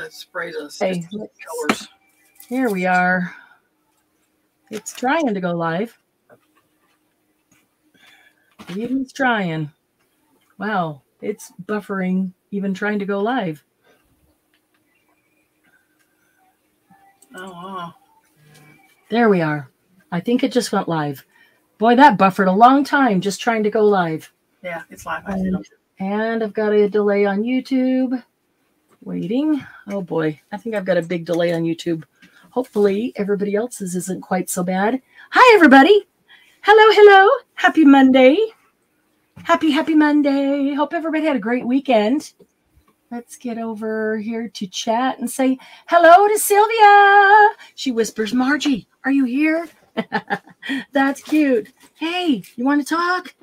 kind of sprays us. Hey, colors. Here we are. It's trying to go live. It's trying. Wow, it's buffering, even trying to go live. Oh, wow. There we are. I think it just went live. Boy, that buffered a long time just trying to go live. Yeah, it's live. And, and I've got a delay on YouTube. Waiting. Oh boy, I think I've got a big delay on YouTube. Hopefully, everybody else's isn't quite so bad. Hi, everybody. Hello, hello. Happy Monday. Happy, happy Monday. Hope everybody had a great weekend. Let's get over here to chat and say hello to Sylvia. She whispers, Margie, are you here? That's cute. Hey, you want to talk?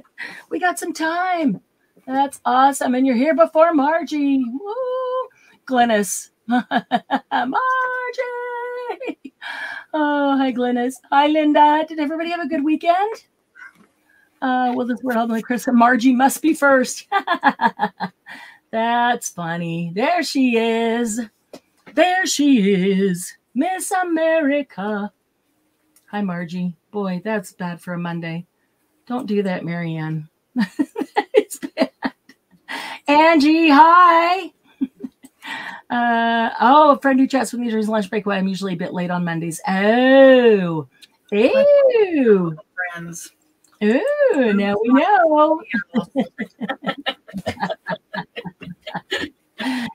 we got some time. That's awesome. And you're here before Margie. Woo! Glennis. Margie. Oh, hi, Glennis. Hi, Linda. Did everybody have a good weekend? Uh, well, this word on the Chris Margie must be first. That's funny. There she is. There she is. Miss America. Hi, Margie. Boy, that's bad for a Monday. Don't do that, Marianne. it's bad. Angie, hi. Uh, oh, a friend who chats with me during his lunch break. Well, I'm usually a bit late on Mondays. Oh, ew, Friends. ooh. Now we know.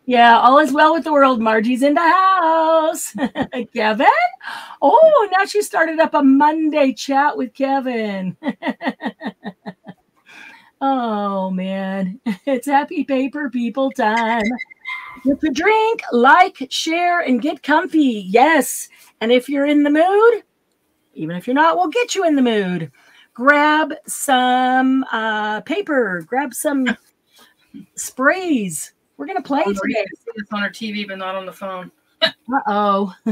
Yeah, all is well with the world. Margie's in the house. Kevin? Oh, now she started up a Monday chat with Kevin. Oh, man. It's happy paper people time. Get a drink, like, share, and get comfy. Yes. And if you're in the mood, even if you're not, we'll get you in the mood. Grab some uh, paper, grab some sprays. We're going to play Oh, today. Maria can see this on our TV, but not on the phone. Uh oh.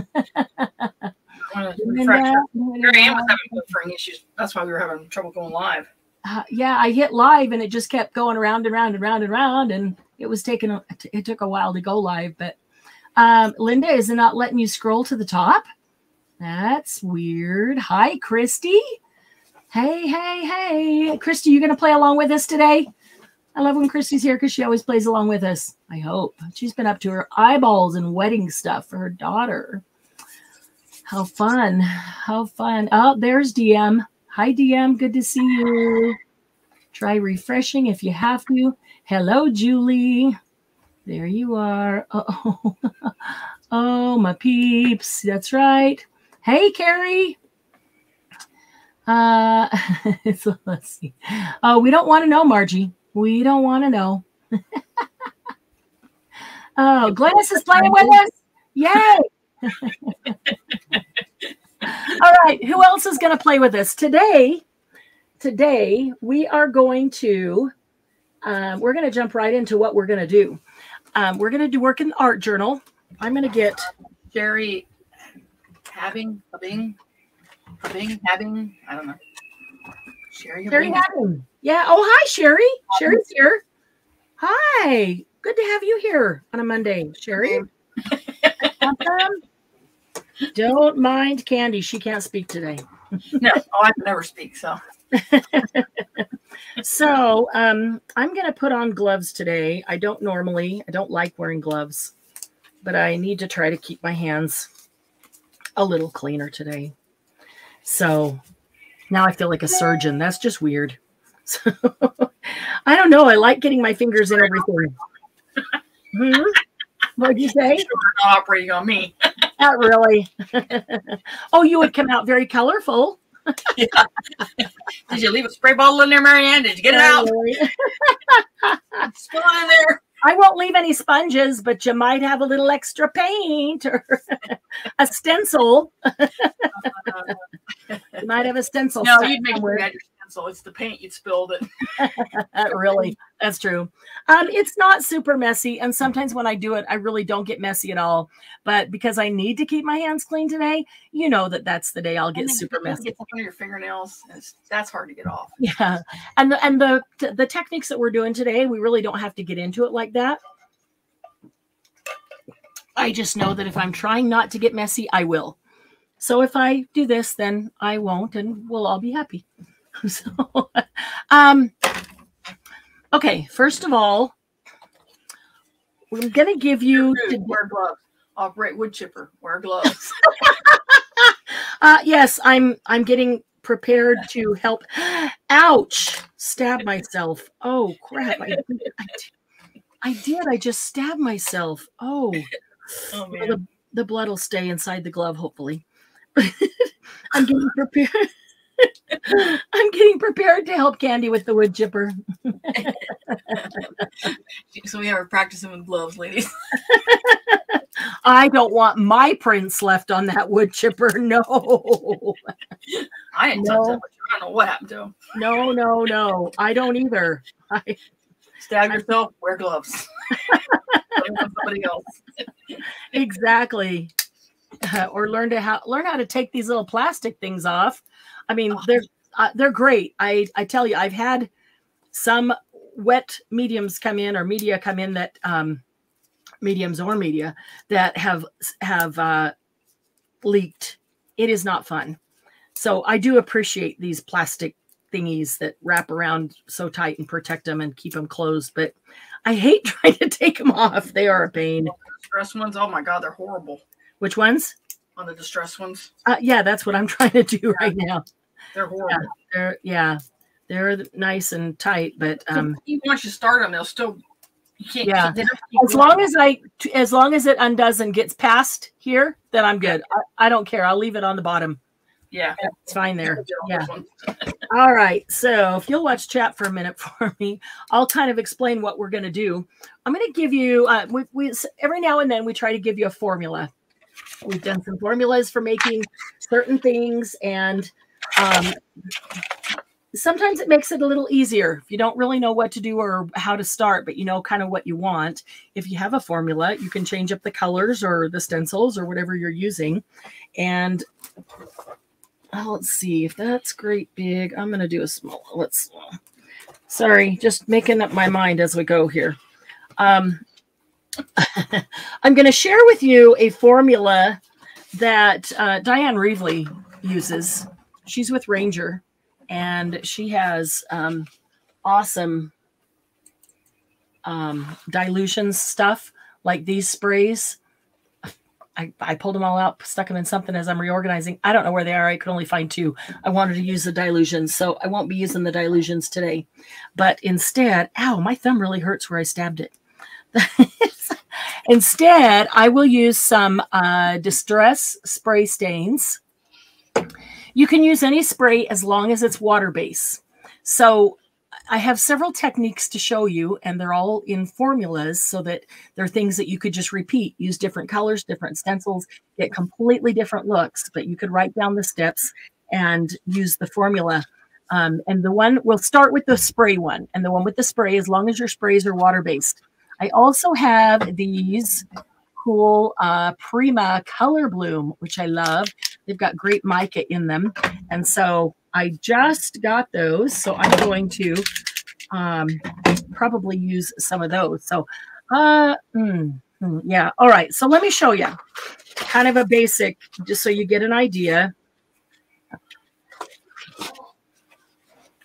Mary Ann was having buffering issues. That's why we were having trouble going live. Uh, yeah, I hit live and it just kept going around and round and round and round, and it was taking it took a while to go live. But um, Linda, is it not letting you scroll to the top? That's weird. Hi, Christy. Hey, hey, hey, Christy, you gonna play along with us today? I love when Christy's here because she always plays along with us. I hope she's been up to her eyeballs in wedding stuff for her daughter. How fun! How fun! Oh, there's DM. Hi, DM. Good to see you. Try refreshing if you have to. Hello, Julie. There you are. Oh, oh, my peeps. That's right. Hey, Carrie. Uh, so let's see. Oh, we don't want to know, Margie. We don't want to know. oh, Glennis is playing with us. Yay! All right, who else is going to play with us today? Today we are going to um, we're going to jump right into what we're going to do. Um, we're going to do work in the art journal. I'm going to get Sherry having, having, having, having, I don't know. Sherry, Sherry having. Yeah. Oh, hi, Sherry. Sherry's here. Hi. Good to have you here on a Monday, Sherry. Welcome. Don't mind Candy. She can't speak today. No, oh, I can never speak. So So um, I'm going to put on gloves today. I don't normally, I don't like wearing gloves, but I need to try to keep my hands a little cleaner today. So now I feel like a surgeon. That's just weird. So I don't know. I like getting my fingers in everything. Hmm? What'd you say? sure not operating on me. Not really. oh, you would come out very colorful. Did you leave a spray bottle in there, Marianne? Did you get it out? Still in there. I won't leave any sponges, but you might have a little extra paint or a stencil. You might have a stencil. No, you'd make sure somewhere. you had your stencil. It's the paint you'd spilled it. Uh, really, that's true. Um, it's not super messy, and sometimes when I do it, I really don't get messy at all. But because I need to keep my hands clean today, you know that that's the day I'll get super messy. Get under your fingernails. That's hard to get off. Yeah, and the and the the techniques that we're doing today, we really don't have to get into it like that. I just know that if I'm trying not to get messy, I will. So if I do this, then I won't, and we'll all be happy. so, um, okay, first of all, I'm going to give you. To wear gloves. Operate wood chipper. Wear gloves. uh, yes, I'm. I'm getting prepared to help. Ouch! Stab myself. Oh crap! I, I, I did. I just stabbed myself. Oh. Oh man. Well, the, the blood will stay inside the glove, hopefully. I'm getting prepared. I'm getting prepared to help Candy with the wood chipper. so we have her practicing with gloves, ladies. I don't want my prints left on that wood chipper. No. I didn't No. touch that. I don't know what happened to him. No, no, no. I don't either. I, Stab yourself. Wear gloves. Blame it on somebody else. exactly. Uh, or learn to how learn how to take these little plastic things off. I mean, they're uh, they're great. I I tell you, I've had some wet mediums come in or media come in that um, mediums or media that have have uh, leaked. It is not fun. So I do appreciate these plastic thingies that wrap around so tight and protect them and keep them closed. But I hate trying to take them off. They are a pain. Distress ones. Oh my god, they're horrible. Which ones? On the distress ones, Uh, yeah, that's what I'm trying to do right now. they're horrible. They're yeah, they're nice and tight, but um, once you start them, they'll still. You can't. Yeah. They don't keep as going. long as I, as long as it undoes and gets past here, then I'm good. I, I don't care. I'll leave it on the bottom. Yeah. It's fine there. Yeah. All right. So if you'll watch chat for a minute for me, I'll kind of explain what we're going to do. I'm going to give you, uh, we, we, every now and then we try to give you a formula. We've done some formulas for making certain things, and um, sometimes it makes it a little easier if you don't really know what to do or how to start, but you know kind of what you want. If you have a formula, you can change up the colors or the stencils or whatever you're using. And Oh, let's see if that's great big. I'm gonna do a small. Let's. Sorry, just making up my mind as we go here. Um, I'm gonna share with you a formula that uh, Dyan Reaveley uses. She's with Ranger, and she has um, awesome um, Dylusion stuff like these sprays. I, I pulled them all out, stuck them in something as I'm reorganizing. I don't know where they are. I could only find two. I wanted to use the Dylusions, so I won't be using the Dylusions today. But instead, ow, my thumb really hurts where I stabbed it. instead, I will use some uh, Distress spray stains. You can use any spray as long as it's water base. So I have several techniques to show you, and they're all in formulas so that they're things that you could just repeat, use different colors, different stencils, get completely different looks, but you could write down the steps and use the formula. Um, and the one, we'll start with the spray one, and the one with the spray, as long as your sprays are water based. I also have these cool uh, Prima Color Bloom, which I love. They've got great mica in them. And so I just got those. So I'm going to um, probably use some of those. So, uh, mm, mm, yeah. All right. So let me show you kind of a basic, just so you get an idea.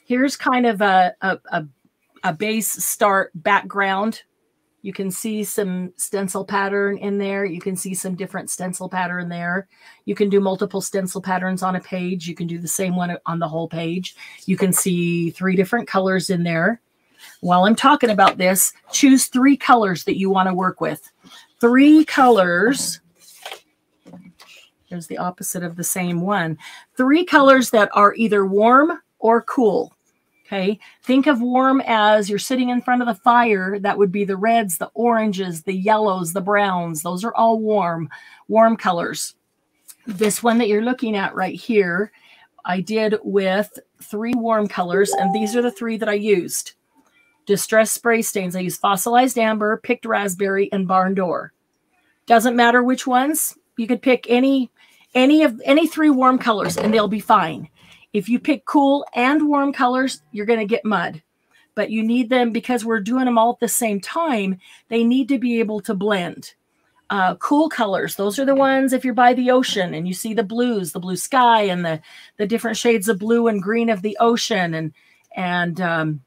Here's kind of a, a, a, a base start background you can see some stencil pattern in there. You can see some different stencil pattern there. You can do multiple stencil patterns on a page. You can do the same one on the whole page. You can see three different colors in there. While I'm talking about this, choose three colors that you want to work with. Three colors. There's the opposite of the same one. Three colors that are either warm or cool. Okay. Think of warm as you're sitting in front of the fire. That would be the reds, the oranges, the yellows, the browns. Those are all warm, warm colors. This one that you're looking at right here, I did with three warm colors, and these are the three that I used. Distress spray stains. I used fossilized amber, picked raspberry, and barn door. Doesn't matter which ones. You could pick any any of any three warm colors, and they'll be fine. If you pick cool and warm colors, you're going to get mud. But you need them because we're doing them all at the same time. They need to be able to blend. uh, cool colors. Those are the ones if you're by the ocean and you see the blues, the blue sky, and the the different shades of blue and green of the ocean. And and um,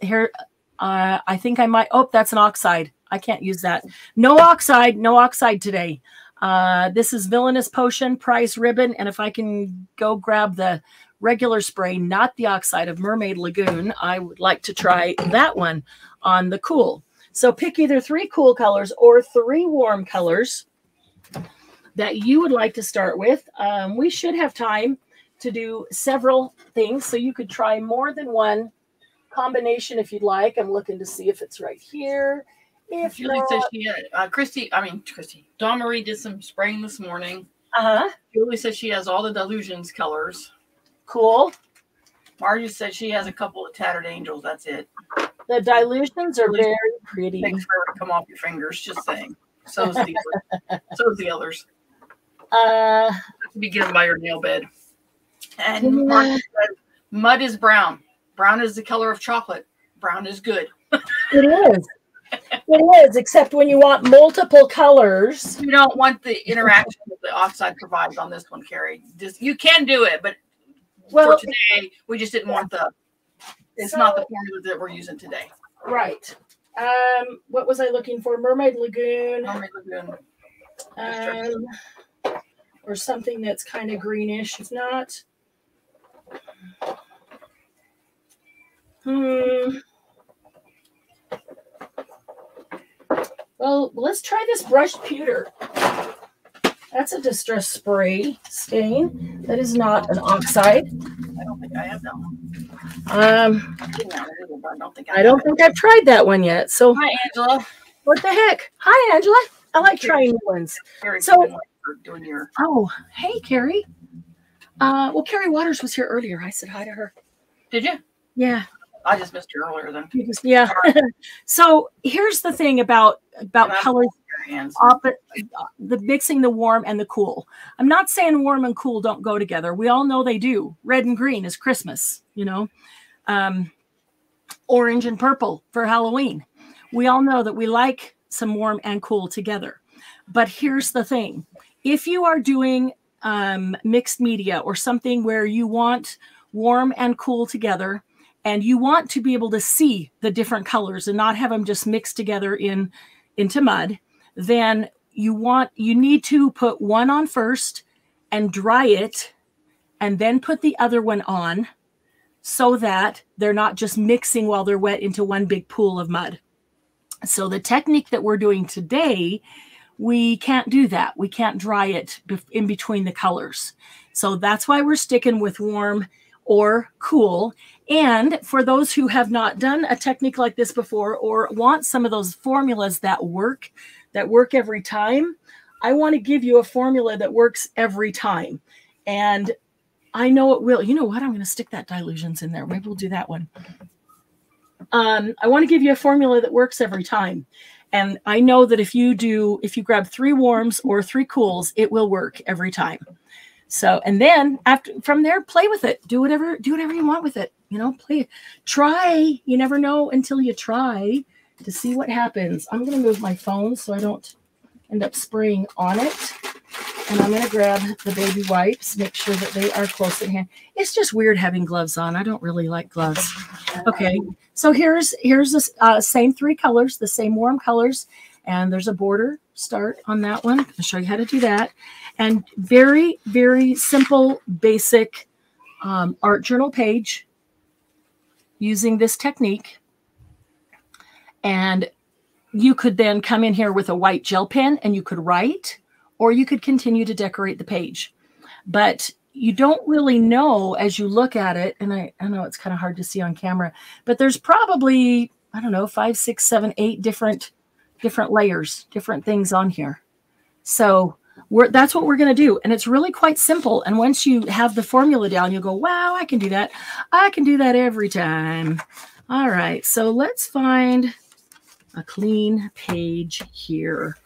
here, uh, I think I might. Oh, that's an oxide. I can't use that. No oxide. No oxide today. Uh, this is Villainous Potion Prize Ribbon, and if I can go grab the regular spray, not the oxide of Mermaid Lagoon, I would like to try that one on the cool. So pick either three cool colors or three warm colors that you would like to start with. Um, we should have time to do several things. So you could try more than one combination if you'd like. I'm looking to see if it's right here. If Julie says she had, uh, Christy, I mean, Christy, Dawn Marie did some spraying this morning. uh-huh, Julie says she has all the Dylusions colors. Cool. Margie said she has a couple of tattered angels. That's it. The Dylusions are very pretty. Forever to come off your fingers. Just saying. So's the so's the others. Uh, To be given by your nail bed. And said, mud is brown. Brown is the color of chocolate. Brown is good. it is. It is, except when you want multiple colors. You don't want the interaction that the oxide provides on this one, Carrie. Just you can do it, but Well, for today, we just didn't want the. It's So- not the formula that we're using today. right. Um, what was I looking for? Mermaid Lagoon. Mermaid Lagoon. um, or something that's kind of greenish. If not, hmm. Well, let's try this brushed pewter. That's a distress spray stain. That is not an oxide. I don't think I have that one. Um, I think I have it, but I don't think I, I don't have think I've tried that one yet. So. Hi, Angela. what the heck? Hi, Angela. I like trying new ones. Carrie, So- doing your. Oh, hey, Carrie. Uh, well, Carrie Waters was here earlier. I said hi to her. Did you? Yeah, I just missed you earlier then. you just- yeah. so here's the thing about about colors, Hands. oppo- the mixing the warm and the cool. I'm not saying warm and cool don't go together. We all know they do. Red and green is Christmas. You know, um, orange and purple for Halloween. We all know that we like some warm and cool together. But here's the thing: if you are doing um, mixed media or something where you want warm and cool together and you want to be able to see the different colors and not have them just mixed together in into mud then you want you need to put one on first and dry it and then put the other one on so that they're not just mixing while they're wet into one big pool of mud so the technique that we're doing today we can't do that. We can't dry it in between the colors. So that's why we're sticking with warm or cool. And for those who have not done a technique like this before or want some of those formulas that work, that work every time, I want to give you a formula that works every time. And I know it will. You know what? I'm going to stick that Dylusions in there. Maybe we'll do that one. Um, I want to give you a formula that works every time. And I know that if you do, if you grab three warms or three cools, it will work every time. So, and then after from there, play with it. Do whatever, do whatever you want with it. You know, play, try. You never know until you try to see what happens. I'm going to move my phone so I don't end up spraying on it. And I'm going to grab the baby wipes, make sure that they are close at hand. It's just weird having gloves on. I don't really like gloves. Okay, so here's here's the uh, same three colors, the same warm colors, and there's a border start on that one. I'll show you how to do that. And very very simple, basic um, art journal page using this technique. And you could then come in here with a white gel pen and you could write, or you could continue to decorate the page. But you don't really know as you look at it, and I, I know it's kind of hard to see on camera, but there's probably, I don't know, five, six, seven, eight different different layers, different things on here. So we're, that's what we're going to do. And it's really quite simple. And once you have the formula down, you'll go, wow, I can do that. I can do that every time. All right. So let's find a clean page here.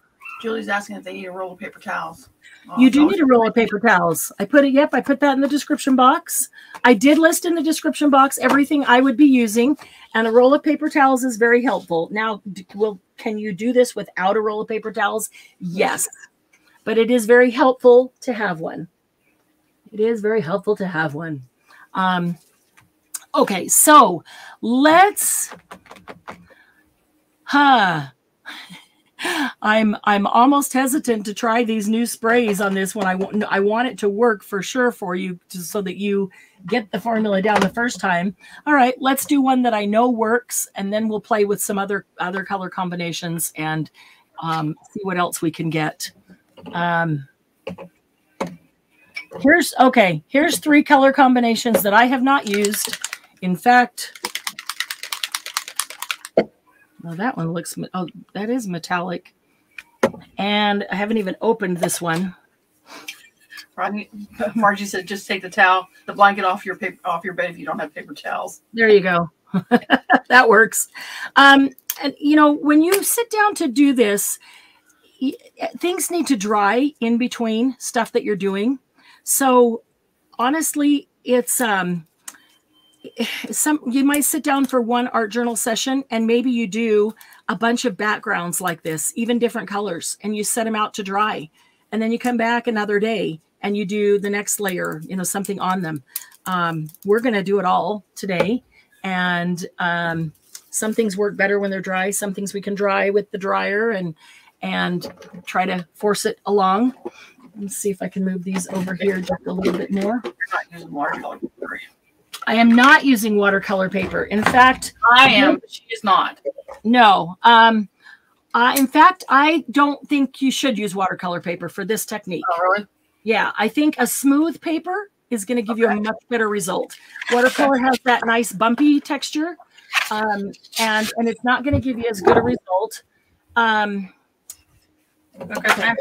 Julie's asking if they need a roll of paper towels. Oh, You do need a roll of paper towels. I put it, yep, I put that in the description box. I did list in the description box everything I would be using, and a roll of paper towels is very helpful. Now, will can you do this without a roll of paper towels? Yes, but it is very helpful to have one. It is very helpful to have one. Um, okay, so let's, huh. I'm I'm almost hesitant to try these new sprays on this one. I want I want it to work for sure for you, so that you get the formula down the first time. All right, let's do one that I know works, and then we'll play with some other other color combinations and um, see what else we can get. Um, here's okay. Here's three color combinations that I have not used. In fact, well, that one looks, oh, that is metallic. And I haven't even opened this one. Rodney, Margie said, just take the towel, the blanket off your paper, off your bed if you don't have paper towels. There you go. that works. Um, and, you know, when you sit down to do this, things need to dry in between stuff that you're doing. So, honestly, it's, um, some you might sit down for one art journal session and maybe you do a bunch of backgrounds like this even different colors and you set them out to dry. And then you come back another day and you do the next layer you know something on them. Um, we're going to do it all today. And um, some things work better when they're dry some things we can dry with the dryer and and try to force it along. Let's see if i can move these over here just a little bit more You're not using watercolor paper. I am not using watercolor paper in fact I am, but she is not. No. Um, uh, in fact, I don't think you should use watercolor paper for this technique. Oh, really? Yeah, I think a smooth paper is going to give you a much better result. Watercolor has that nice bumpy texture, um, and and it's not going to give you as good a result. Um, Okay.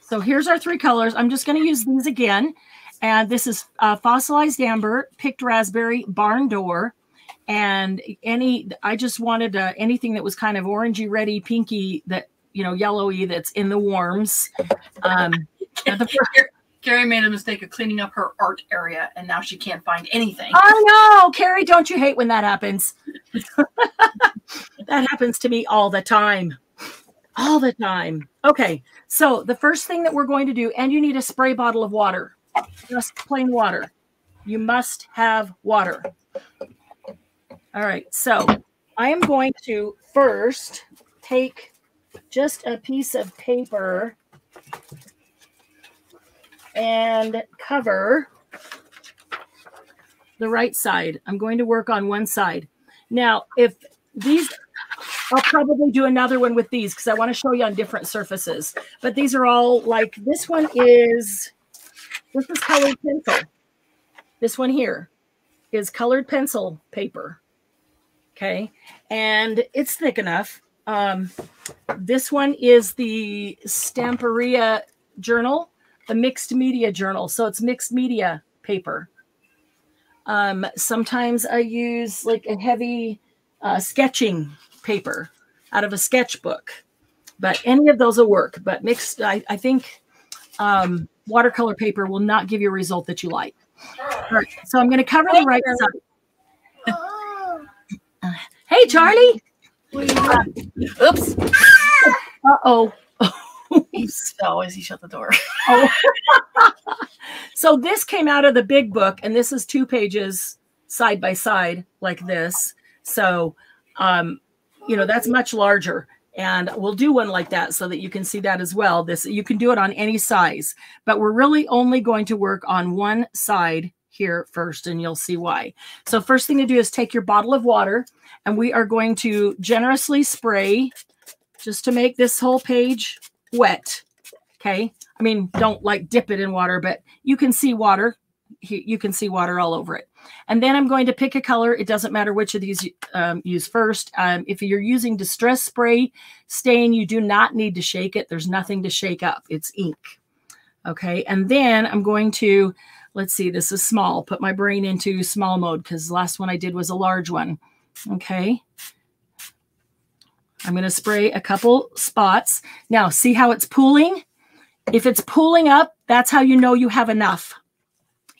so here's our three colors. I'm just going to use these again. And this is uh, fossilized amber, picked raspberry, barn door, and any. I just wanted uh, anything that was kind of orangey, ready, pinky, that you know, yellowy, that's in the warms. Um, the first- Carrie made a mistake of cleaning up her art area, and now she can't find anything. oh no, Carrie, don't you hate when that happens? that happens to me all the time. All the time. Okay, so the first thing that we're going to do, and you need a spray bottle of water, just plain water. You must have water. All right, so I am going to first take just a piece of paper and cover the right side. I'm going to work on one side. Now, if these, I'll probably do another one with these because I want to show you on different surfaces. But these are all like this one is, this is colored pencil. This one here is colored pencil paper. Okay. And it's thick enough. Um, this one is the Stamperia journal, the mixed media journal. So it's mixed media paper. Um, sometimes I use like a heavy uh, sketching paper out of a sketchbook, but any of those will work. But mixed, I, I think um, watercolor paper will not give you a result that you like. All right, so I'm going to cover the right side. Uh, hey, Charlie. Oops. Uh oh. He fell as he shut the door. oh. So this came out of the big book, and this is two pages side by side like this. So, um, you know, that's much larger. And we'll do one like that so that you can see that as well. This you can do it on any size, but we're really only going to work on one side here first, and you'll see why. So, first thing to do is take your bottle of water, and we are going to generously spray just to make this whole page wet. Okay. I mean, don't like dip it in water, but you can see water. You can see water all over it. And then I'm going to pick a color. It doesn't matter which of these um, use first. Um, if you're using distress spray stain, you do not need to shake it. There's nothing to shake up. It's ink. Okay. And then I'm going to, let's see, this is small. Put my brain into small mode because the last one I did was a large one. Okay. I'm going to spray a couple spots. Now, see how it's pooling? If it's pooling up, that's how you know you have enough.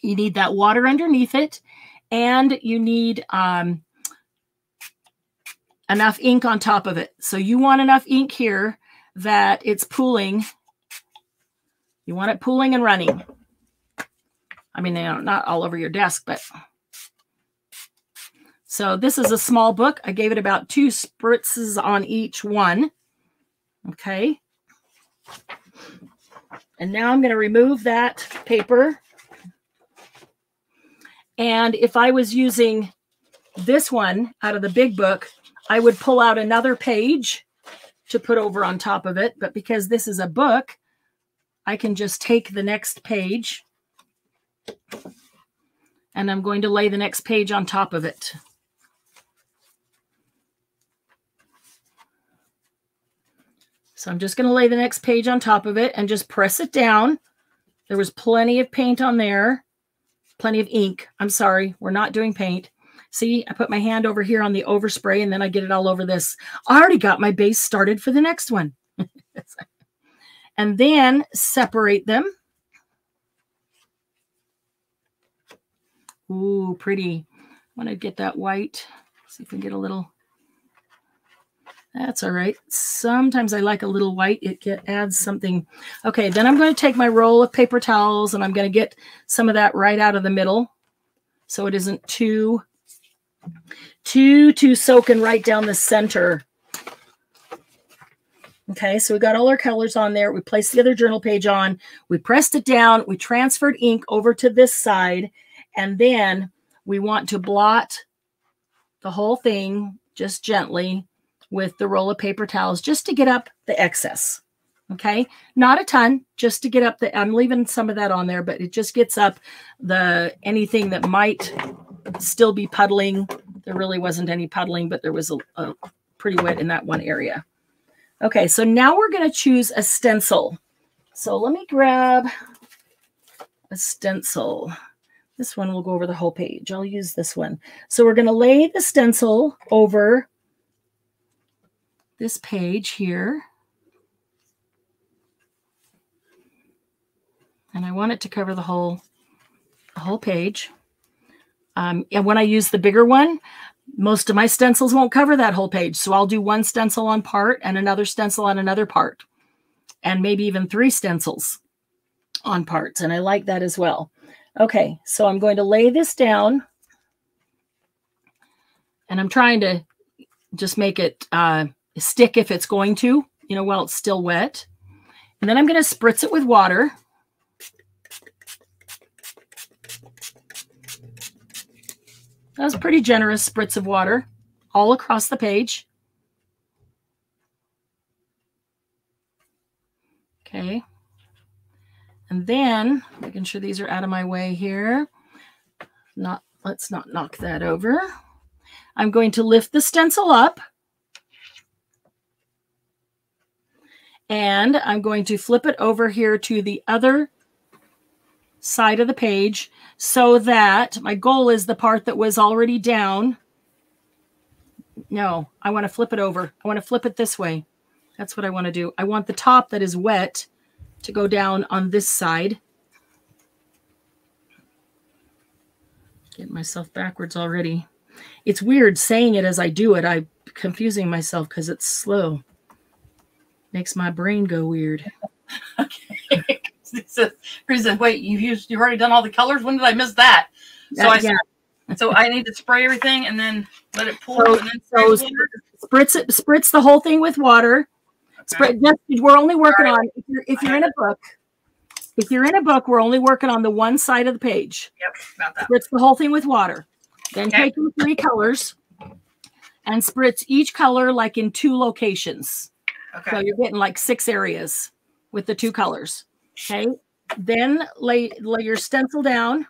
You need that water underneath it, and you need um, enough ink on top of it. So you want enough ink here that it's pooling. You want it pooling and running. I mean, know, not all over your desk, but so this is a small book. I gave it about two spritzes on each one. Okay. And now I'm going to remove that paper. And if I was using this one out of the big book, I would pull out another page to put over on top of it. But because this is a book, I can just take the next page and I'm going to lay the next page on top of it. So I'm just going to lay the next page on top of it and just press it down. There was plenty of paint on there, plenty of ink. I'm sorry, we're not doing paint. See, I put my hand over here on the overspray and then I get it all over this. I already got my base started for the next one. and then separate them. Ooh, pretty. I want to get that white. See if we can get a little that's all right. Sometimes I like a little white. It get, adds something. Okay, then I'm going to take my roll of paper towels and I'm going to get some of that right out of the middle so it isn't too, too, too soaking right down the center. Okay, so we got all our colors on there. We placed the other journal page on. We pressed it down. We transferred ink over to this side. And then we want to blot the whole thing just gently with the roll of paper towels just to get up the excess. Okay, not a ton, just to get up the. I'm leaving some of that on there, but it just gets up the anything that might still be puddling. There really wasn't any puddling, but there was a, a pretty wet in that one area. Okay, so now we're going to choose a stencil. So let me grab a stencil. This one will go over the whole page. I'll use this one. So we're going to lay the stencil over this page here. And I want it to cover the whole, the whole page. Um, and when I use the bigger one, most of my stencils won't cover that whole page. So I'll do one stencil on part and another stencil on another part. And maybe even three stencils on parts. And I like that as well. Okay, so I'm going to lay this down. And I'm trying to just make it uh, stick if it's going to, you know, while it's still wet. And then I'm going to spritz it with water. That was pretty generous spritz of water all across the page. Okay. And then making sure these are out of my way here. Not let's not knock that over. I'm going to lift the stencil up And I'm going to flip it over here to the other side of the page so that my goal is the part that was already down. No, I want to flip it over. I want to flip it this way. That's what I want to do. I want the top that is wet to go down on this side. Getting myself backwards already. It's weird saying it as I do it. I'm confusing myself because it's slow. Makes my brain go weird. okay. Chris said, wait, you've used, you've already done all the colors? When did I miss that? So uh, I yeah. so I need to spray everything and then let it pour. So, so spritz it, spritz the whole thing with water. Okay. Spritz, just, we're only working right. on if you're if you're in a book. If you're in a book, we're only working on the one side of the page. Yep, about that. Spritz the whole thing with water. Then okay. take the three colors and spritz each color like in two locations. Okay. So you're getting like six areas with the two colors. Okay. Then lay lay your stencil down.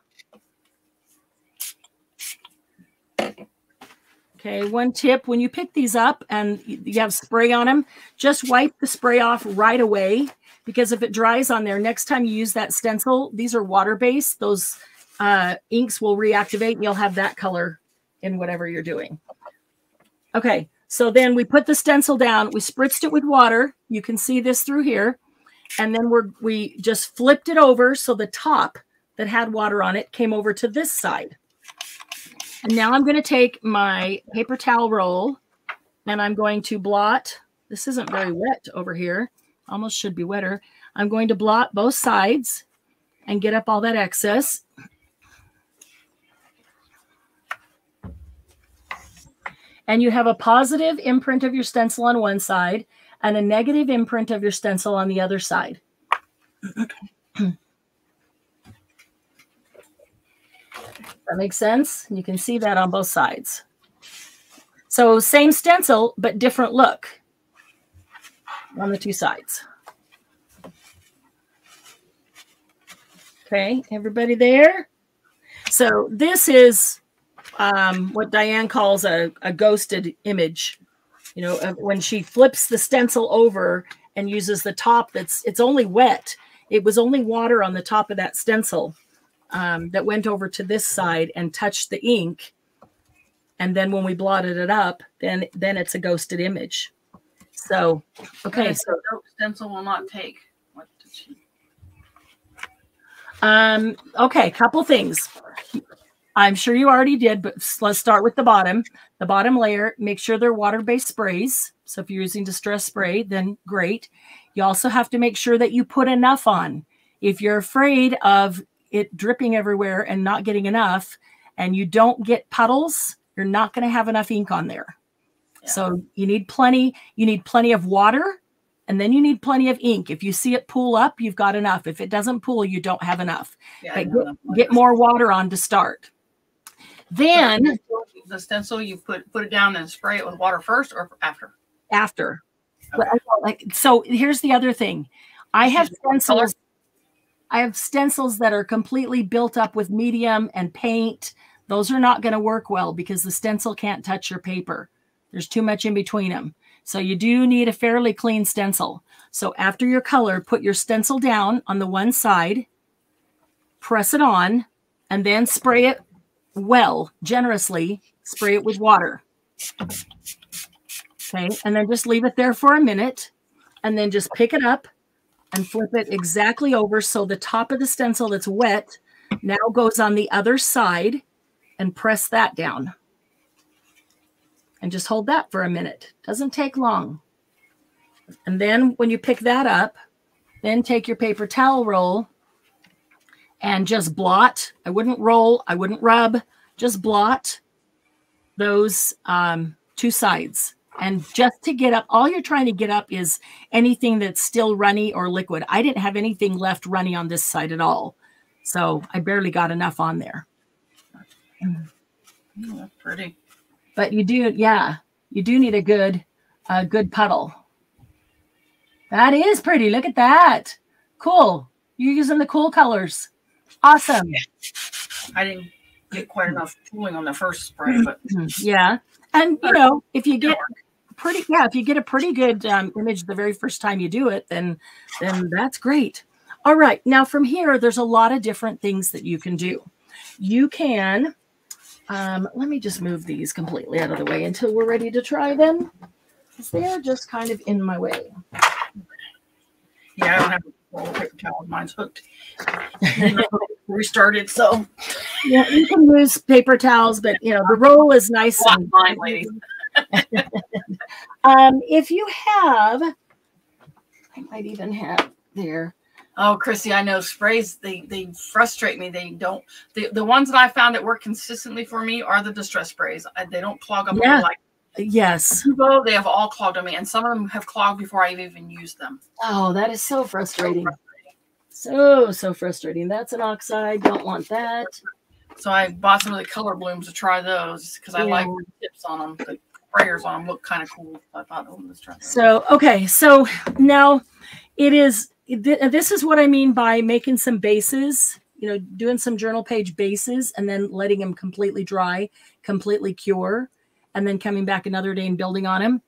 Okay, one tip when you pick these up and you have spray on them, just wipe the spray off right away because if it dries on there, next time you use that stencil, these are water based, those uh, inks will reactivate and you'll have that color in whatever you're doing. Okay, So then we put the stencil down, we spritzed it with water. You can see this through here. And then we're, we just flipped it over so the top that had water on it came over to this side. And now I'm going to take my paper towel roll and I'm going to blot. This isn't very wet over here. Almost should be wetter. I'm going to blot both sides and get up all that excess. And you have a positive imprint of your stencil on one side and a negative imprint of your stencil on the other side. that makes sense? You can see that on both sides. So same stencil, but different look on the two sides. Okay, everybody there? So this is um, what Dyan calls a, a ghosted image. You know, when she flips the stencil over and uses the top that's, it's only wet. It was only water on the top of that stencil um, that went over to this side and touched the ink. And then when we blotted it up, then then it's a ghosted image. So, okay, so stencil will not take. What did she? Um, okay, couple things. I'm sure you already did, but let's start with the bottom. The bottom layer, make sure they're water-based sprays. So if you're using distress spray, then great. You also have to make sure that you put enough on. If you're afraid of it dripping everywhere and not getting enough, and you don't get puddles, you're not going to have enough ink on there. Yeah. So you need plenty, you need plenty of water and then you need plenty of ink. If you see it pool up, you've got enough. If it doesn't pool, you don't have enough. Yeah, get, get more water on to start. Then the stencil, you put put it down and spray it with water first or after? After. Okay. Like so here's the other thing. I have stencils. I have stencils that are completely built up with medium and paint. Those are not going to work well because the stencil can't touch your paper. There's too much in between them. So you do need a fairly clean stencil. So after your color, put your stencil down on the one side, press it on, and then spray it well, generously, spray it with water. Okay, and then just leave it there for a minute and then just pick it up and flip it exactly over so the top of the stencil that's wet now goes on the other side and press that down. And just hold that for a minute. Doesn't take long. And then when you pick that up, then take your paper towel roll and just blot. I wouldn't roll, I wouldn't rub, just blot those um, two sides. And just to get up, all you're trying to get up is anything that's still runny or liquid. I didn't have anything left runny on this side at all. So I barely got enough on there. Oh, that's pretty. But you do, yeah, you do need a good, a good puddle. That is pretty. Look at that. Cool. You're using the cool colors. Awesome. I didn't get quite enough cooling on the first spray, but yeah. And you know, if you get pretty, yeah, if you get a pretty good um, image the very first time you do it, then then that's great. All right, now from here, there's a lot of different things that you can do. You can, um, let me just move these completely out of the way until we're ready to try them. They're just kind of in my way. Yeah, I don't have a paper towel. Mine's hooked. Restarted, so yeah, you can use paper towels, but you know the roll is nice. And, fine, ladies. um, if you have, I might even have there. Oh, Chrissy, I know sprays. They they frustrate me. They don't. The the ones that I found that work consistently for me are the distress sprays. They don't clog up yeah. like Yes. They have all clogged on me, and some of them have clogged before I've even used them. Oh, that is so frustrating. So, so so frustrating. That's an oxide. Don't want that. So I bought some of the color blooms to try those because I yeah. like the tips on them. The sprayers on them look kind of cool. I thought, oh, let's try. So, okay. So now it is, uh, this is what I mean by making some bases you know, doing some journal page bases and then letting them completely dry, completely cure and then coming back another day and building on them.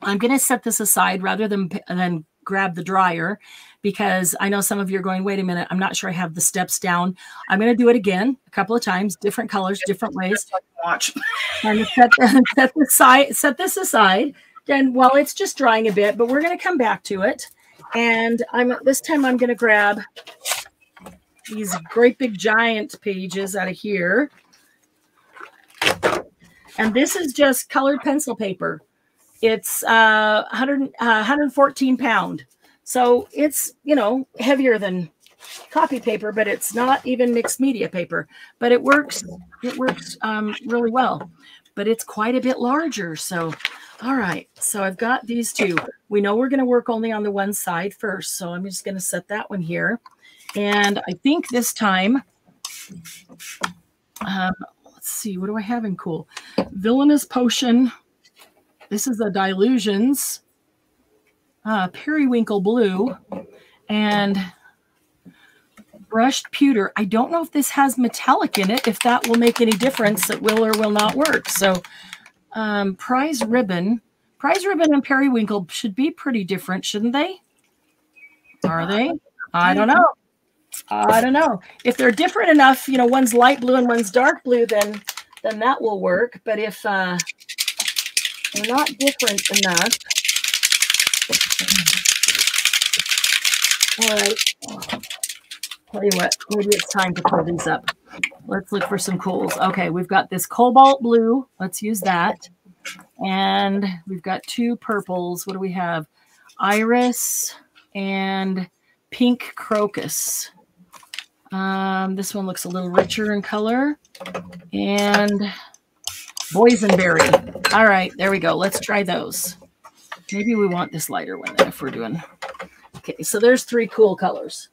I'm going to set this aside rather than than grab the dryer because I know some of you are going, wait a minute, I'm not sure I have the steps down. I'm going to do it again a couple of times, different colors, different ways. Watch. And set, set this side, set this aside. Then while it's just drying a bit, but we're going to come back to it. And I'm this time I'm going to grab these great big giant pages out of here. And this is just colored pencil paper. It's uh, 100, uh, 114 pound. So it's, you know, heavier than copy paper, but it's not even mixed media paper. But it works. It works um, really well. But it's quite a bit larger. So, all right. So I've got these two. We know we're going to work only on the one side first. So I'm just going to set that one here. And I think this time, um, let's see, what do I have in cool? Villainous Potion. This is the Dylusions. Uh, Periwinkle Blue. And brushed pewter. I don't know if this has metallic in it, if that will make any difference. It will or will not work. So um, prize ribbon. Prize ribbon and periwinkle should be pretty different, shouldn't they? Are they? I don't know. I don't know. If they're different enough, you know, one's light blue and one's dark blue, then then that will work. But if uh, they're not different enough, all right. Tell you what, maybe it's time to pull these up. Let's look for some cools. Okay, we've got this cobalt blue. Let's use that. And we've got two purples. What do we have? Iris and pink crocus. Um, this one looks a little richer in color. And boysenberry. All right, there we go. Let's try those. Maybe we want this lighter one then if we're doing. Okay, so there's three cool colors.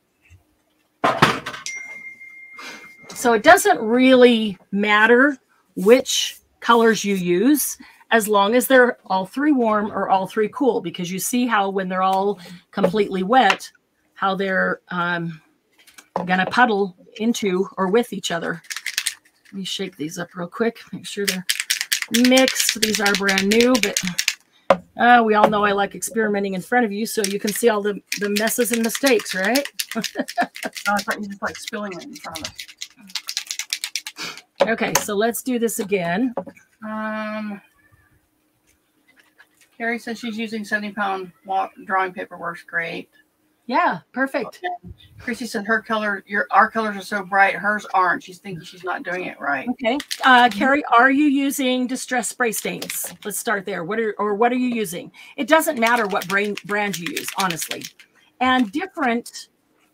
So it doesn't really matter which colors you use as long as they're all three warm or all three cool because you see how when they're all completely wet how they're um, gonna puddle into or with each other. Let me shake these up real quick, make sure they're mixed. These are brand new, but uh, we all know I like experimenting in front of you so you can see all the, the messes and mistakes, right? oh, I thought you just like spilling it in front of us. Okay, so let's do this again. Um, Carrie says she's using 70 pound drawing paper works great. Yeah, perfect. Okay. Chrissy said her color, your our colors are so bright, hers aren't. She's thinking she's not doing it right. Okay, uh, Carrie, are you using distress spray stains? Let's start there. What are or what are you using? It doesn't matter what brand brand you use, honestly, and different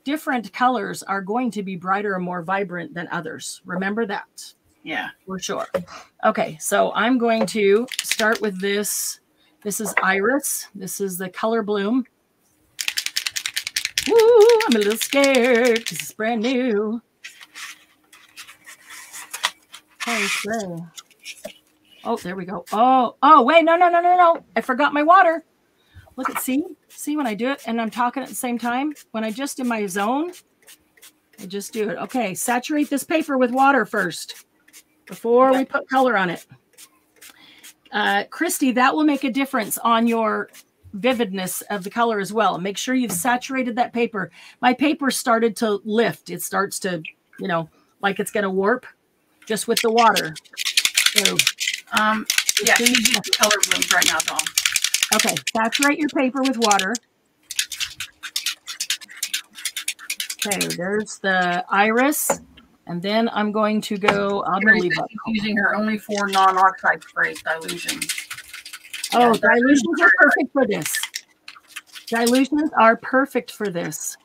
different colors are going to be brighter and more vibrant than others. Remember that. Yeah, for sure. Okay, so I'm going to start with this. This is Iris. This is the color bloom. Ooh, I'm a little scared because it's brand new. Okay. Oh, there we go. Oh, oh, wait, no, no, no, no, no. I forgot my water. Look at see, see when I do it and I'm talking at the same time. When I just in my zone, I just do it. Okay, saturate this paper with water first before we put color on it. Uh, Christy, that will make a difference on your vividness of the color as well. Make sure you've saturated that paper. My paper started to lift. It starts to, you know, like it's going to warp just with the water. So, um, yeah, color blooms right now, Dawn. Okay, saturate your paper with water. Okay, there's the iris. And then I'm going to go, I'm going to leave up. using her only four non-oxide sprays Dylusions. Oh, Dylusions are perfect for this. Dylusions are perfect for this.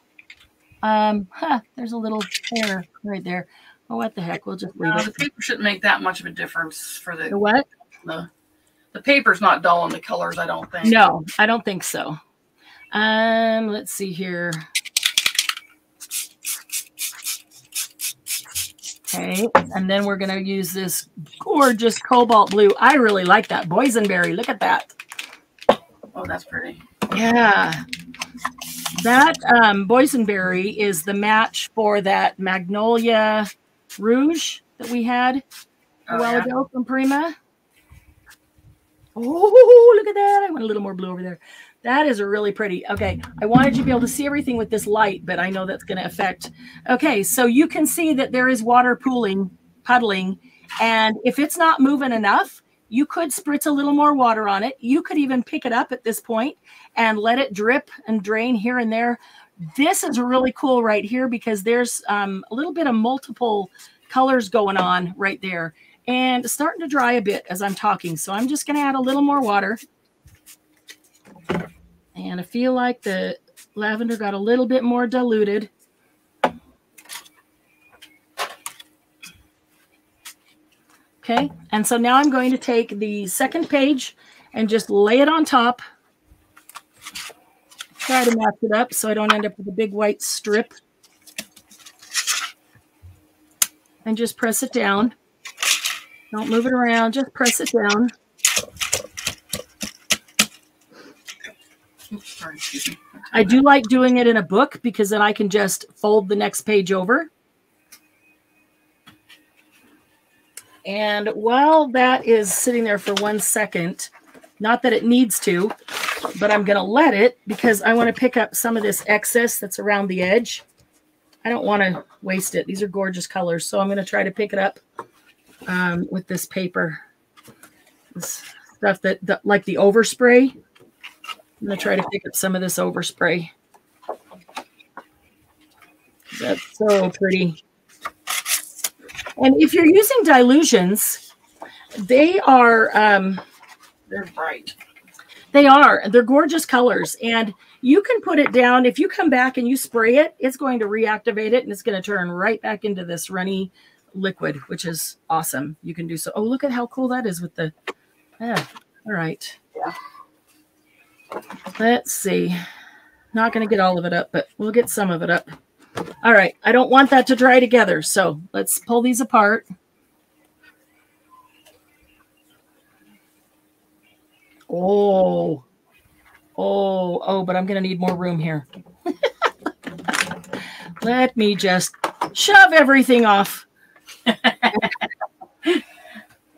Um, huh, there's a little hair right there. Oh, what the heck? We'll just leave no, it. The paper shouldn't make that much of a difference for the, the what? The, the paper's not dull in the colors, I don't think. No, I don't think so. Um, let's see here. Okay, and then we're going to use this gorgeous cobalt blue. I really like that. Boysenberry, look at that. Oh, that's pretty. Yeah. That um, boysenberry is the match for that magnolia rouge that we had a oh, while yeah. ago from Prima. Oh, look at that. I want a little more blue over there. That is a really pretty. Okay, I wanted you to be able to see everything with this light, but I know that's going to affect. Okay, so you can see that there is water pooling, puddling, and if it's not moving enough, you could spritz a little more water on it. You could even pick it up at this point and let it drip and drain here and there. This is really cool right here because there's um, a little bit of multiple colors going on right there and starting to dry a bit as I'm talking. So I'm just going to add a little more water. And I feel like the lavender got a little bit more diluted. Okay, and so now I'm going to take the second page and just lay it on top. Try to match it up so I don't end up with a big white strip. And just press it down. Don't move it around, just press it down. I do like doing it in a book because then I can just fold the next page over. And while that is sitting there for one second, not that it needs to, but I'm going to let it because I want to pick up some of this excess that's around the edge. I don't want to waste it. These are gorgeous colors. So I'm going to try to pick it up um, with this paper. This stuff that, that like the overspray. I'm going to try to pick up some of this overspray. That's so pretty. And if you're using Dylusions, they are um, they're bright. They are. They're gorgeous colors. And you can put it down. If you come back and you spray it, it's going to reactivate it and it's going to turn right back into this runny liquid, which is awesome. You can do so. Oh, look at how cool that is with the. Yeah. All right. Yeah. Let's see. Not going to get all of it up, but we'll get some of it up. All right. I don't want that to dry together. So let's pull these apart. Oh, oh, oh, but I'm going to need more room here. Let me just shove everything off.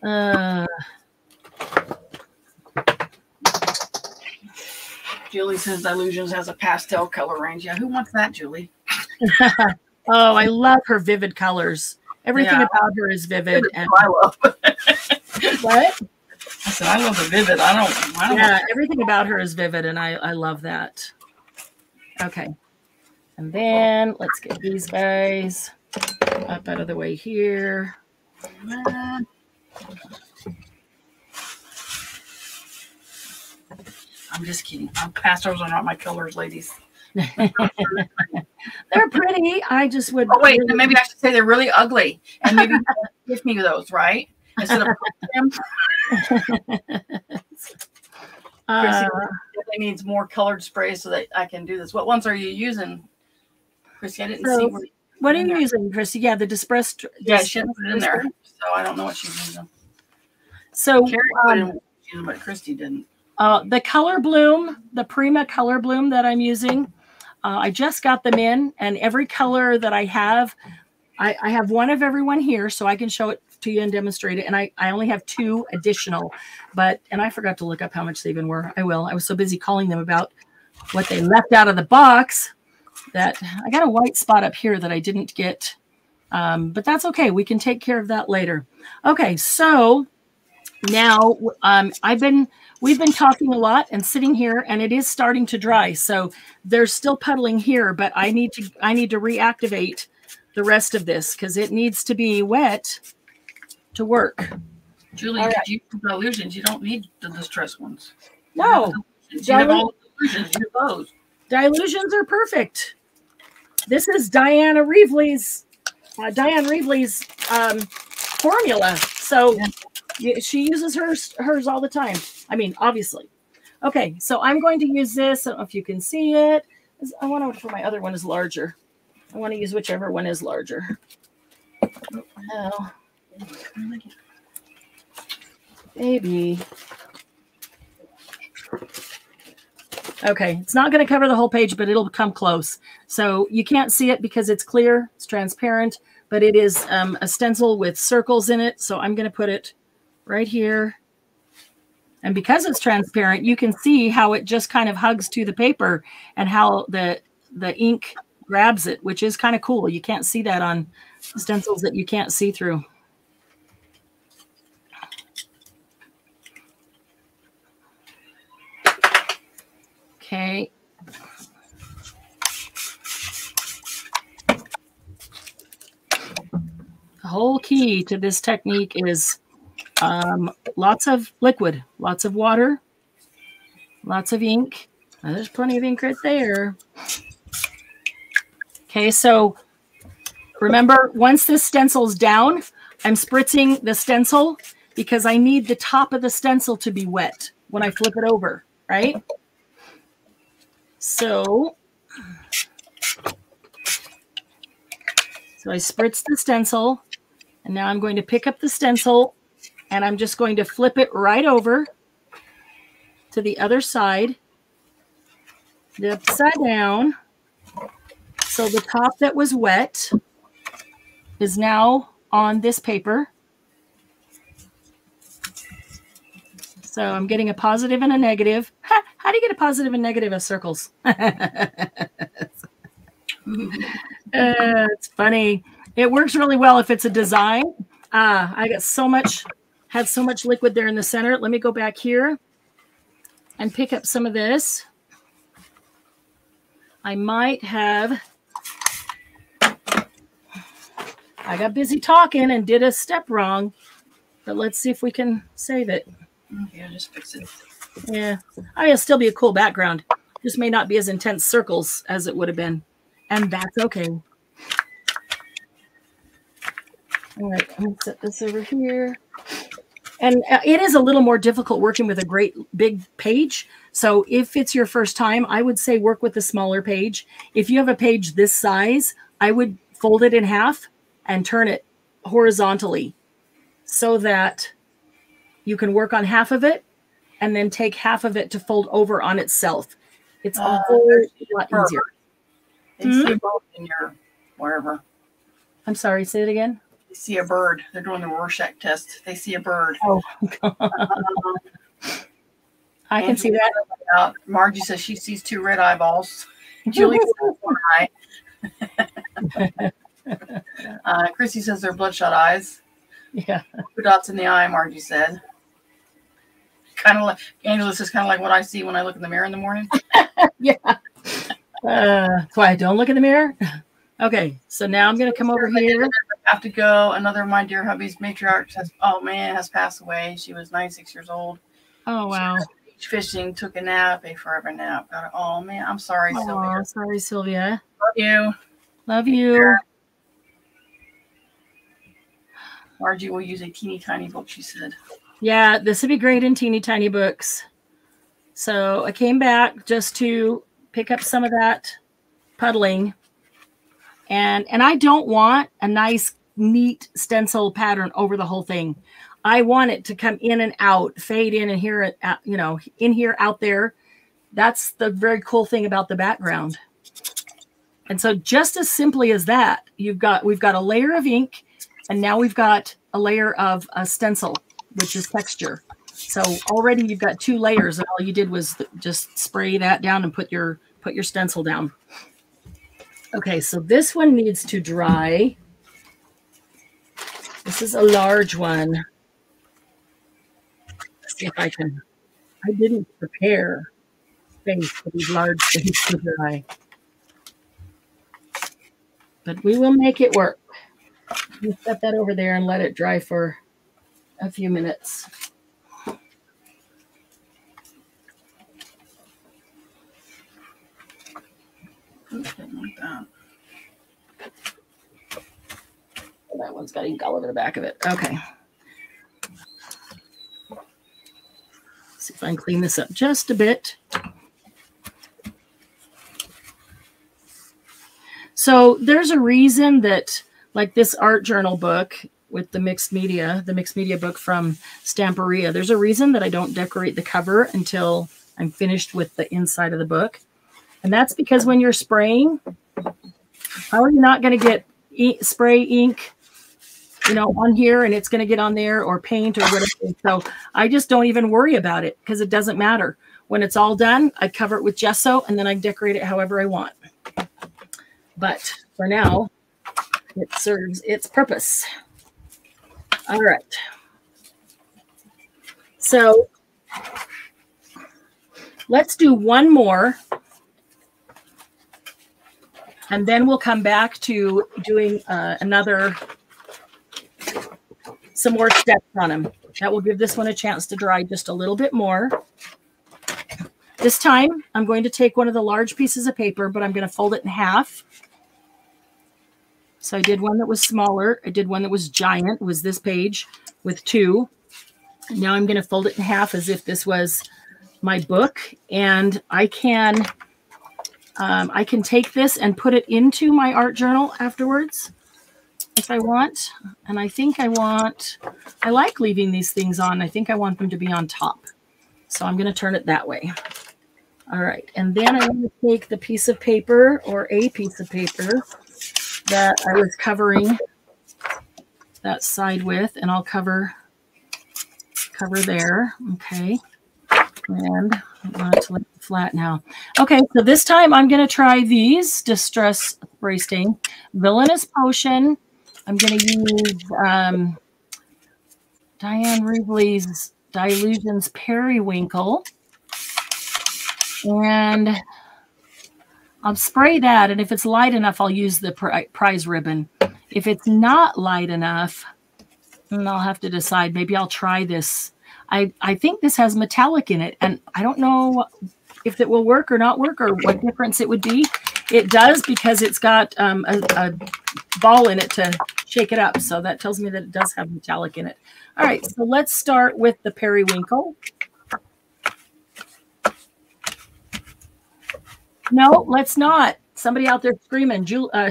uh, Julie says Dylusions has a pastel color range. Yeah, who wants that, Julie? oh, I love her vivid colors. Everything yeah. about her is vivid. And I love. what? I said I love the vivid. I don't. I don't yeah, everything about her is vivid, and I I love that. Okay, and then let's get these guys up out of the way here. I'm just kidding. pastels are not my colors, ladies. they're pretty. I just would. Oh wait, really... maybe I should say they're really ugly, and maybe give me those, right? Instead of them. uh, Chrissy needs more colored sprays so that I can do this. What ones are you using, Chrissy? I didn't so, see. Where, what are you using, Chrissy? Yeah, the disperse. Yeah, she didn't put it in there, so I don't know what she's using. So, Carrie um, put in, but Christy didn't. Uh, the color bloom, the Prima color bloom that I'm using, uh, I just got them in, and every color that I have, I, I, have one of everyone here, so I can show it to you and demonstrate it. And I, I only have two additional, but and I forgot to look up how much they even were. I will. I was so busy calling them about what they left out of the box that I got a white spot up here that I didn't get. Um, but that's okay. We can take care of that later. Okay, so now um, I've been we've been talking a lot and sitting here and it is starting to dry so there's still puddling here but i need to i need to reactivate the rest of this because it needs to be wet to work. Julie right. you illusions you don't need the distress ones. No. you have all Dylusions you have those Dylusions are perfect. This is diana Reaveley's uh, Dyan Reaveley's um, formula so yeah she uses hers hers all the time. I mean, obviously. Okay, so I'm going to use this. I don't know if you can see it. I want to for my other one is larger. I want to use whichever one is larger. Oh, maybe. Okay, it's not going to cover the whole page, but it'll come close. So you can't see it because it's clear, it's transparent, but it is um, a stencil with circles in it. So I'm going to put it right here. And because it's transparent, you can see how it just kind of hugs to the paper and how the the ink grabs it, which is kind of cool. You can't see that on stencils that you can't see through. Okay. The whole key to this technique is um, lots of liquid, lots of water, lots of ink. Now, there's plenty of ink right there. Okay, so remember, once this stencil's down, I'm spritzing the stencil because I need the top of the stencil to be wet when I flip it over, right? So, so I spritz the stencil, and now I'm going to pick up the stencil, and I'm just going to flip it right over to the other side, the upside down. So the top that was wet is now on this paper. So I'm getting a positive and a negative. Ha, how do you get a positive and negative of circles? uh, it's funny. It works really well if it's a design. Ah, I got so much, had so much liquid there in the center. Let me go back here and pick up some of this. I might have, I got busy talking and did a step wrong, but let's see if we can save it. Yeah, just fix it. Yeah. I mean, it'll still be a cool background. Just may not be as intense circles as it would have been. And that's okay. All right, I'm going to set this over here. And uh, it is a little more difficult working with a great big page. So if it's your first time, I would say work with a smaller page. If you have a page this size, I would fold it in half and turn it horizontally so that you can work on half of it and then take half of it to fold over on itself. It's a Uh, whole lot easier. See a bird in your wherever. I'm sorry, say it again. They see a bird. They're doing the Rorschach test. They see a bird. Oh, I can see that. Margie says she sees two red eyeballs. Julie says one eye. uh, Chrissy says they're bloodshot eyes. Yeah. Two dots in the eye, Margie said. Kind of like Angela says, kind of like what I see when I look in the mirror in the morning. yeah. Uh, quiet. Don't look in the mirror. Okay. So now I'm going to come over here. Have to go. Another of my dear hubby's matriarch has, oh man, has passed away. She was 96 years old. Oh, wow. Beach fishing, took a nap, a forever nap. Got it. Oh man, I'm sorry, Oh, Sylvia. sorry, Sylvia. Love you. Love you. Margie will use a teeny tiny book, she said. Yeah, this would be great in teeny tiny books. So I came back just to pick up some of that puddling. And and I don't want a nice neat stencil pattern over the whole thing. I want it to come in and out, fade in and here, uh, you know, in here, out there. That's the very cool thing about the background. And so just as simply as that, you've got we've got a layer of ink and now we've got a layer of a stencil, which is texture. So already you've got two layers, and all you did was just spray that down and put your put your stencil down. Okay, so this one needs to dry. This is a large one. Let's see if I can. I didn't prepare space for these large things to dry. But we will make it work. You set that over there and let it dry for a few minutes. Oops, didn't like that. That one's got ink all over the back of it. Okay. See if I can clean this up just a bit. So there's a reason that, like this art journal book with the mixed media, the mixed media book from Stamperia, there's a reason that I don't decorate the cover until I'm finished with the inside of the book. And that's because when you're spraying, how are you not going to get e- spray ink you know, on here and it's going to get on there or paint or whatever. So I just don't even worry about it because it doesn't matter. When it's all done, I cover it with gesso and then I decorate it however I want. But for now, it serves its purpose. All right. So let's do one more. And then we'll come back to doing uh, another, some more steps on them. That will give this one a chance to dry just a little bit more. This time, I'm going to take one of the large pieces of paper, but I'm going to fold it in half. So I did one that was smaller. I did one that was giant, was this page with two. Now I'm going to fold it in half as if this was my book. And I can, um, I can take this and put it into my art journal afterwards if I want. And I think I want, I like leaving these things on. I think I want them to be on top. So I'm going to turn it that way. All right. And then I'm going to take the piece of paper or a piece of paper that I was covering that side with, and I'll cover cover there. Okay. And I want it to flat now. Okay, so this time I'm going to try these Distress Spray Stain. Villainous Potion. I'm going to use um, Dyan Reaveley's Dylusions Periwinkle. And I'll spray that. And if it's light enough, I'll use the prize ribbon. If it's not light enough, then I'll have to decide. Maybe I'll try this. I, I think this has metallic in it. And I don't know if it will work or not work or what difference it would be. It does because it's got um, a, a ball in it to shake it up. So that tells me that it does have metallic in it. All right, so let's start with the periwinkle. No, let's not. Somebody out there screaming, Jul- uh,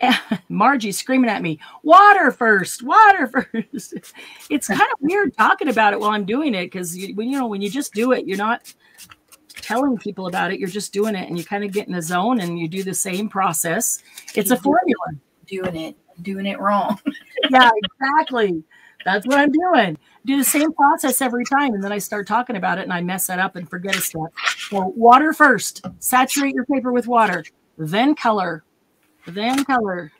Margie screaming at me, water first, water first. It's kind of weird talking about it while I'm doing it because you, when you know when you just do it, you're not telling people about it. You're just doing it, and you kind of get in the zone and you do the same process. It's a formula. Doing it, doing it wrong. yeah, exactly. That's what I'm doing. Do the same process every time, and then I start talking about it, and I mess that up and forget a step. So water first. Saturate your paper with water, then color, then color.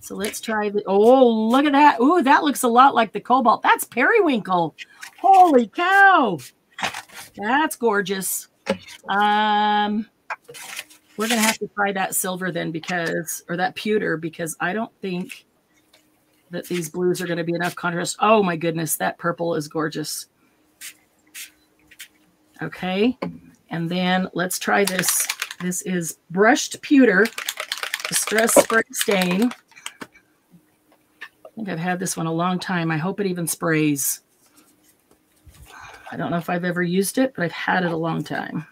So let's try the. Oh, look at that! Ooh, that looks a lot like the cobalt. That's periwinkle. Holy cow! That's gorgeous. Um, we're gonna have to try that silver then because, or that pewter because I don't think that these blues are going to be enough contrast. Oh my goodness, that purple is gorgeous. Okay, and then let's try this. This is brushed pewter, distress spray stain. I think I've had this one a long time. I hope it even sprays. I don't know if I've ever used it, but I've had it a long time.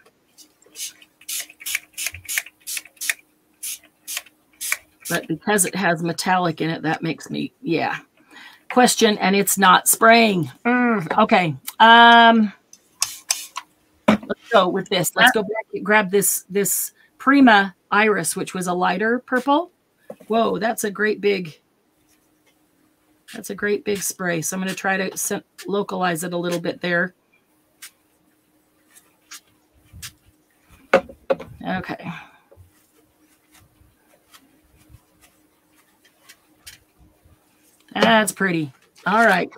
But because it has metallic in it, that makes me, yeah. Question, and it's not spraying. Mm, okay. Um, let's go with this. Let's go back grab this, this Prima Iris, which was a lighter purple. Whoa, that's a great big, that's a great big spray. So I'm going to try to localize it a little bit there. Okay. That's pretty. All right.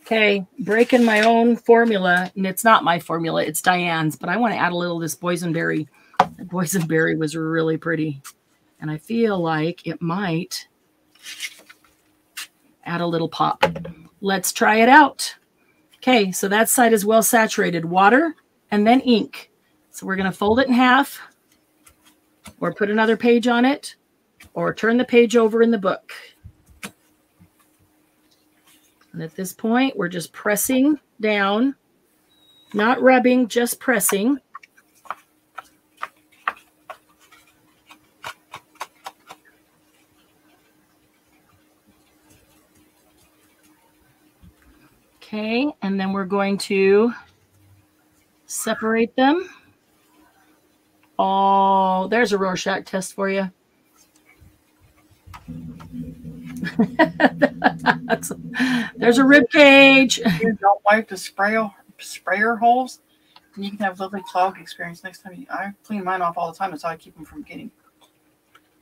Okay, breaking my own formula, and it's not my formula, it's Dyan's, but I want to add a little of this boysenberry. The boysenberry was really pretty, and I feel like it might add a little pop. Let's try it out. Okay, so that side is well saturated. Water and then ink. So we're going to fold it in half or put another page on it or turn the page over in the book. And at this point, we're just pressing down, not rubbing, just pressing. Okay, and then we're going to separate them. Oh, there's a Rorschach test for you. There's a rib cage. You don't wipe the sprayer sprayer holes, and you can have lovely clog experience next time. You, I clean mine off all the time. That's how I keep them from getting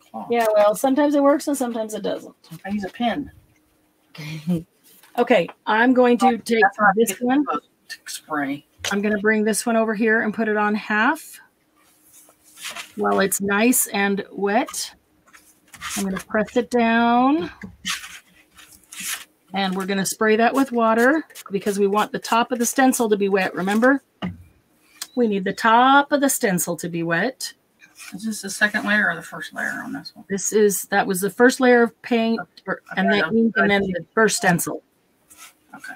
clogged. Yeah, well, sometimes it works and sometimes it doesn't. I use a pin. Okay, I'm going to take That's how I this one. spray. I'm going to bring this one over here and put it on half. While it's nice and wet, I'm going to press it down. And we're going to spray that with water because we want the top of the stencil to be wet. Remember? We need the top of the stencil to be wet. Is this the second layer or the first layer on this one? This is that was the first layer of paint or- and Okay, then ink and then the first stencil. Okay.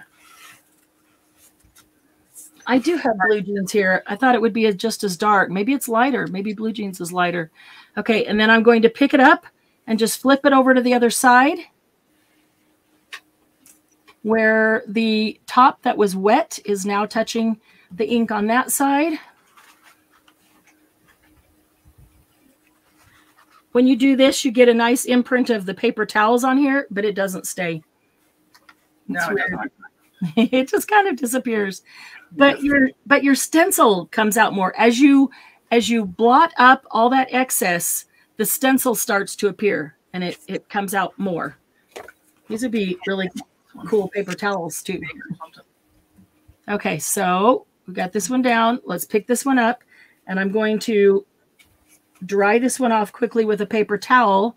I do have blue jeans here. I thought it would be just as dark. Maybe it's lighter. Maybe blue jeans is lighter. Okay, and then I'm going to pick it up and just flip it over to the other side where the top that was wet is now touching the ink on that side. When you do this, you get a nice imprint of the paper towels on here, but it doesn't stay. No, It's it weird. it just kind of disappears but your but your stencil comes out more as you as you blot up all that excess the stencil starts to appear and it it comes out more these would be really cool paper towels too okay so we got this one down let's pick this one up and i'm going to dry this one off quickly with a paper towel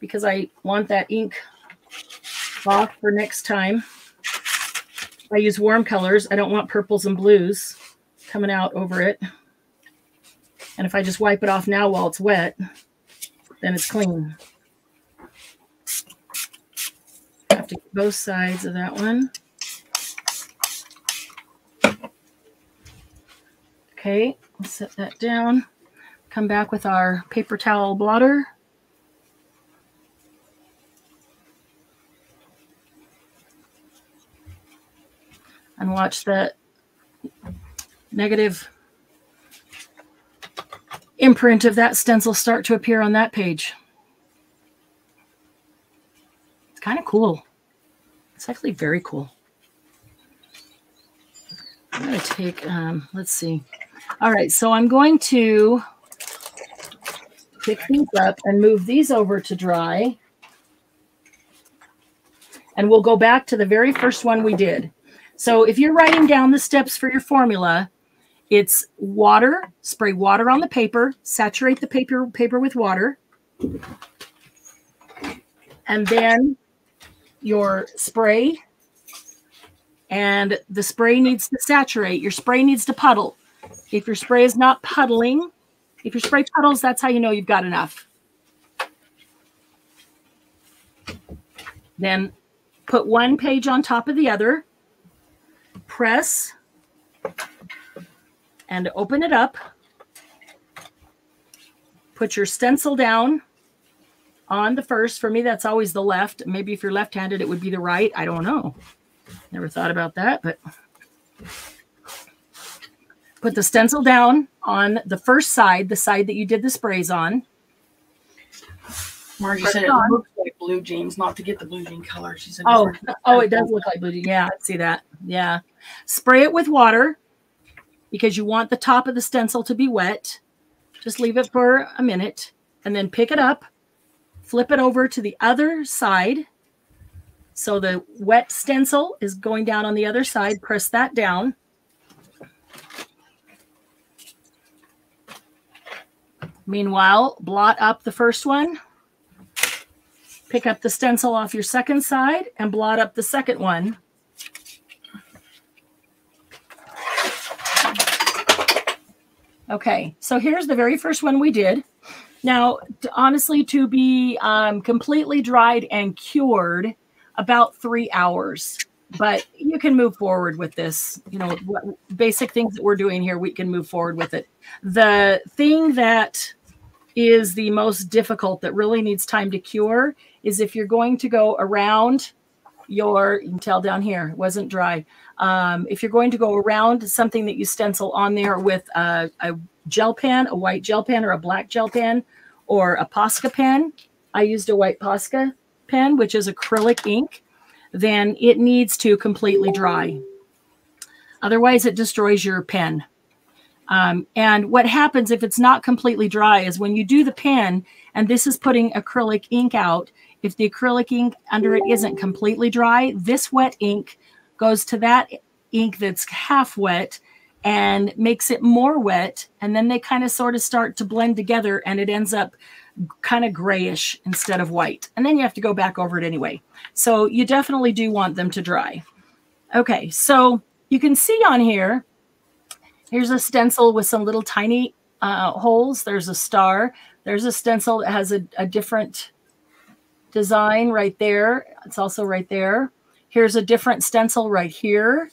because i want that ink off for next time I use warm colors. I don't want purples and blues coming out over it. And if I just wipe it off now while it's wet, then it's clean. I have to get both sides of that one. Okay, let's set that down. Come back with our paper towel blotter. and watch that negative imprint of that stencil start to appear on that page. It's kind of cool. It's actually very cool. I'm going to take, um, let's see. All right, so I'm going to pick these up and move these over to dry. And we'll go back to the very first one we did. So if you're writing down the steps for your formula, it's water, spray water on the paper, saturate the paper paper with water. And then your spray and the spray needs to saturate. Your spray needs to puddle. If your spray is not puddling, if your spray puddles, that's how you know you've got enough. Then put one page on top of the other press and open it up. Put your stencil down on the first. For me, that's always the left. Maybe if you're left-handed, it would be the right. I don't know. Never thought about that, but put the stencil down on the first side, the side that you did the sprays on. Margie Press said it on. looks like blue jeans, not to get the blue jean color. She said, Oh, oh, it does look like blue. jean. Yeah, I see that. Yeah. Spray it with water because you want the top of the stencil to be wet. Just leave it for a minute and then pick it up, flip it over to the other side. So the wet stencil is going down on the other side. Press that down. Meanwhile, blot up the first one. Pick up the stencil off your second side and blot up the second one. Okay, so here's the very first one we did. Now, to, honestly, to be um, completely dried and cured, about three hours. But you can move forward with this. You know, what, basic things that we're doing here, we can move forward with it. The thing that is the most difficult that really needs time to cure is if you're going to go around your, you can tell down here, it wasn't dry. Um, if you're going to go around something that you stencil on there with a, a gel pen, a white gel pen or a black gel pen or a Posca pen, I used a white Posca pen, which is acrylic ink, then it needs to completely dry. Otherwise, it destroys your pen. Um, and what happens if it's not completely dry is when you do the pen, and this is putting acrylic ink out, if the acrylic ink under it isn't completely dry, this wet ink goes to that ink that's half wet and makes it more wet. And then they kind of sort of start to blend together and it ends up kind of grayish instead of white. And then you have to go back over it anyway. So you definitely do want them to dry. Okay, so you can see on here, here's a stencil with some little tiny uh, holes. There's a star. There's a stencil that has a, a different design right there. It's also right there. Here's a different stencil right here.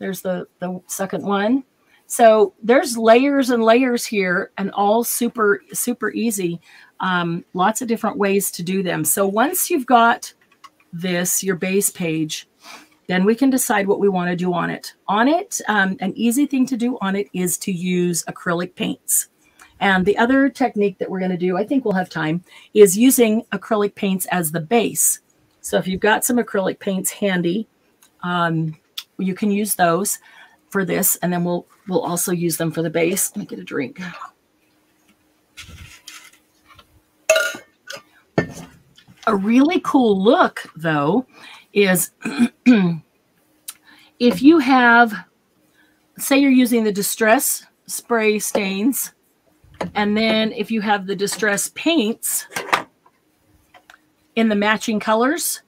There's the, the second one. So there's layers and layers here and all super, super easy. Um, lots of different ways to do them. So once you've got this, your base page, then we can decide what we want to do on it. On it, um, an easy thing to do on it is to use acrylic paints. And the other technique that we're going to do, I think we'll have time, is using acrylic paints as the base. So if you've got some acrylic paints handy, um, you can use those for this, and then we'll we'll also use them for the base. Let me get a drink. A really cool look, though, is if you have, say you're using the distress spray stains, and then if you have the distress paints in the matching colors,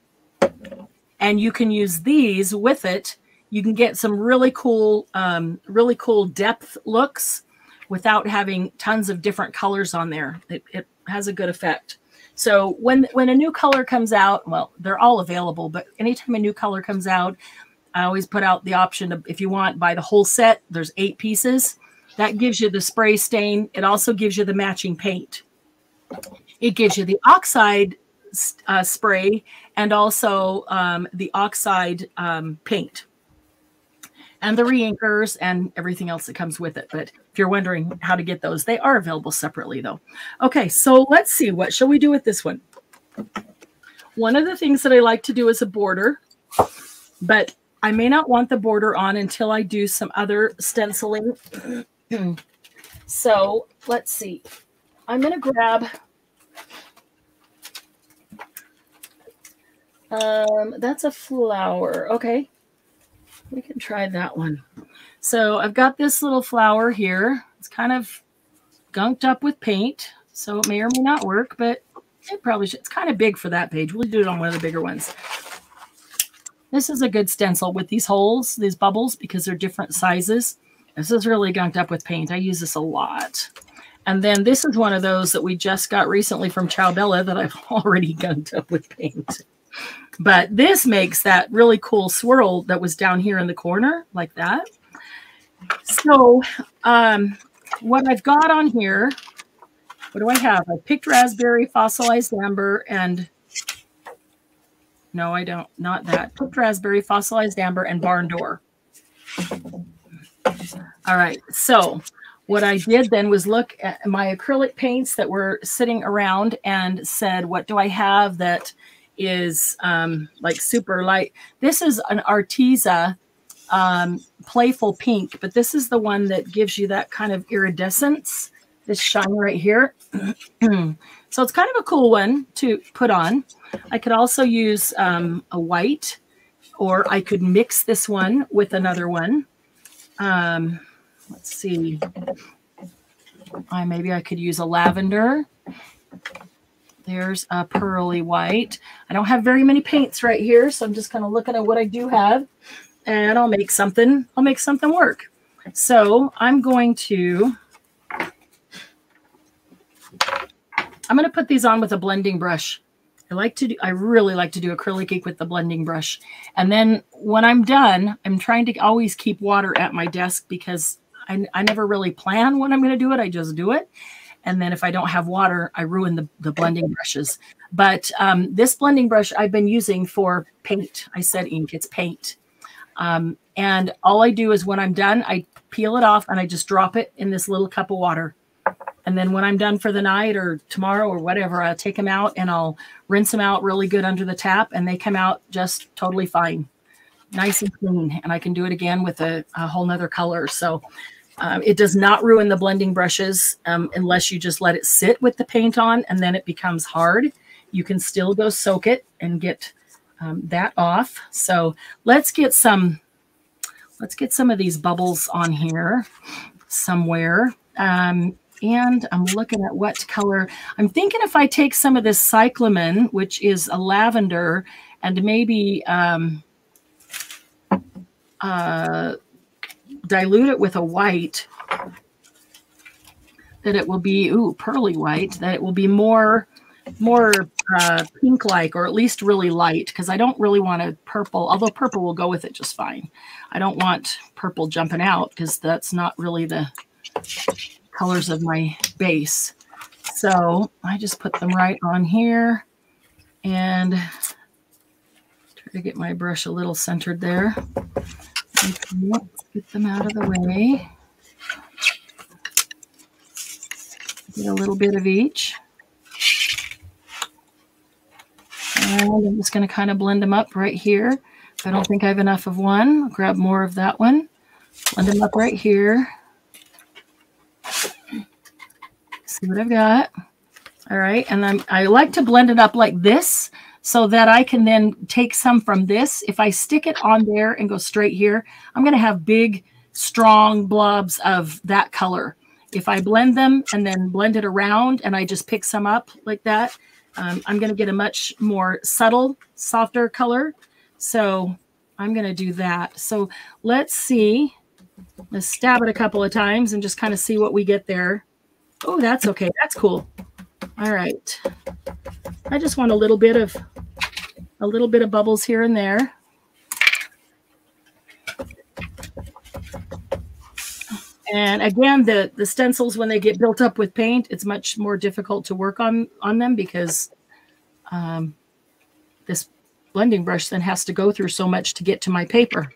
and you can use these with it, you can get some really cool, um, really cool depth looks without having tons of different colors on there. It, it has a good effect. So when when a new color comes out, well, they're all available, but anytime a new color comes out, I always put out the option if you want buy the whole set. There's eight pieces. That gives you the spray stain. It also gives you the matching paint. It gives you the oxide uh, spray and also um, the oxide um, paint and the reinkers and everything else that comes with it. But if you're wondering how to get those, they are available separately though. Okay, so let's see. What shall we do with this one? One of the things that I like to do is a border, but I may not want the border on until I do some other stenciling. so let's see. I'm to grab um, that's a flower. Okay we can try that one. So I've got this little flower here. It's kind of gunked up with paint, so it may or may not work, but it probably should. It's kind of big for that page. We'll do it on one of the bigger ones. This is a good stencil with these holes, these bubbles, because they're different sizes. This is really gunked up with paint. I use this a lot. And then this is one of those that we just got recently from Ciao Bella that I've already gunked up with paint. But this makes that really cool swirl that was down here in the corner like that. So um, what I've got on here, what do I have? I picked raspberry, fossilized amber, and no, I don't. Not that. Picked raspberry, fossilized amber, and barn door. All right. So what I did then was look at my acrylic paints that were sitting around and said, what do I have that – is um, like super light. This is an Arteza um, playful pink, but this is the one that gives you that kind of iridescence, this shine right here. so it's kind of a cool one to put on. I could also use um, a white, or I could mix this one with another one. Um, let's see. I maybe I could use a lavender. There's a pearly white. I don't have very many paints right here, so I'm just kind of looking at what I do have, and I'll make something. I'll make something work. So I'm going to. I'm going to put these on with a blending brush. I like to do, I really like to do acrylic ink with the blending brush. And then when I'm done, I'm trying to always keep water at my desk because I, I never really plan when I'm going to do it. I just do it. And then if I don't have water, I ruin the, the blending brushes. But um, this blending brush I've been using for paint. I said ink, it's paint. Um, and all I do is when I'm done, I peel it off and I just drop it in this little cup of water. And then when I'm done for the night or tomorrow or whatever, I'll take them out and I'll rinse them out really good under the tap and they come out just totally fine, nice and clean. And I can do it again with a, a whole nother color. So um, it does not ruin the blending brushes um, unless you just let it sit with the paint on and then it becomes hard. You can still go soak it and get um, that off. So let's get some, let's get some of these bubbles on here somewhere. Um, and I'm looking at what color. I'm thinking if I take some of this cyclamen, which is a lavender, and maybe um, uh, dilute it with a white, that it will be, ooh, pearly white, that it will be more more uh, pink-like or at least really light because I don't really want a purple, although purple will go with it just fine. I don't want purple jumping out because that's not really the colors of my base. So I just put them right on here and try to get my brush a little centered there. Let's get them out of the way. Get a little bit of each. And I'm just going to kind of blend them up right here. If I don't think I have enough of one, I'll grab more of that one. Blend them up right here. See what I've got. All right. And I'm, I like to blend it up like this so that I can then take some from this. If I stick it on there and go straight here, I'm going to have big, strong blobs of that color. If I blend them and then blend it around and I just pick some up like that, um, I'm going to get a much more subtle, softer color. So I'm going to do that. So let's see. Let's stab it a couple of times and just kind of see what we get there. Oh, that's okay. That's cool. All right. I just want a little bit of a little bit of bubbles here and there. And again, the, the stencils, when they get built up with paint, it's much more difficult to work on, on them because um, this blending brush then has to go through so much to get to my paper.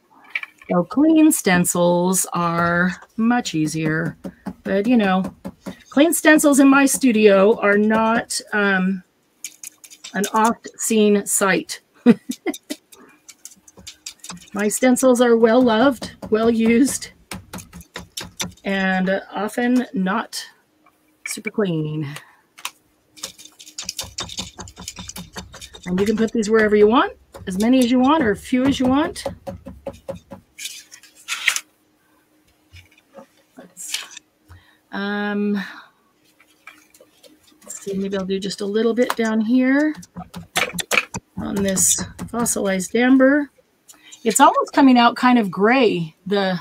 So clean stencils are much easier. But, you know, clean stencils in my studio are not um, an oft-seen sight. my stencils are well loved, well used, and often not super clean. And you can put these wherever you want, as many as you want or few as you want. Um, see, maybe I'll do just a little bit down here on this fossilized amber. It's almost coming out kind of gray. The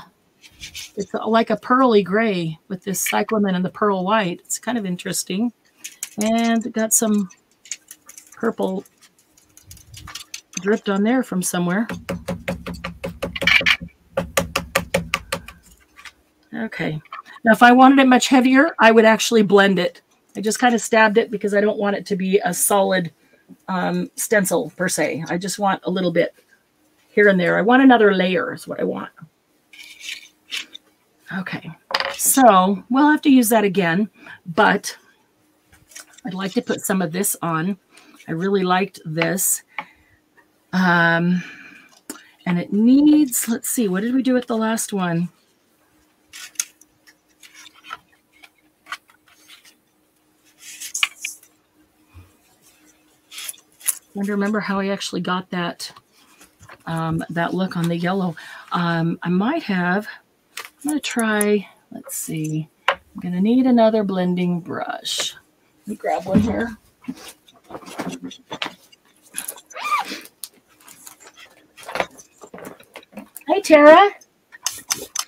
It's like a pearly gray with this cyclamen and the pearl white. It's kind of interesting. And got some purple dripped on there from somewhere. Okay. Now, if I wanted it much heavier, I would actually blend it. I just kind of stabbed it because I don't want it to be a solid um, stencil per se. I just want a little bit here and there. I want another layer is what I want. Okay, so we'll have to use that again, but I'd like to put some of this on. I really liked this. Um, and it needs, let's see, what did we do with the last one? I to remember how I actually got that um, that look on the yellow. Um, I might have. I'm going to try. Let's see. I'm going to need another blending brush. Let me grab one here. Hi, Tara.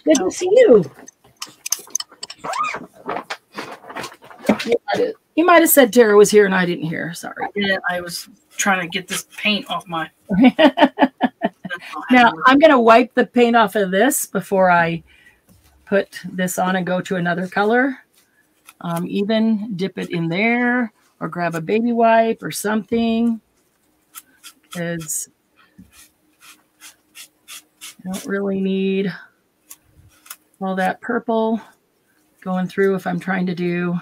Good to see you. You might have said Tara was here and I didn't hear. Sorry. Yeah, I was trying to get this paint off my. now I'm going to wipe the paint off of this before I put this on and go to another color. Um, even dip it in there or grab a baby wipe or something because I don't really need all that purple going through if I'm trying to do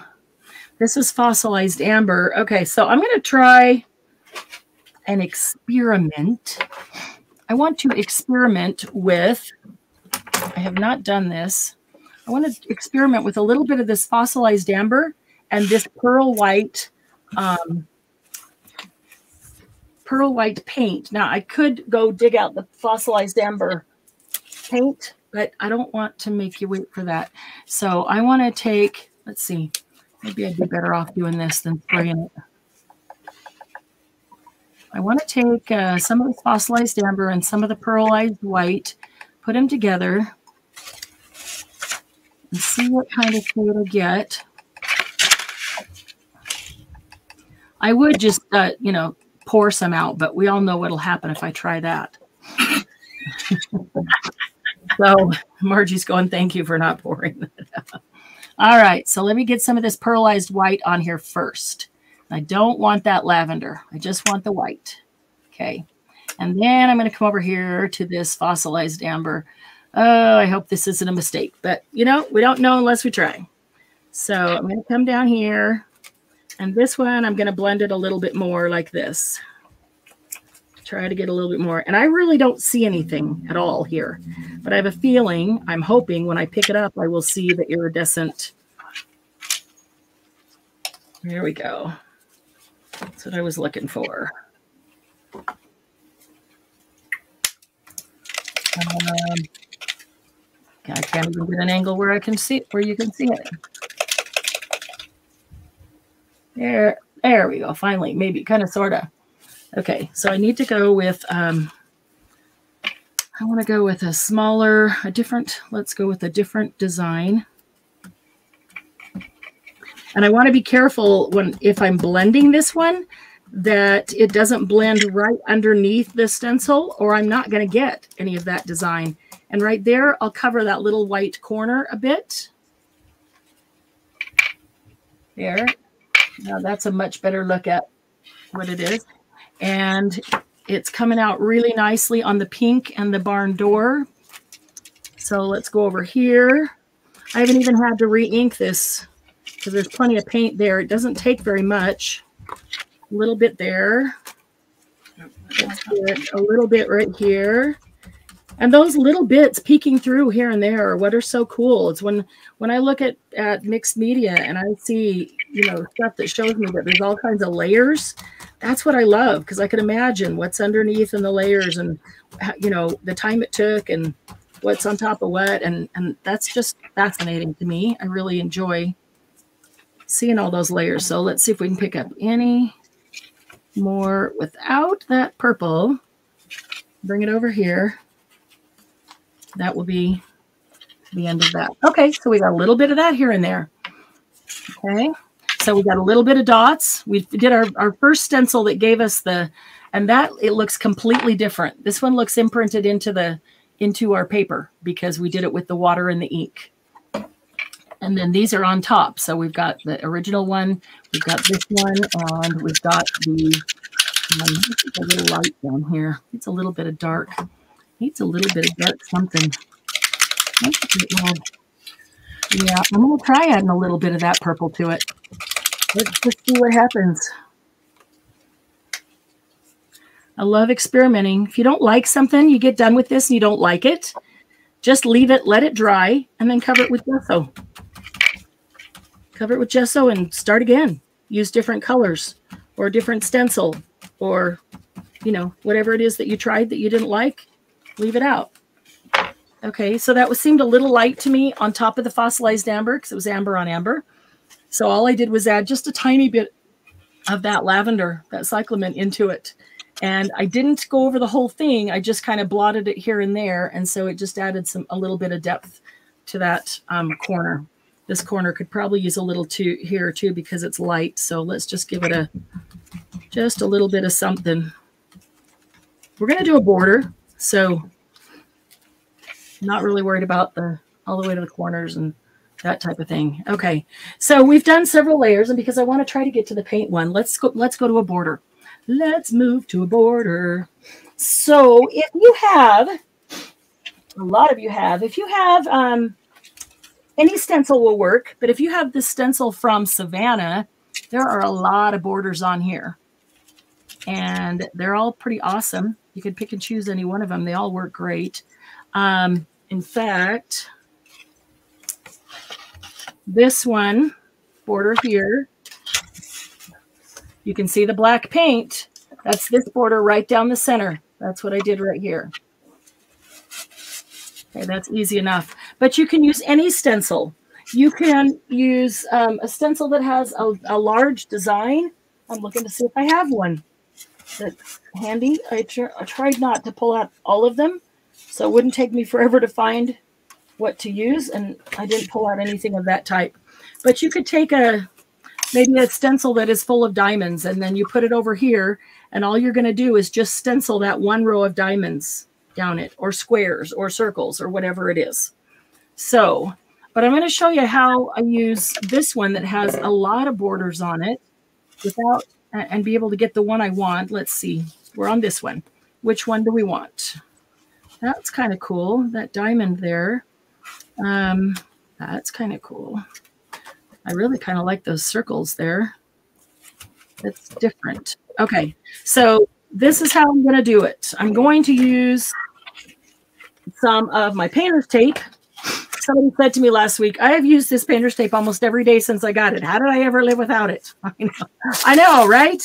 This is fossilized amber. Okay, so I'm going to try an experiment. I want to experiment with, I have not done this. I want to experiment with a little bit of this fossilized amber and this pearl white um, pearl white paint. Now I could go dig out the fossilized amber paint, but I don't want to make you wait for that. So I want to take, let's see, maybe I'd be better off doing this than spraying it. I want to take uh, some of the fossilized amber and some of the pearlized white, put them together, and see what kind of shade I get. I would just, uh, you know, pour some out, but we all know what'll happen if I try that. so Margie's going, thank you for not pouring that out. All right, so let me get some of this pearlized white on here first. I don't want that lavender. I just want the white. Okay. And then I'm going to come over here to this fossilized amber. Oh, I hope this isn't a mistake, but you know, we don't know unless we try. So I'm going to come down here and this one, I'm going to blend it a little bit more like this. Try to get a little bit more. And I really don't see anything at all here. But I have a feeling, I'm hoping when I pick it up, I will see the iridescent. There we go. That's what I was looking for. Um, I can't even get an angle where I can see where you can see it. There, there we go. Finally, maybe kind of, sort of. Okay, so I need to go with, um, I want to go with a smaller, a different, let's go with a different design. And I want to be careful when, if I'm blending this one, that it doesn't blend right underneath the stencil or I'm not going to get any of that design. And right there, I'll cover that little white corner a bit. There. Now that's a much better look at what it is. And it's coming out really nicely on the pink and the barn door. So let's go over here. I haven't even had to re-ink this because there's plenty of paint there. It doesn't take very much. A little bit there. A little bit right here. And those little bits peeking through here and there are what are so cool. It's when when I look at, at mixed media and I see, you know, stuff that shows me that there's all kinds of layers, that's what I love because I can imagine what's underneath in the layers and you know, the time it took and what's on top of what and and that's just fascinating to me. I really enjoy seeing all those layers. So let's see if we can pick up any more without that purple. Bring it over here that will be the end of that. Okay, so we got a little bit of that here and there. Okay, so we got a little bit of dots. We did our, our first stencil that gave us the, and that it looks completely different. This one looks imprinted into the into our paper because we did it with the water and the ink. And then these are on top. So we've got the original one, we've got this one, and we've got the um, little light down here. It's a little bit of dark. Needs a little bit of dark something. Yeah, I'm going to try adding a little bit of that purple to it. Let's just see what happens. I love experimenting. If you don't like something, you get done with this and you don't like it, just leave it, let it dry, and then cover it with gesso. Cover it with gesso and start again. Use different colors or a different stencil or, you know, whatever it is that you tried that you didn't like leave it out. Okay, so that was seemed a little light to me on top of the fossilized amber because it was amber on amber. So all I did was add just a tiny bit of that lavender, that cyclamen into it. And I didn't go over the whole thing. I just kind of blotted it here and there. And so it just added some a little bit of depth to that um, corner. This corner could probably use a little too here too because it's light. So let's just give it a just a little bit of something. We're going to do a border. So not really worried about the all the way to the corners and that type of thing. Okay, so we've done several layers, and because I want to try to get to the paint one, let's go. Let's go to a border. Let's move to a border. So if you have, a lot of you have, if you have um, any stencil will work, but if you have the stencil from Savannah, there are a lot of borders on here. And they're all pretty awesome. You can pick and choose any one of them. They all work great. Um, in fact, this one border here, you can see the black paint. That's this border right down the center. That's what I did right here. Okay, that's easy enough. But you can use any stencil. You can use um, a stencil that has a, a, large design. I'm looking to see if I have one that's handy. I, tr I tried not to pull out all of them, so it wouldn't take me forever to find what to use, and I didn't pull out anything of that type. But you could take a maybe a stencil that is full of diamonds, and then you put it over here, and all you're going to do is just stencil that one row of diamonds down it, or squares, or circles, or whatever it is. So, but I'm going to show you how I use this one that has a lot of borders on it without, and be able to get the one I want. Let's see, we're on this one. Which one do we want? That's kind of cool, that diamond there. Um, that's kind of cool. I really kind of like those circles there. It's different. Okay, so this is how I'm going to do it. I'm going to use some of my painter's tape. Somebody said to me last week, I have used this painter's tape almost every day since I got it. How did I ever live without it? I know, I know right?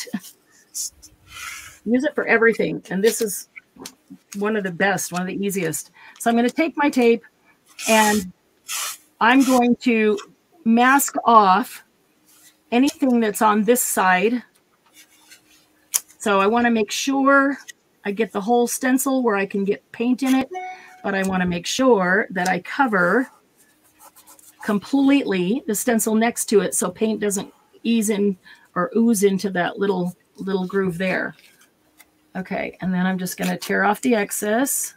Use it for everything. And this is one of the best, one of the easiest. So I'm going to take my tape and I'm going to mask off anything that's on this side so I want to make sure I get the whole stencil where I can get paint in it, but I want to make sure that I cover completely the stencil next to it so paint doesn't ease in or ooze into that little little groove there. Okay, and then I'm just going to tear off the excess.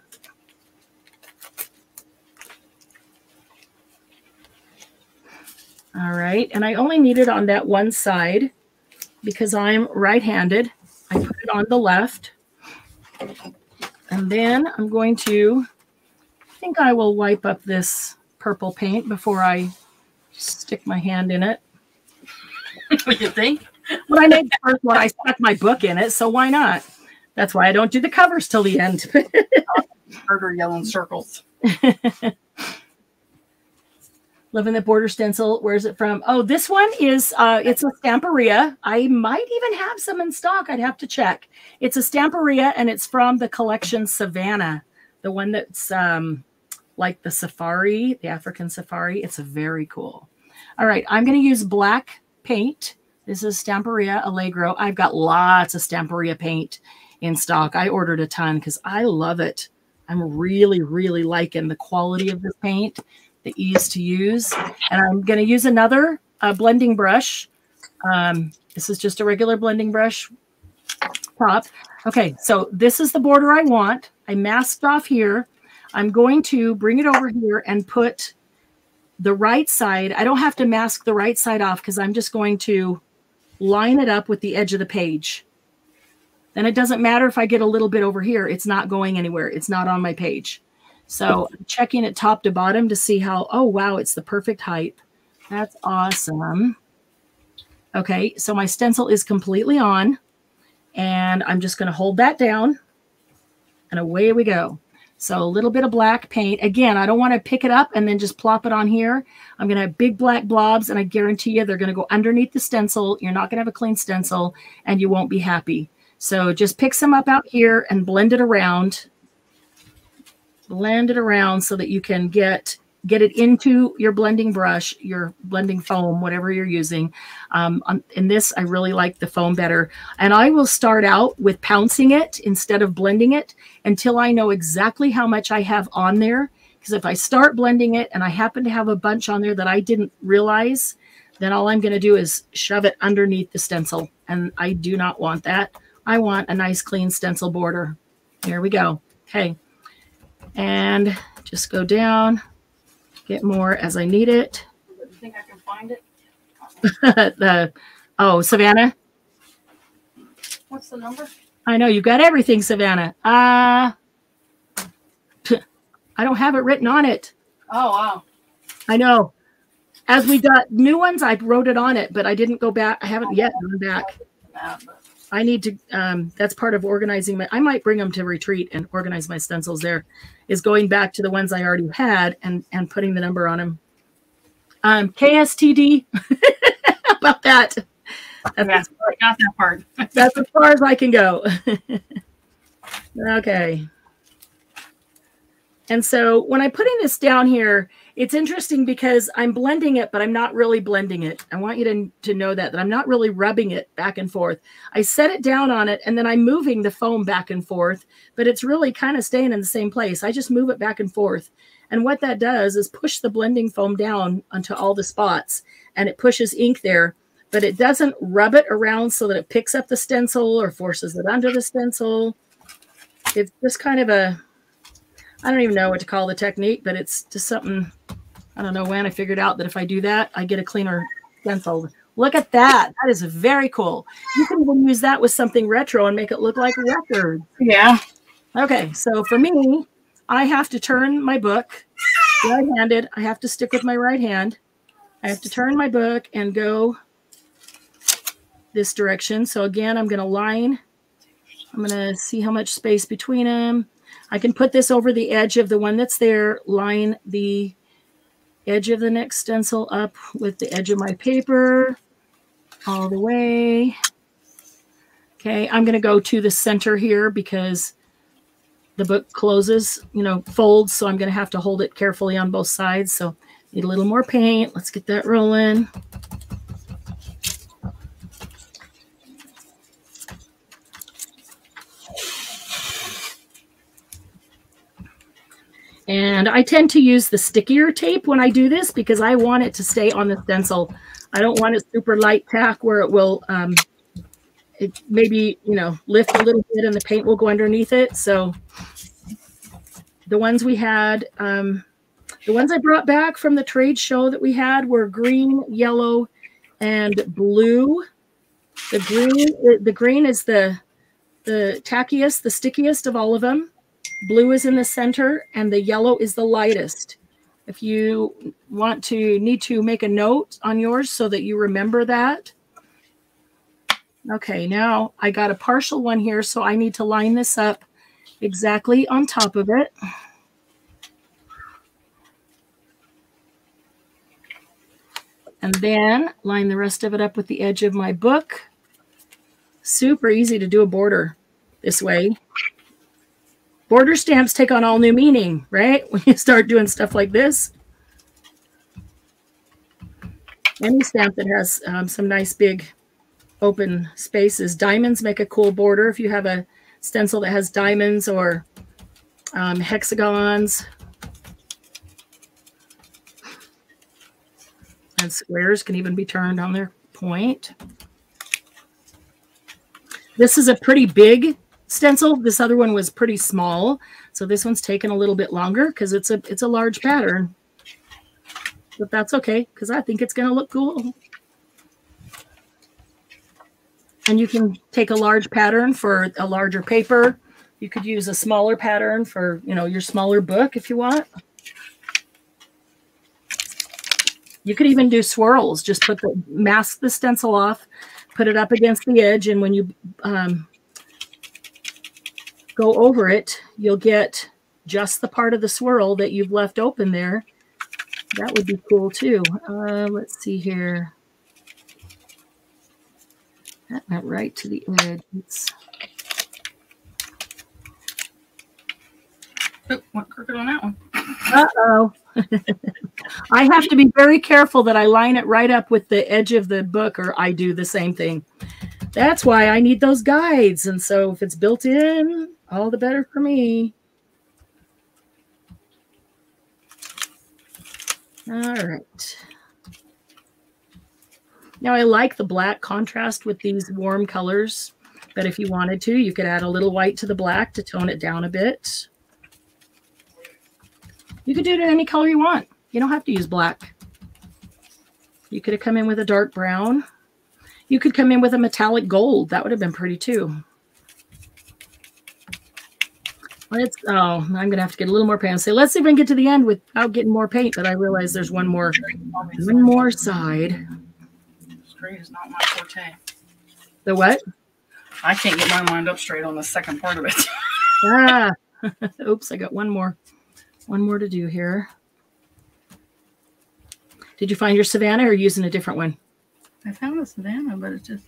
All right, and I only need it on that one side because I'm right-handed. I put it on the left. And then I'm going to, think I will wipe up this purple paint before I stick my hand in it. what do you think? Well, I made the first one. I stuck my book in it, so why not? That's why I don't do the covers till the end. Murder yellow circles. Living the Border stencil. Where's it from? Oh, this one is uh it's a Stamperia. I might even have some in stock. I'd have to check. It's a Stamperia and it's from the collection Savannah, the one that's um like the safari, the African safari. It's very cool. All right, I'm going to use black paint. This is Stamperia Allegro. I've got lots of Stamperia paint in stock. I ordered a ton because I love it. I'm really, really liking the quality of this paint the ease to use. And I'm going to use another uh, blending brush. Um, this is just a regular blending brush top. Okay, so this is the border I want. I masked off here. I'm going to bring it over here and put the right side. I don't have to mask the right side off because I'm just going to line it up with the edge of the page. Then it doesn't matter if I get a little bit over here. It's not going anywhere. It's not on my page. So I'm checking it top to bottom to see how, oh, wow, it's the perfect height. That's awesome. Okay, so my stencil is completely on and I'm just going to hold that down and away we go. So a little bit of black paint. Again, I don't want to pick it up and then just plop it on here. I'm going to have big black blobs and I guarantee you they're going to go underneath the stencil. You're not going to have a clean stencil and you won't be happy. So just pick some up out here and blend it around blend it around so that you can get get it into your blending brush, your blending foam, whatever you're using. Um, in this, I really like the foam better. And I will start out with pouncing it instead of blending it until I know exactly how much I have on there. Because if I start blending it and I happen to have a bunch on there that I didn't realize, then all I'm going to do is shove it underneath the stencil. And I do not want that. I want a nice clean stencil border. Here we go. Okay and just go down, get more as I need it. You think I can find it? the oh Savannah. What's the number? I know you've got everything, Savannah. Uh I don't have it written on it. Oh wow. I know. as we got new ones, I wrote it on it, but I didn't go back. I haven't yet gone back. I need to. Um, that's part of organizing my. I might bring them to retreat and organize my stencils. There is going back to the ones I already had and and putting the number on them. Um, KSTD about that. That's, got that part. that's as far as I can go. okay. And so when I'm putting this down here, it's interesting because I'm blending it, but I'm not really blending it. I want you to, to know that, that I'm not really rubbing it back and forth. I set it down on it and then I'm moving the foam back and forth, but it's really kind of staying in the same place. I just move it back and forth. And what that does is push the blending foam down onto all the spots and it pushes ink there, but it doesn't rub it around so that it picks up the stencil or forces it under the stencil. It's just kind of a I don't even know what to call the technique, but it's just something, I don't know when I figured out that if I do that, I get a cleaner stencil. Look at that. That is very cool. You can even use that with something retro and make it look like a record. Yeah. Okay, so for me, I have to turn my book right-handed. I have to stick with my right hand. I have to turn my book and go this direction. So again, I'm going to line. I'm going to see how much space between them. I can put this over the edge of the one that's there, line the edge of the next stencil up with the edge of my paper all the way. Okay, I'm going to go to the center here because the book closes, you know, folds, so I'm going to have to hold it carefully on both sides. So need a little more paint. Let's get that rolling. And I tend to use the stickier tape when I do this because I want it to stay on the stencil. I don't want it super light tack where it will um, it maybe, you know, lift a little bit and the paint will go underneath it. So the ones we had, um, the ones I brought back from the trade show that we had were green, yellow, and blue. The green, the green is the the tackiest, the stickiest of all of them. Blue is in the center and the yellow is the lightest. If you want to need to make a note on yours so that you remember that. Okay, now I got a partial one here, so I need to line this up exactly on top of it. And then line the rest of it up with the edge of my book. Super easy to do a border this way border stamps take on all new meaning, right? When you start doing stuff like this. Any stamp that has um, some nice big open spaces. Diamonds make a cool border if you have a stencil that has diamonds or um, hexagons. And squares can even be turned on their point. This is a pretty big stencil. This other one was pretty small. So this one's taken a little bit longer because it's a it's a large pattern. But that's okay because I think it's going to look cool. And you can take a large pattern for a larger paper. You could use a smaller pattern for, you know, your smaller book if you want. You could even do swirls. Just put the mask the stencil off, put it up against the edge, and when you um, go over it, you'll get just the part of the swirl that you've left open there. That would be cool too. Uh, let's see here. That went right to the edge. It's... Oh, went crooked on that one. Uh-oh. I have to be very careful that I line it right up with the edge of the book or I do the same thing. That's why I need those guides. And so if it's built in, all the better for me. All right. Now I like the black contrast with these warm colors, but if you wanted to, you could add a little white to the black to tone it down a bit. You could do it in any color you want. You don't have to use black. You could have come in with a dark brown. You could come in with a metallic gold. That would have been pretty too. Let's, oh, I'm going to have to get a little more paint. Say, let's see if I can get to the end without getting more paint, but I realize there's one more, one more side. Straight is not my forte. The what? I can't get my mind up straight on the second part of it. ah, oops, I got one more, one more to do here. Did you find your Savannah or using a different one? I found a Savannah, but it's just,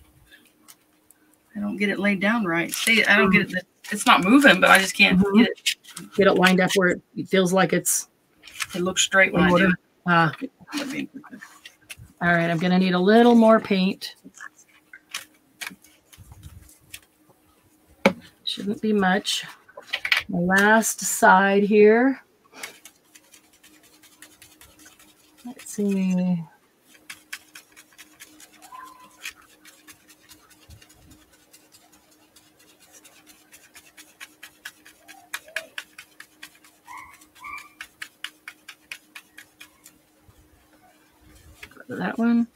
I don't get it laid down right. See, I don't get it. It's not moving, but I just can't mm -hmm. get it. Get it lined up where it feels like it's. It looks straight when I do. Ah. All right, I'm going to need a little more paint. Shouldn't be much. The last side here. Let's see. That one.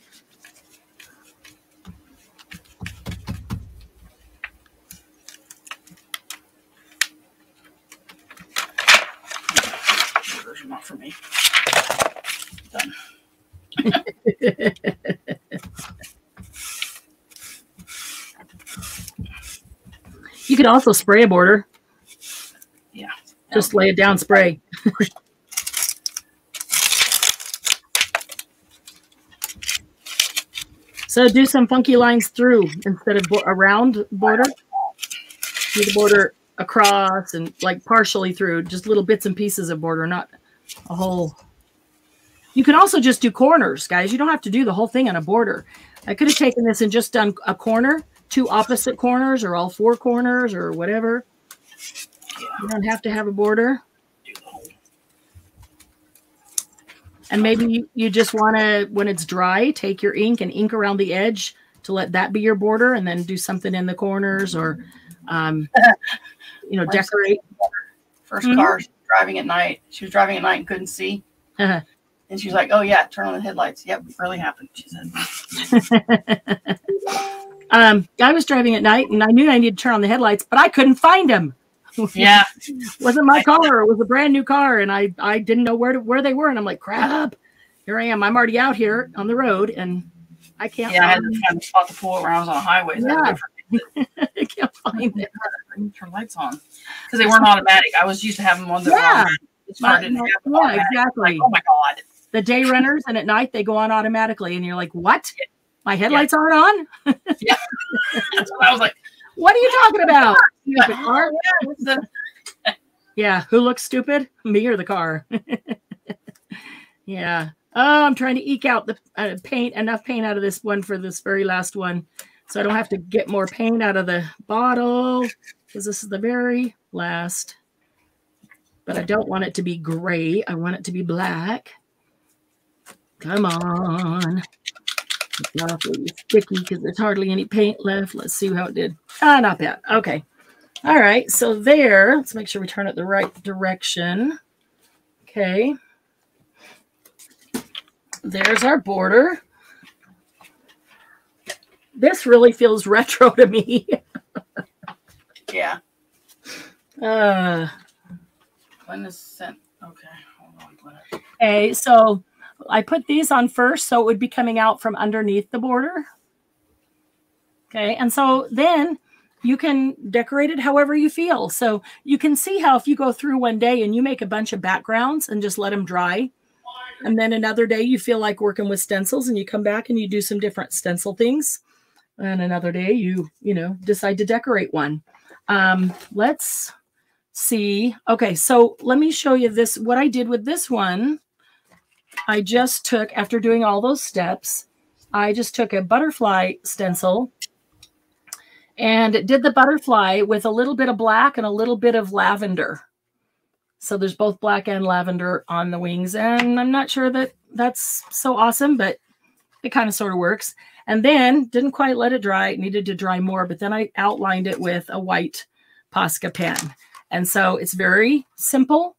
Those are not for me. Done. you could also spray a border. Yeah. Just lay it down, spray. So do some funky lines through instead of around border. Do the border across and like partially through, just little bits and pieces of border, not a whole. You can also just do corners, guys. You don't have to do the whole thing on a border. I could have taken this and just done a corner, two opposite corners, or all four corners, or whatever. You don't have to have a border. And maybe you, you just want to, when it's dry, take your ink and ink around the edge to let that be your border and then do something in the corners or, um, you know, decorate. 1st mm -hmm. car driving at night. She was driving at night and couldn't see. Uh -huh. And she was like, oh, yeah, turn on the headlights. Yep, it really happened, she said. um, I was driving at night and I knew I needed to turn on the headlights, but I couldn't find them. Yeah. wasn't my car. It was a brand new car. And I, I didn't know where to, where they were. And I'm like, crap, here I am. I'm already out here on the road and I can't. Yeah, I had to find a spot to pull it when I was on the highway. Yeah. I can't find it. Turn lights on because they weren't automatic. I was used to have them on the yeah. My, yeah, exactly. Like, oh my god. The day runners and at night they go on automatically, and you're like, what? My headlights yeah. aren't on. yeah, that's what I was like. What are you talking about? car? yeah, who looks stupid? Me or the car? yeah. Oh, I'm trying to eke out the uh, paint, enough paint out of this one for this very last one. So I don't have to get more paint out of the bottle because this is the very last. But I don't want it to be gray. I want it to be black. Come on. It's awfully sticky because there's hardly any paint left. Let's see how it did. Ah, not bad. Okay. All right. So there, let's make sure we turn it the right direction. Okay. There's our border. This really feels retro to me. yeah. Uh, when is sent? Okay. Hold on. Okay. So I put these on first so it would be coming out from underneath the border. Okay, and so then you can decorate it however you feel. So you can see how if you go through one day and you make a bunch of backgrounds and just let them dry, and then another day you feel like working with stencils and you come back and you do some different stencil things. And another day you, you know, decide to decorate one. Um, let's see. Okay, so let me show you this, what I did with this one I just took, after doing all those steps, I just took a butterfly stencil and did the butterfly with a little bit of black and a little bit of lavender. So there's both black and lavender on the wings. And I'm not sure that that's so awesome, but it kind of sort of works. And then didn't quite let it dry. It needed to dry more, but then I outlined it with a white Posca pen. And so it's very simple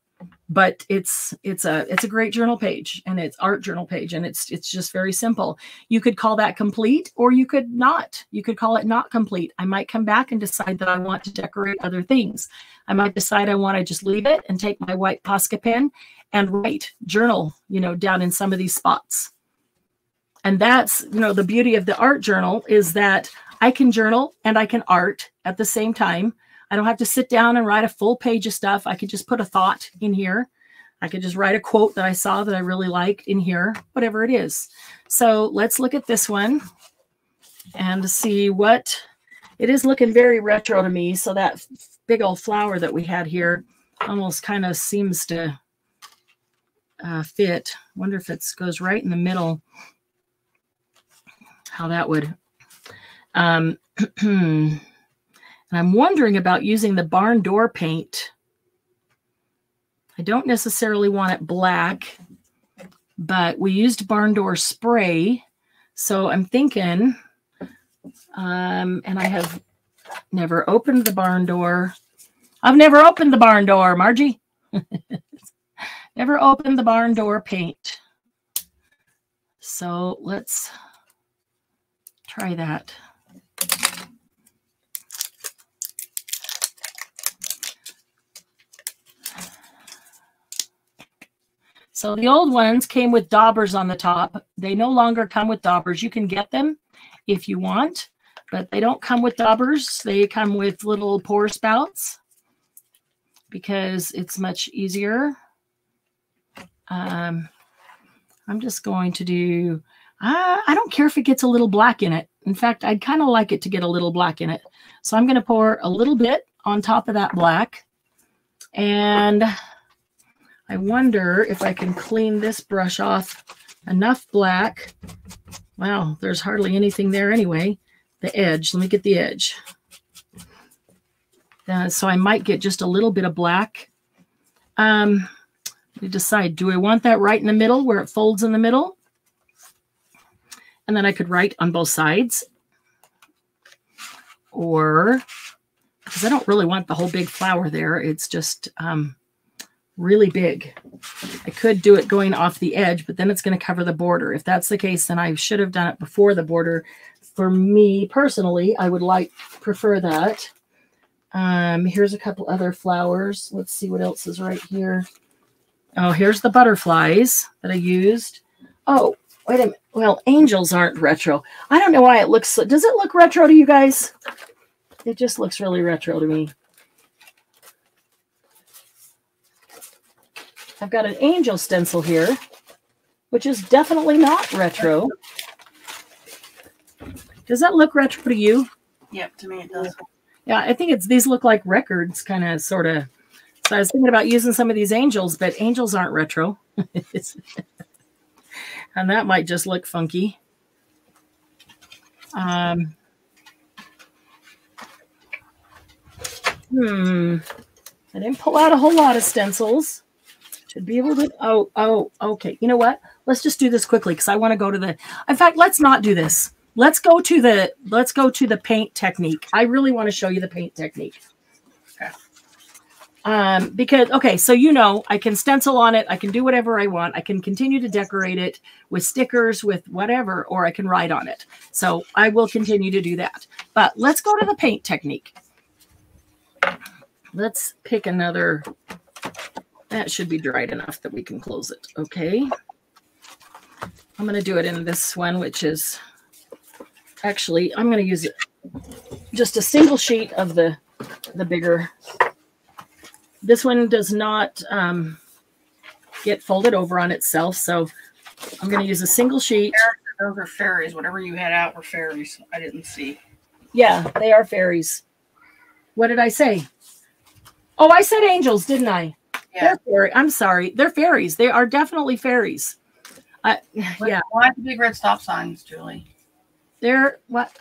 but it's it's a it's a great journal page and it's art journal page and it's it's just very simple. You could call that complete or you could not. You could call it not complete. I might come back and decide that i want to decorate other things. I might decide i want to just leave it and take my white posca pen and write journal you know down in some of these spots. And that's you know the beauty of the art journal is that i can journal and i can art at the same time I don't have to sit down and write a full page of stuff. I could just put a thought in here. I could just write a quote that I saw that I really liked in here, whatever it is. So let's look at this one and see what it is looking very retro to me. So that big old flower that we had here almost kind of seems to uh, fit. Wonder if it goes right in the middle. How that would. Um, And I'm wondering about using the barn door paint. I don't necessarily want it black, but we used barn door spray. So I'm thinking, um, and I have never opened the barn door. I've never opened the barn door, Margie. never opened the barn door paint. So let's try that. So the old ones came with daubers on the top. They no longer come with daubers. You can get them if you want, but they don't come with daubers. They come with little pour spouts because it's much easier. Um, I'm just going to do, uh, I don't care if it gets a little black in it. In fact, I'd kind of like it to get a little black in it. So I'm going to pour a little bit on top of that black. And I wonder if I can clean this brush off enough black. Wow, there's hardly anything there anyway. The edge, let me get the edge. Uh, so I might get just a little bit of black. Um, me decide, do I want that right in the middle where it folds in the middle? And then I could write on both sides. Or, because I don't really want the whole big flower there. It's just, um, really big. I could do it going off the edge, but then it's going to cover the border. If that's the case, then I should have done it before the border. For me personally, I would like prefer that. Um, here's a couple other flowers. Let's see what else is right here. Oh, here's the butterflies that I used. Oh, wait a minute. Well, angels aren't retro. I don't know why it looks. Does it look retro to you guys? It just looks really retro to me. I've got an angel stencil here, which is definitely not retro. Does that look retro to you? Yep, to me it does. Yeah, I think it's these look like records, kind of, sort of. So I was thinking about using some of these angels, but angels aren't retro. and that might just look funky. Um, hmm. I didn't pull out a whole lot of stencils be able to. Oh, oh, okay. You know what? Let's just do this quickly because I want to go to the. In fact, let's not do this. Let's go to the. Let's go to the paint technique. I really want to show you the paint technique. Okay. Um, because okay, so you know, I can stencil on it. I can do whatever I want. I can continue to decorate it with stickers, with whatever, or I can write on it. So I will continue to do that. But let's go to the paint technique. Let's pick another that should be dried enough that we can close it. Okay. I'm going to do it in this one, which is actually, I'm going to use just a single sheet of the, the bigger. This one does not um, get folded over on itself. So I'm going to use a single sheet. Those are fairies. Whatever you had out were fairies. I didn't see. Yeah, they are fairies. What did I say? Oh, I said angels, didn't I? Yeah. They're fairy. I'm sorry. They're fairies. They are definitely fairies. Uh, yeah. Why the big red stop signs, Julie? They're what?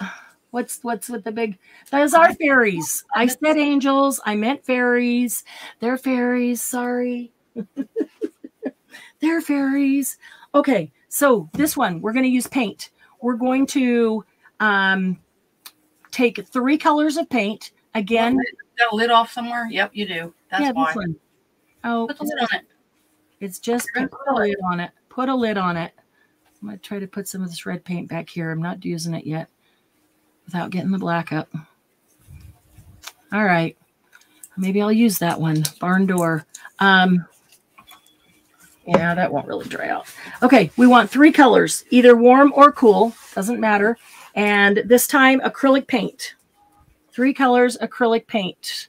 What's what's with the big? Those are fairies. I said angels. I meant fairies. They're fairies. Sorry. They're fairies. Okay, so this one we're going to use paint. We're going to um, take three colors of paint. Again, got a lid off somewhere. Yep, you do. That's yeah, why. Oh, Put the lid on it. It's just put a lid on it. Put a lid on it. I'm going to try to put some of this red paint back here. I'm not using it yet without getting the black up. All right. Maybe I'll use that one. Barn door. Um, yeah, that won't really dry out. Okay, we want three colors, either warm or cool. Doesn't matter. And this time, acrylic paint. Three colors, acrylic paint.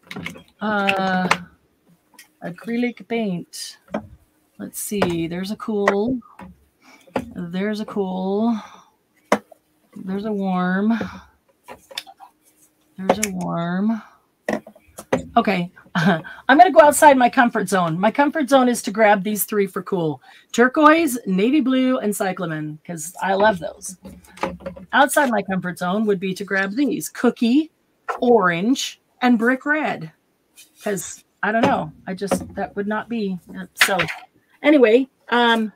Uh, acrylic paint. Let's see. There's a cool. There's a cool. There's a warm. There's a warm. Okay, I'm going to go outside my comfort zone. My comfort zone is to grab these three for cool. Turquoise, navy blue, and cyclamen, because I love those. Outside my comfort zone would be to grab these. Cookie, orange, and brick red. Because, I don't know, I just, that would not be. So, anyway, um,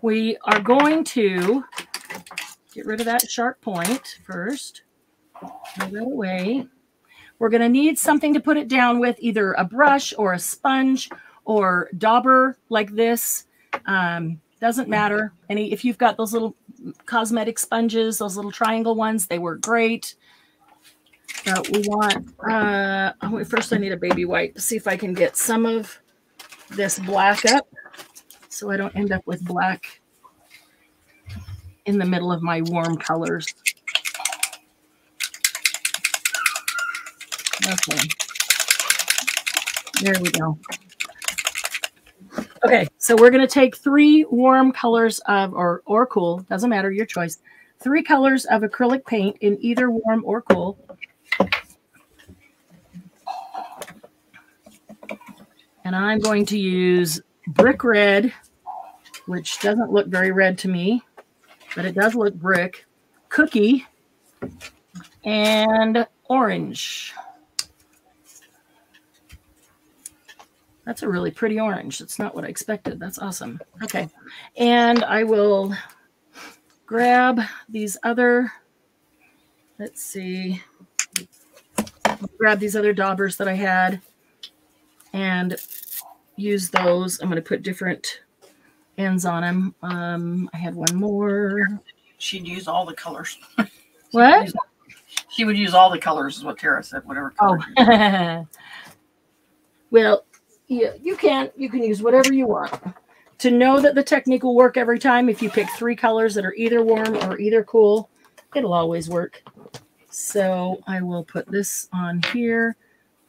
we are going to get rid of that sharp point first. Move away. We're going to need something to put it down with, either a brush or a sponge or dauber like this. Um, doesn't matter. Any if you've got those little cosmetic sponges, those little triangle ones, they work great. We want, uh, first I need a baby wipe to see if I can get some of this black up so I don't end up with black in the middle of my warm colors. Okay. There we go. Okay, so we're going to take three warm colors of, or, or cool, doesn't matter, your choice. Three colors of acrylic paint in either warm or cool. And I'm going to use brick red, which doesn't look very red to me, but it does look brick, cookie, and orange. That's a really pretty orange. That's not what I expected. That's awesome. Okay. And I will grab these other, let's see, grab these other daubers that I had and use those. I'm going to put different ends on them. Um, I had one more. She'd use all the colors. what? She would use all the colors, is what Tara said, whatever. Color Oh. well, yeah, you can. You can use whatever you want. To know that the technique will work every time, if you pick three colors that are either warm or either cool, it'll always work. So I will put this on here.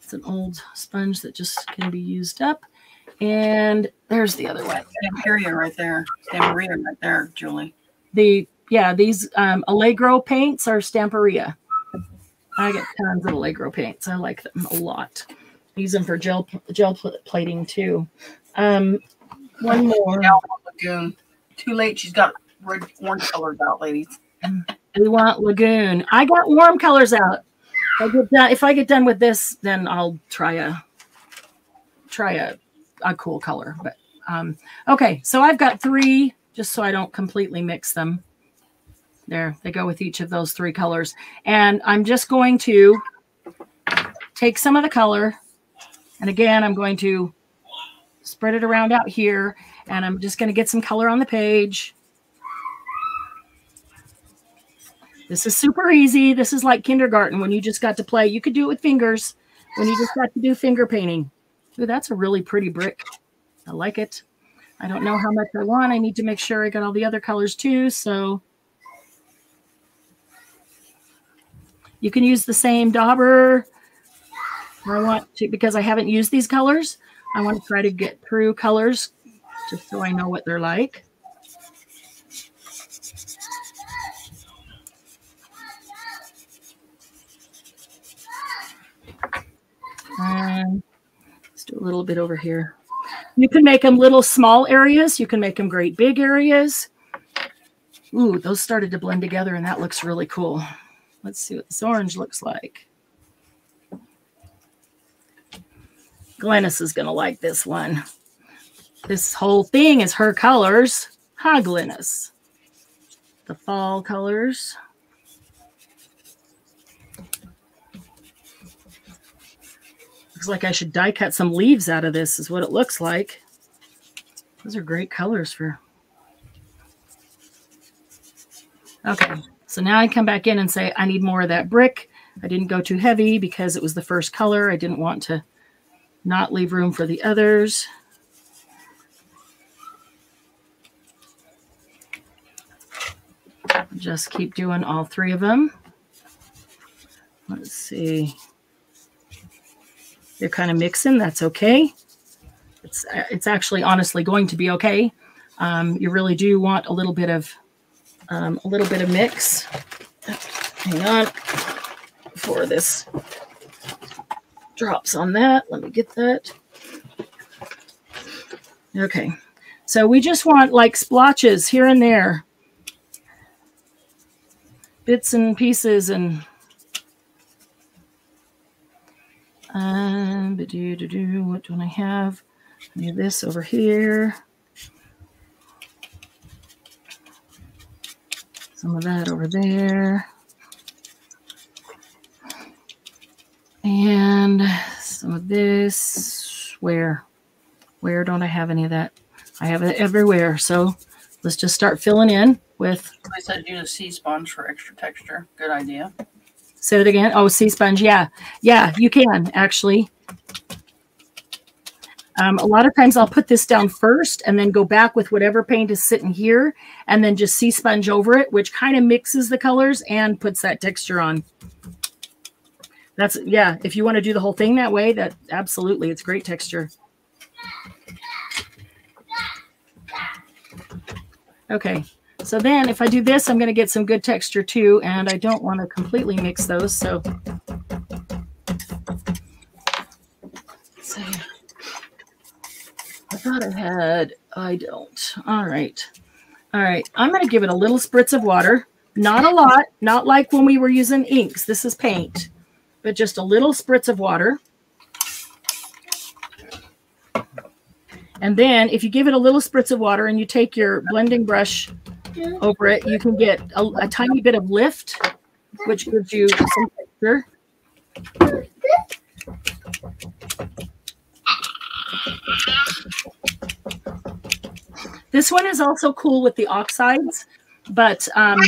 It's an old sponge that just can be used up. And there's the other one. Stamperia right there. Stamperia right there, Julie. The yeah, these um, Allegro paints are Stamperia. I get tons of Allegro paints. I like them a lot use them for gel gel plating too. Um, one more. Lagoon. Too late. She's got red orange colors out, ladies. We want lagoon. I got warm colors out. If I get done, if I get done with this, then I'll try a try a a cool color. But um, okay, so I've got three, just so I don't completely mix them. There, they go with each of those three colors. And I'm just going to take some of the color and again, I'm going to spread it around out here and I'm just going to get some color on the page. This is super easy. This is like kindergarten when you just got to play. You could do it with fingers when you just got to do finger painting. Ooh, that's a really pretty brick. I like it. I don't know how much I want. I need to make sure I got all the other colors too. So you can use the same dauber I want to, because I haven't used these colors, I want to try to get through colors just so I know what they're like. And let's do a little bit over here. You can make them little small areas. You can make them great big areas. Ooh, those started to blend together and that looks really cool. Let's see what this orange looks like. Glennis is going to like this one. This whole thing is her colors. Hi, Glennis. The fall colors. Looks like I should die cut some leaves out of this is what it looks like. Those are great colors for. Okay, so now I come back in and say, I need more of that brick. I didn't go too heavy because it was the first color. I didn't want to not leave room for the others. Just keep doing all three of them. Let's see. They're kind of mixing. That's okay. It's, it's actually honestly going to be okay. Um, you really do want a little bit of um, a little bit of mix. Hang on before this drops on that. Let me get that. Okay. So we just want like splotches here and there. Bits and pieces and um, do do do. What do I have? I need this over here. Some of that over there. And some of this. Where? Where don't I have any of that? I have it everywhere. So let's just start filling in with. I said use a sea sponge for extra texture. Good idea. Say it again. Oh, sea sponge. Yeah. Yeah, you can actually. Um, a lot of times I'll put this down first and then go back with whatever paint is sitting here and then just sea sponge over it, which kind of mixes the colors and puts that texture on. That's, yeah, if you want to do the whole thing that way, that absolutely, it's great texture. Okay, so then if I do this, I'm going to get some good texture too, and I don't want to completely mix those, so. I thought I had, I don't. All right. All right, I'm going to give it a little spritz of water. Not a lot, not like when we were using inks. This is paint but just a little spritz of water. And then if you give it a little spritz of water and you take your blending brush over it, you can get a, a tiny bit of lift, which gives you some texture. This one is also cool with the oxides, but um,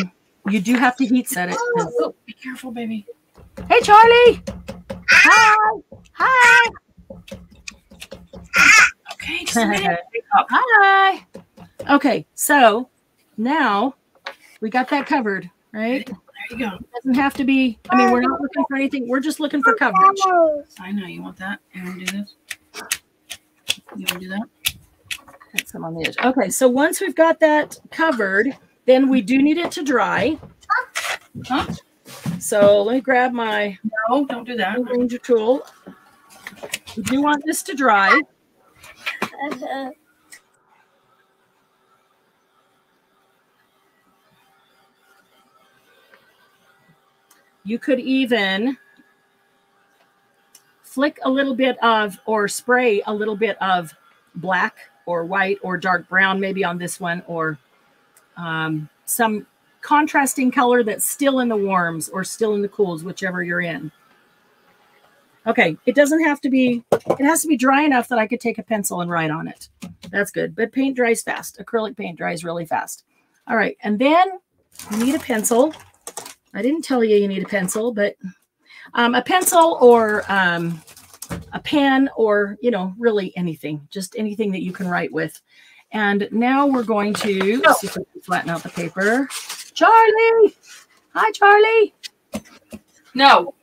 you do have to heat set it. Oh, be careful, baby. Hey, Charlie. Hi. Hi. Okay. Hi. Okay, so now we got that covered, right? There you go. It doesn't have to be, I mean, we're not looking for anything. We're just looking for coverage. I know. You want that? You want to do this? You want to do that? Got some on the edge. Okay, so once we've got that covered, then we do need it to dry. Huh? So let me grab my No, don't do that. ranger tool. We do want this to dry. Uh-huh. You could even flick a little bit of or spray a little bit of black or white or dark brown, maybe on this one, or um, some contrasting color that's still in the warms or still in the cools, whichever you're in. Okay, it doesn't have to be, it has to be dry enough that I could take a pencil and write on it. That's good, but paint dries fast. Acrylic paint dries really fast. All right, and then you need a pencil. I didn't tell you you need a pencil, but um, a pencil or um, a pen or, you know, really anything, just anything that you can write with. And now we're going to see if we can flatten out the paper. Charlie! Hi, Charlie! No.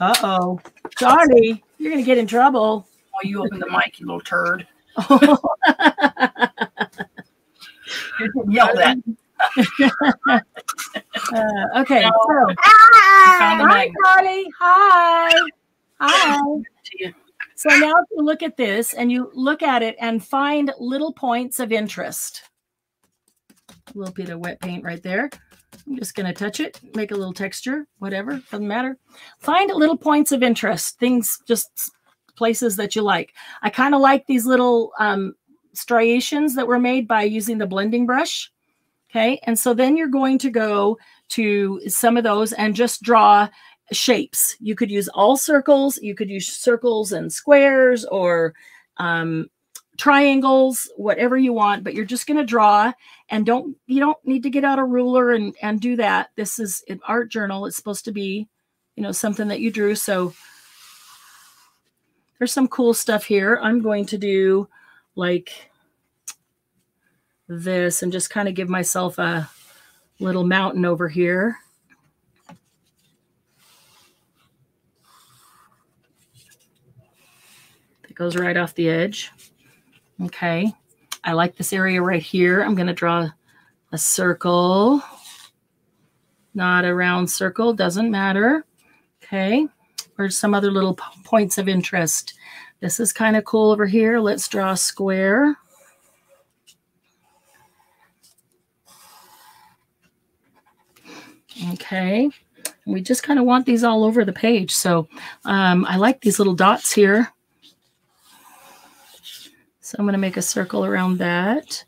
Uh-oh. Charlie, you're going to get in trouble. Oh, you open the mic, you little turd. Yell that. Uh, okay. No. So, Found hi. Charlie. Hi. Hi. So now if you look at this and you look at it and find little points of interest. A little bit of wet paint right there. I'm just going to touch it, make a little texture, whatever, doesn't matter. Find little points of interest, things, just places that you like. I kind of like these little um, striations that were made by using the blending brush. Okay, and so then you're going to go to some of those and just draw shapes. You could use all circles. You could use circles and squares or um, triangles, whatever you want, but you're just going to draw and don't, you don't need to get out a ruler and, and do that. This is an art journal. It's supposed to be, you know, something that you drew. So there's some cool stuff here. I'm going to do like this and just kind of give myself a little mountain over here. It goes right off the edge. Okay. I like this area right here. I'm going to draw a circle. Not a round circle. Doesn't matter. Okay. Or some other little points of interest. This is kind of cool over here. Let's draw a square. Okay. We just kind of want these all over the page. So um, I like these little dots here. So I'm going to make a circle around that.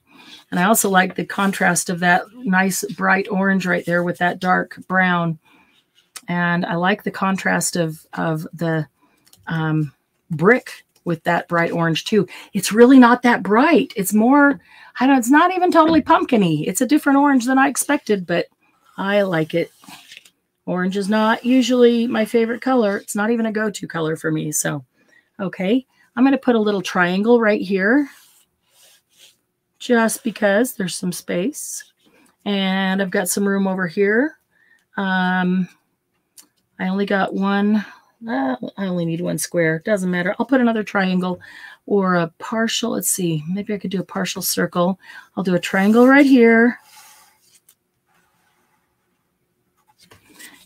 And I also like the contrast of that nice bright orange right there with that dark brown. And I like the contrast of, of the um, brick with that bright orange too. It's really not that bright. It's more, I don't know, it's not even totally pumpkiny. It's a different orange than I expected, but I like it. Orange is not usually my favorite color. It's not even a go-to color for me. So, okay. I'm going to put a little triangle right here just because there's some space. And I've got some room over here. Um, I only got one. Uh, I only need one square. Doesn't matter. I'll put another triangle or a partial. Let's see. Maybe I could do a partial circle. I'll do a triangle right here.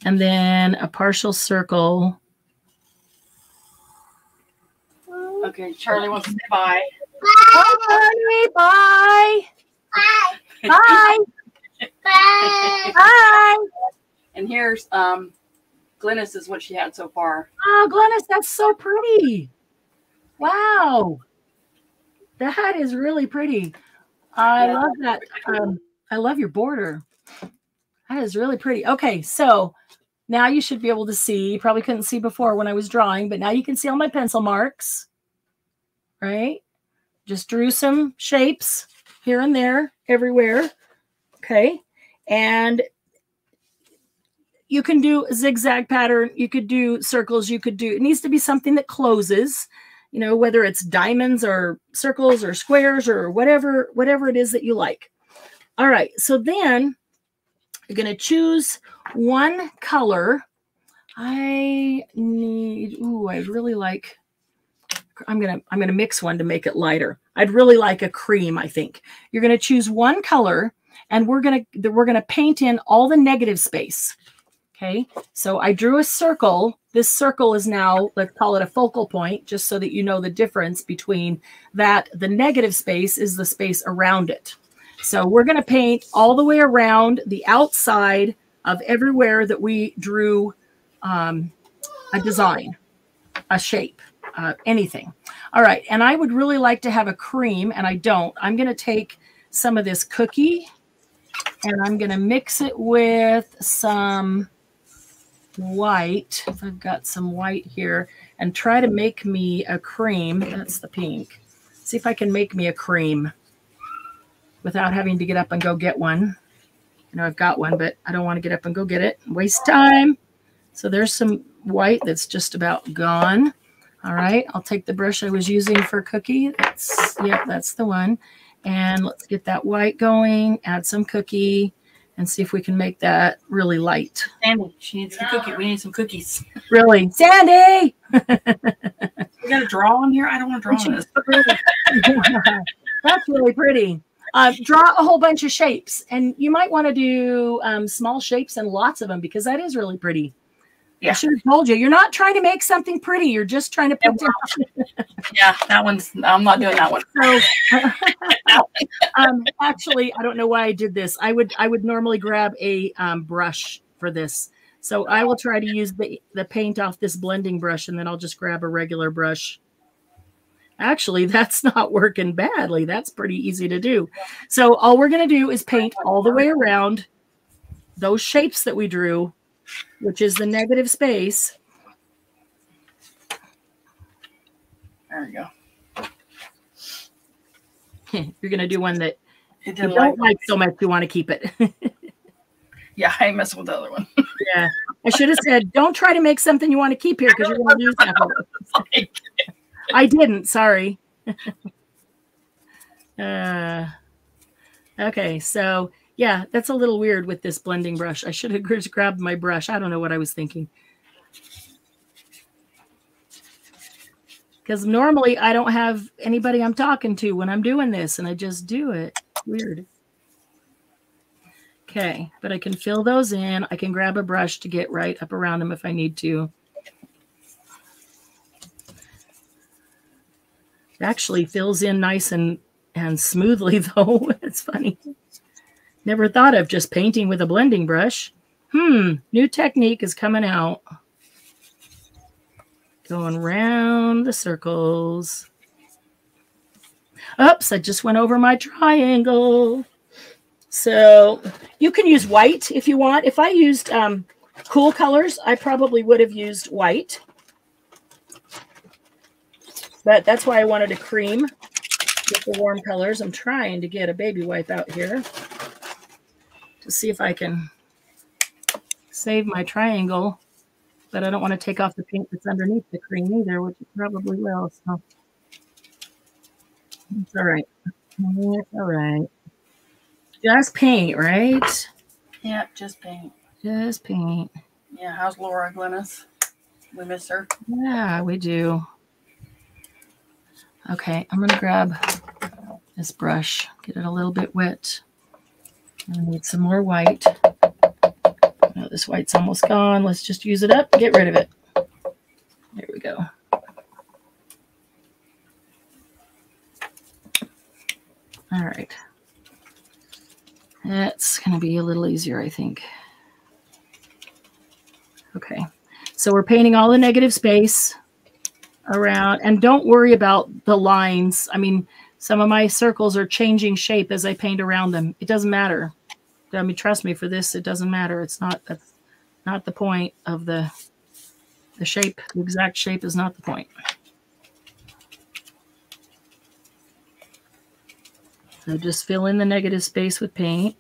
And then a partial circle Okay, Charlie wants to say bye. Bye, Bye. Bye. Bye. Bye. Bye. And here's um Glennis is what she had so far. Oh, Glennis, that's so pretty. Wow. That is really pretty. I yeah. love that. Um, I love your border. That is really pretty. Okay, so now you should be able to see. You probably couldn't see before when I was drawing, but now you can see all my pencil marks right? Just drew some shapes here and there, everywhere. Okay. And you can do a zigzag pattern. You could do circles. You could do, it needs to be something that closes, you know, whether it's diamonds or circles or squares or whatever, whatever it is that you like. All right. So then you're going to choose one color. I need, ooh, I really like I'm gonna I'm gonna mix one to make it lighter. I'd really like a cream. I think you're gonna choose one color, and we're gonna we're gonna paint in all the negative space. Okay, so I drew a circle. This circle is now let's call it a focal point, just so that you know the difference between that. The negative space is the space around it. So we're gonna paint all the way around the outside of everywhere that we drew um, a design, a shape uh, anything. All right, and I would really like to have a cream, and I don't. I'm going to take some of this cookie, and I'm going to mix it with some white. I've got some white here, and try to make me a cream. That's the pink. See if I can make me a cream without having to get up and go get one. You know, I've got one, but I don't want to get up and go get it. Waste time. So there's some white that's just about gone. All right, I'll take the brush I was using for cookie. That's, yep, that's the one. And let's get that white going, add some cookie, and see if we can make that really light. Sandy, she needs some cookie. We need some cookies. Really? Sandy! we got a draw on here? I don't want to draw on this. That's really pretty. Uh, draw a whole bunch of shapes. And you might want to do um, small shapes and lots of them because that is really pretty. Yeah. I should have told you. You're not trying to make something pretty. You're just trying to put yeah, yeah, that one's. I'm not doing that one. So, um, actually, I don't know why I did this. I would I would normally grab a um, brush for this. So I will try to use the the paint off this blending brush, and then I'll just grab a regular brush. Actually, that's not working badly. That's pretty easy to do. So all we're going to do is paint all the way around those shapes that we drew which is the negative space. There we go. You're going to do one that It you don't like. like so much you want to keep it. Yeah, I messing with the other one. yeah. I should have said, don't try to make something you want to keep here because you're going to lose half of it. I didn't. Sorry. uh, okay, so yeah, that's a little weird with this blending brush. I should have grabbed my brush. I don't know what I was thinking. Because normally I don't have anybody I'm talking to when I'm doing this, and I just do it. Weird. Okay, but I can fill those in. I can grab a brush to get right up around them if I need to. It actually fills in nice and and smoothly though. it's funny. Never thought of just painting with a blending brush. Hmm, new technique is coming out. Going round the circles. Oops, I just went over my triangle. So you can use white if you want. If I used um, cool colors, I probably would have used white. But that's why I wanted a cream with the warm colors. I'm trying to get a baby wipe out here to see if I can save my triangle. But I don't want to take off the paint that's underneath the cream either, which it probably will. So it's all right. It's all right. Just paint, right? yeah, just paint. Just paint. Yeah, how's Laura Glennis? We miss her. Yeah, we do. Okay, I'm gonna grab this brush, get it a little bit wet. I need some more white. Oh, this white's almost gone. Let's just use it up, get rid of it. There we go. All right. That's going to be a little easier, I think. Okay. So we're painting all the negative space around and don't worry about the lines. I mean, some of my circles are changing shape as I paint around them. It doesn't matter. I mean, trust me for this, it doesn't matter. It's not that's not the point of the the shape. The exact shape is not the point. So just fill in the negative space with paint.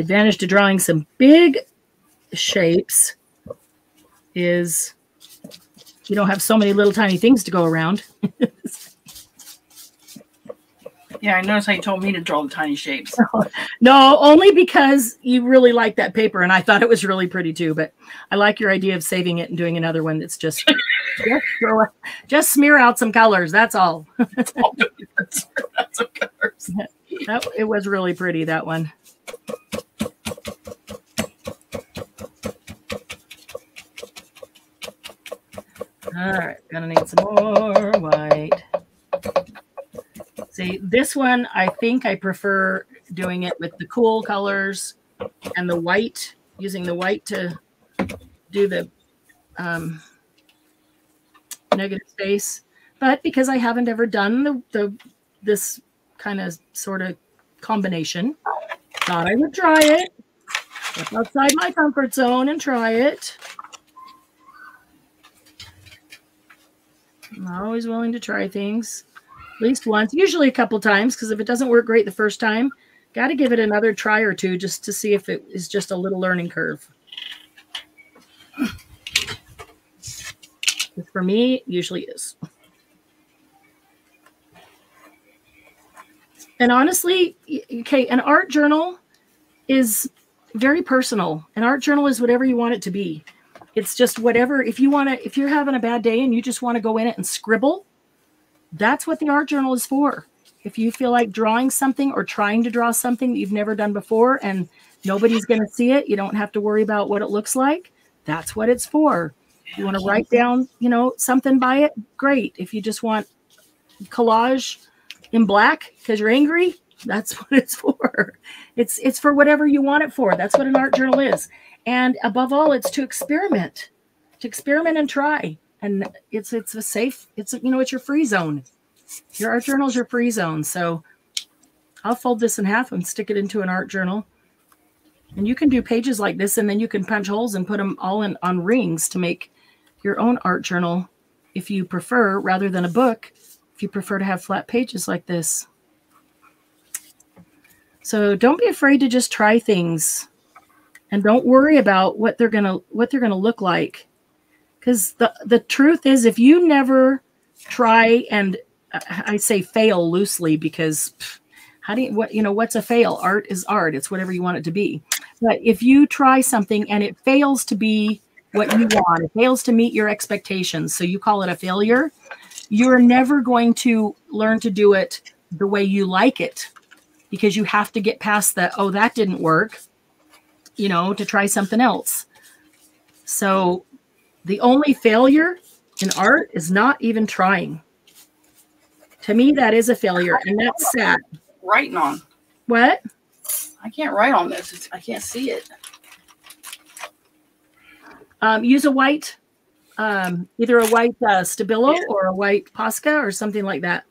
The advantage to drawing some big shapes is you don't have so many little tiny things to go around. Yeah, I noticed how you told me to draw the tiny shapes. No, only because you really like that paper, and I thought it was really pretty too. But I like your idea of saving it and doing another one that's just just, throw just smear out some colors. That's all. That's that's okay. That, it was really pretty that one. All right, gonna need some more white. See, this one, I think I prefer doing it with the cool colors and the white, using the white to do the um, negative space. But because I haven't ever done the, the this kind of sort of combination, thought I would try it. Step outside my comfort zone and try it. I'm always willing to try things at least once, usually a couple times, because if it doesn't work great the first time, got to give it another try or two just to see if it is just a little learning curve. For me, usually is. And honestly, okay, an art journal is very personal. An art journal is whatever you want it to be. It's just whatever. If you want to, if you're having a bad day and you just want to go in it and scribble, that's what the art journal is for. If you feel like drawing something or trying to draw something that you've never done before and nobody's going to see it, you don't have to worry about what it looks like. That's what it's for. If you want to write down, you know, something by it, great. If you just want collage in black because you're angry, that's what it's for. It's it's for whatever you want it for. That's what an art journal is. And above all, it's to experiment, to experiment and try. And it's it's a safe, it's you know, it's your free zone. Your art journal is your free zone. So I'll fold this in half and stick it into an art journal. And you can do pages like this, and then you can punch holes and put them all in on rings to make your own art journal if you prefer, rather than a book, if you prefer to have flat pages like this. So don't be afraid to just try things and don't worry about what they're to what they're to look like. Cuz the the truth is if you never try and I say fail loosely because how do you what you know what's a fail? Art is art. It's whatever you want it to be. But if you try something and it fails to be what you want, it fails to meet your expectations, so you call it a failure, you're never going to learn to do it the way you like it because you have to get past that, oh, that didn't work, you know, to try something else. So the only failure in art is not even trying. To me, that is a failure, and that's sad. Writing on. What? I can't write on this. It's, I can't see it. Um, use a white, um, either a white uh, Stabilo or a white Posca or something like that.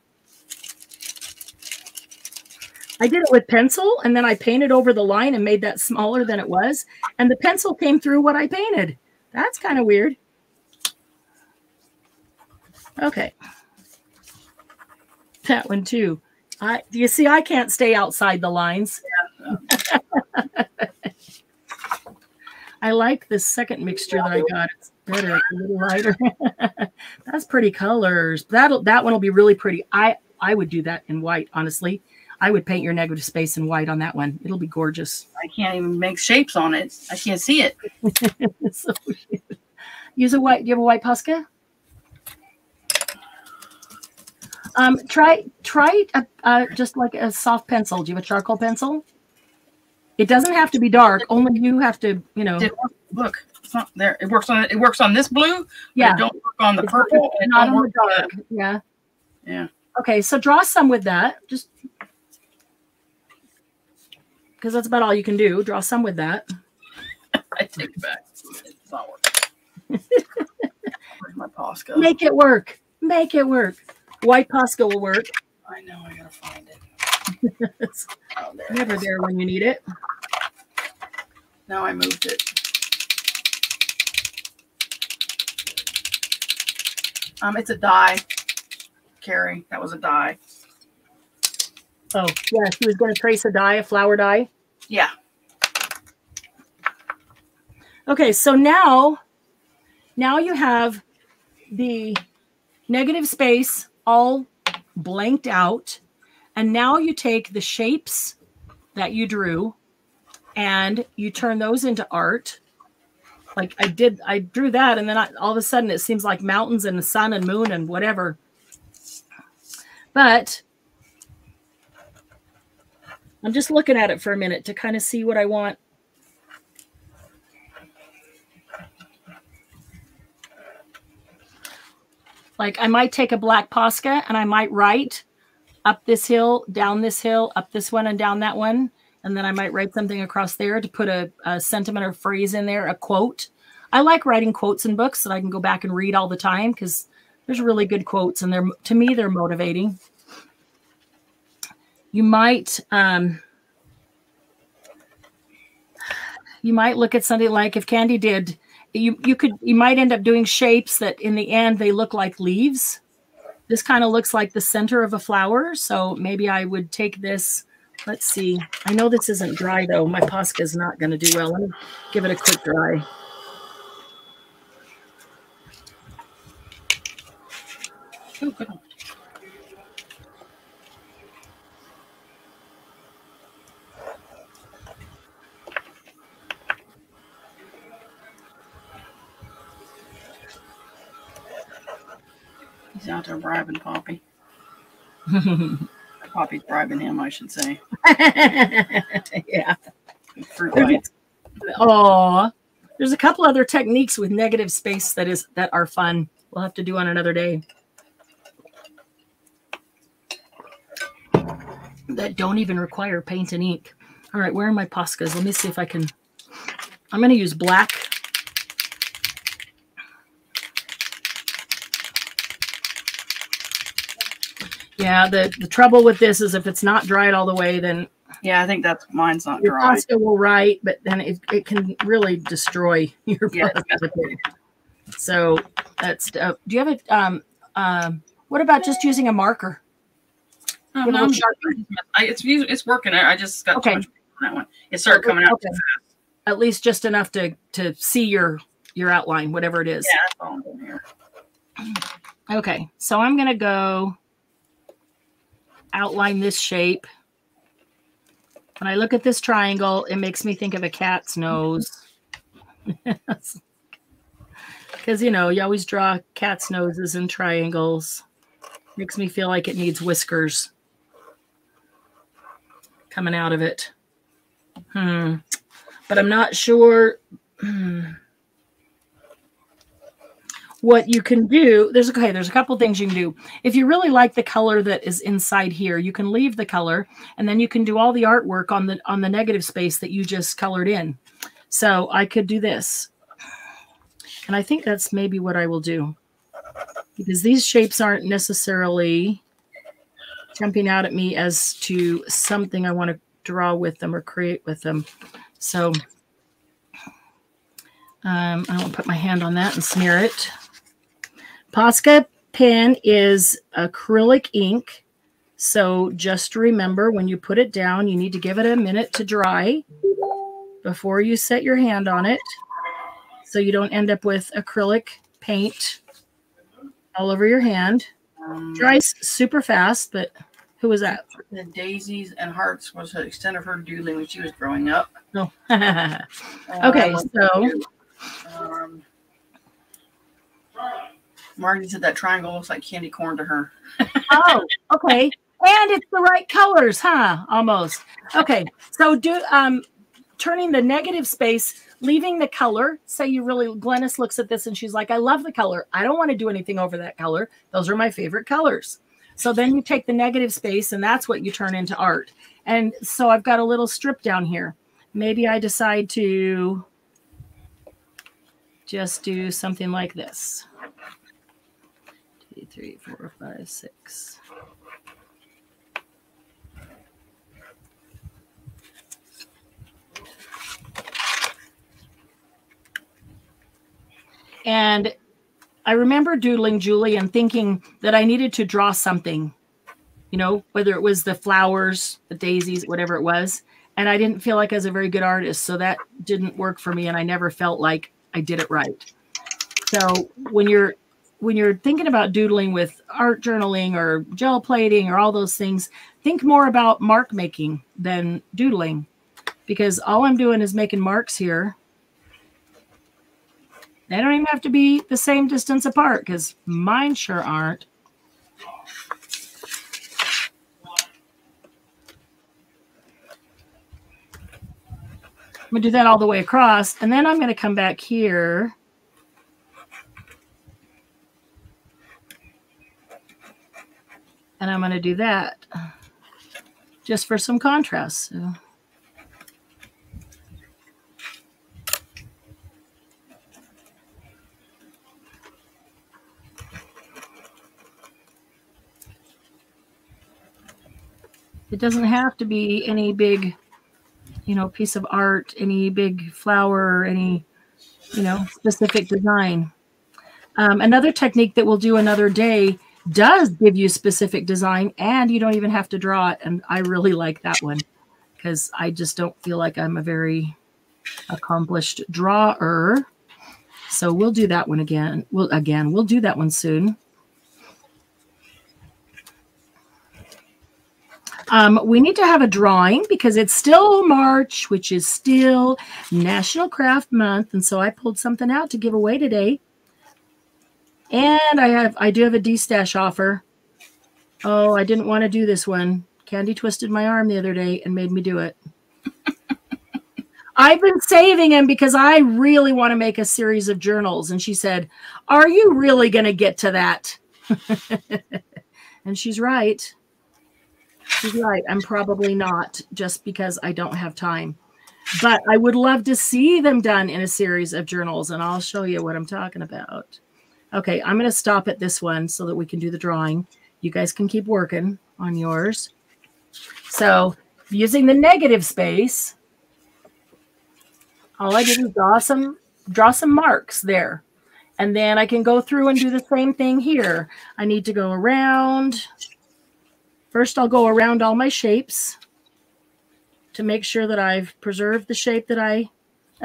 I did it with pencil and then I painted over the line and made that smaller than it was. And the pencil came through what I painted. That's kind of weird. Okay. That one too. I do you see I can't stay outside the lines. Yeah. I like this second mixture that I got. It's better, a little lighter. That's pretty colors. That'll that one will be really pretty. I I would do that in white, honestly. I would paint your negative space in white on that one. It'll be gorgeous. I can't even make shapes on it. I can't see it. so Use a white. Do you have a white Posca? Um, try try a, uh, just like a soft pencil. Do you have a charcoal pencil? It doesn't have to be dark. Only you have to, you know. Look, it's not there. It works on it works on this blue. Yeah. don't work on the purple. not on the dark. Yeah. Yeah. Okay, so draw some with that. Just because that's about all you can do. Draw some with that. I take it back. It's not working. My Posca? Make it work. Make it work. White Posca will work. I know. I gotta find it. it's oh, there Never it there when you need it. Now I moved it. Um, it's a die. Carrie, that was a die. Oh, yeah, she was going to trace a die, a flower die. Yeah. Okay, so now, now you have the negative space all blanked out. And now you take the shapes that you drew and you turn those into art. Like I did, I drew that, and then I, all of a sudden it seems like mountains and the sun and moon and whatever. But I'm just looking at it for a minute to kind of see what I want. Like I might take a black Posca and I might write up this hill, down this hill, up this one and down that one. And then I might write something across there to put a, a sentiment or phrase in there, a quote. I like writing quotes in books that I can go back and read all the time because there's really good quotes and they're to me they're motivating you might um, you might look at something like if Candy did you you could you might end up doing shapes that in the end they look like leaves. This kind of looks like the center of a flower, so maybe I would take this. Let's see. I know this isn't dry though. My Posca is not going to do well. Let me give it a quick dry. Oh, out there bribing Poppy. Poppy's bribing him, I should say. yeah. Fruit bites. Oh, there's a couple other techniques with negative space that is that are fun. We'll have to do on another day. That don't even require paint and ink. All right, where are my Poscas? Let me see if I can I'm going to use black. Yeah, the, the trouble with this is if it's not dried all the way, then yeah, I think that's mine's not your dry. Posca will write, but then it, it can really destroy your Yeah, Posca. So that's. Uh, do you have a? Um, um, what about just using a marker? Oh, no, I'm little Sharpie? I, it's it's working. I just got Okay. too much on that one. It started coming out. Okay. At least just enough to to see your your outline, whatever it is. Yeah, that's all I'm doing here. Okay, so I'm gonna go outline this shape. When I look at this triangle, it makes me think of a cat's nose. Because, you know, you always draw cat's noses in triangles. Makes me feel like it needs whiskers coming out of it. Hmm. But I'm not sure. What you can do, there's okay, there's a couple things you can do. If you really like the color that is inside here, you can leave the color and then you can do all the artwork on the on the negative space that you just colored in. So I could do this. And I think that's maybe what I will do. Because these shapes aren't necessarily jumping out at me as to something I want to draw with them or create with them. So um, I will put my hand on that and smear it. Posca pen is acrylic ink. So just remember when you put it down, you need to give it a minute to dry before you set your hand on it. So you don't end up with acrylic paint all over your hand. Dries super fast, but who was that? The daisies and hearts was an extent of her doodling when she was growing up. No. Uh, Okay, so- Um, Margie said that triangle looks like candy corn to her. oh, okay. And it's the right colors, huh? Almost. Okay. So do um turning the negative space, leaving the color. Say you really Glennis looks at this and she's like, I love the color. I don't want to do anything over that color. Those are my favorite colors. So then you take the negative space and that's what you turn into art. And so I've got a little strip down here. Maybe I decide to just do something like this. Three, four, five, six. And I remember doodling Julie and thinking that I needed to draw something, you know, whether it was the flowers, the daisies, whatever it was. And I didn't feel like I was a very good artist. So that didn't work for me. And I never felt like I did it right. So when you're when you're thinking about doodling with art journaling or gel plating or all those things, think more about mark making than doodling because all I'm doing is making marks here. They don't even have to be the same distance apart because mine sure aren't. I'm going to do that all the way across. And then I'm going to come back here. And I'm going to do that just for some contrast. So. It doesn't have to be any big, you know, piece of art, any big flower, any, you know, specific design. Um, another technique that we'll do another day does give you specific design and you don't even have to draw it. And I really like that one because I just don't feel like I'm a very accomplished drawer. So we'll do that one again. We'll again, we'll do that one soon. Um, we need to have a drawing because it's still March, which is still National Craft Month. And so I pulled something out to give away today. And I have I do have a D-stash offer. Oh, I didn't want to do this one. Candy twisted my arm the other day and made me do it. I've been saving him because I really want to make a series of journals. And she said, Are you really going to get to that? and she's right. She's right. I'm probably not just because I don't have time. but I would love to see them done in a series of journals, and I'll show you what I'm talking about. Okay, I'm going to stop at this one so that we can do the drawing. You guys can keep working on yours. So using the negative space, all I did is draw some, draw some marks there. And then I can go through and do the same thing here. I need to go around. First, I'll go around all my shapes to make sure that I've preserved the shape that I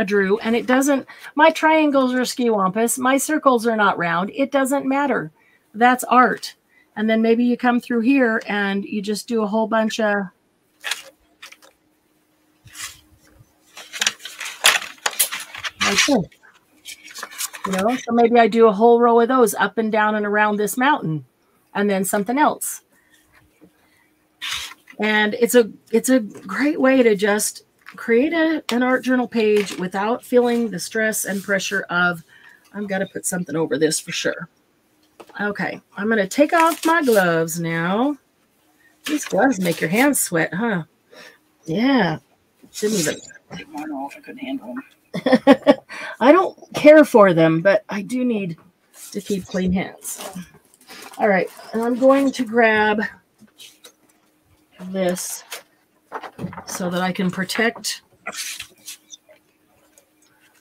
drew. And it doesn't, my triangles are skiwampus. My circles are not round. It doesn't matter. That's art. And then maybe you come through here and you just do a whole bunch of like this. You know, so maybe I do a whole row of those up and down and around this mountain and then something else. And it's a it's a great way to just create a, an art journal page without feeling the stress and pressure of I've got to put something over this for sure. Okay, I'm going to take off my gloves now. These gloves make your hands sweat, huh? Yeah. Shouldn't even take mine off. I couldn't handle them. I don't care for them, but I do need to keep clean hands. All right, and I'm going to grab this so that I can protect.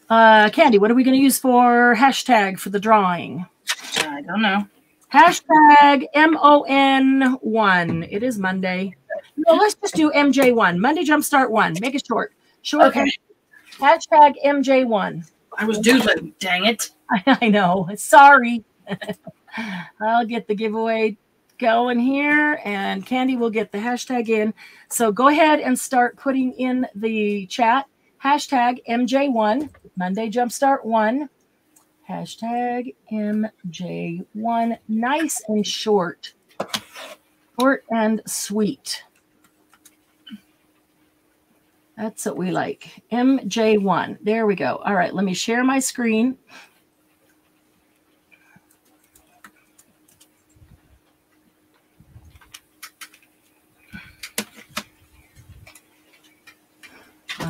Uh, Candy, what are we going to use for hashtag for the drawing? I don't know. Hashtag MON1. It is Monday. No, let's just do MJ1. Monday Jumpstart 1. Make it short. Short. Okay. Hashtag MJ1. I was doodling. Dang it. I, I know. Sorry. I'll get the giveaway going here and Candy will get the hashtag in. So go ahead and start putting in the chat hashtag MJ1, Monday Jumpstart 1, hashtag MJ1. Nice and short, short and sweet. That's what we like. MJ1. There we go. All right, let me share my screen.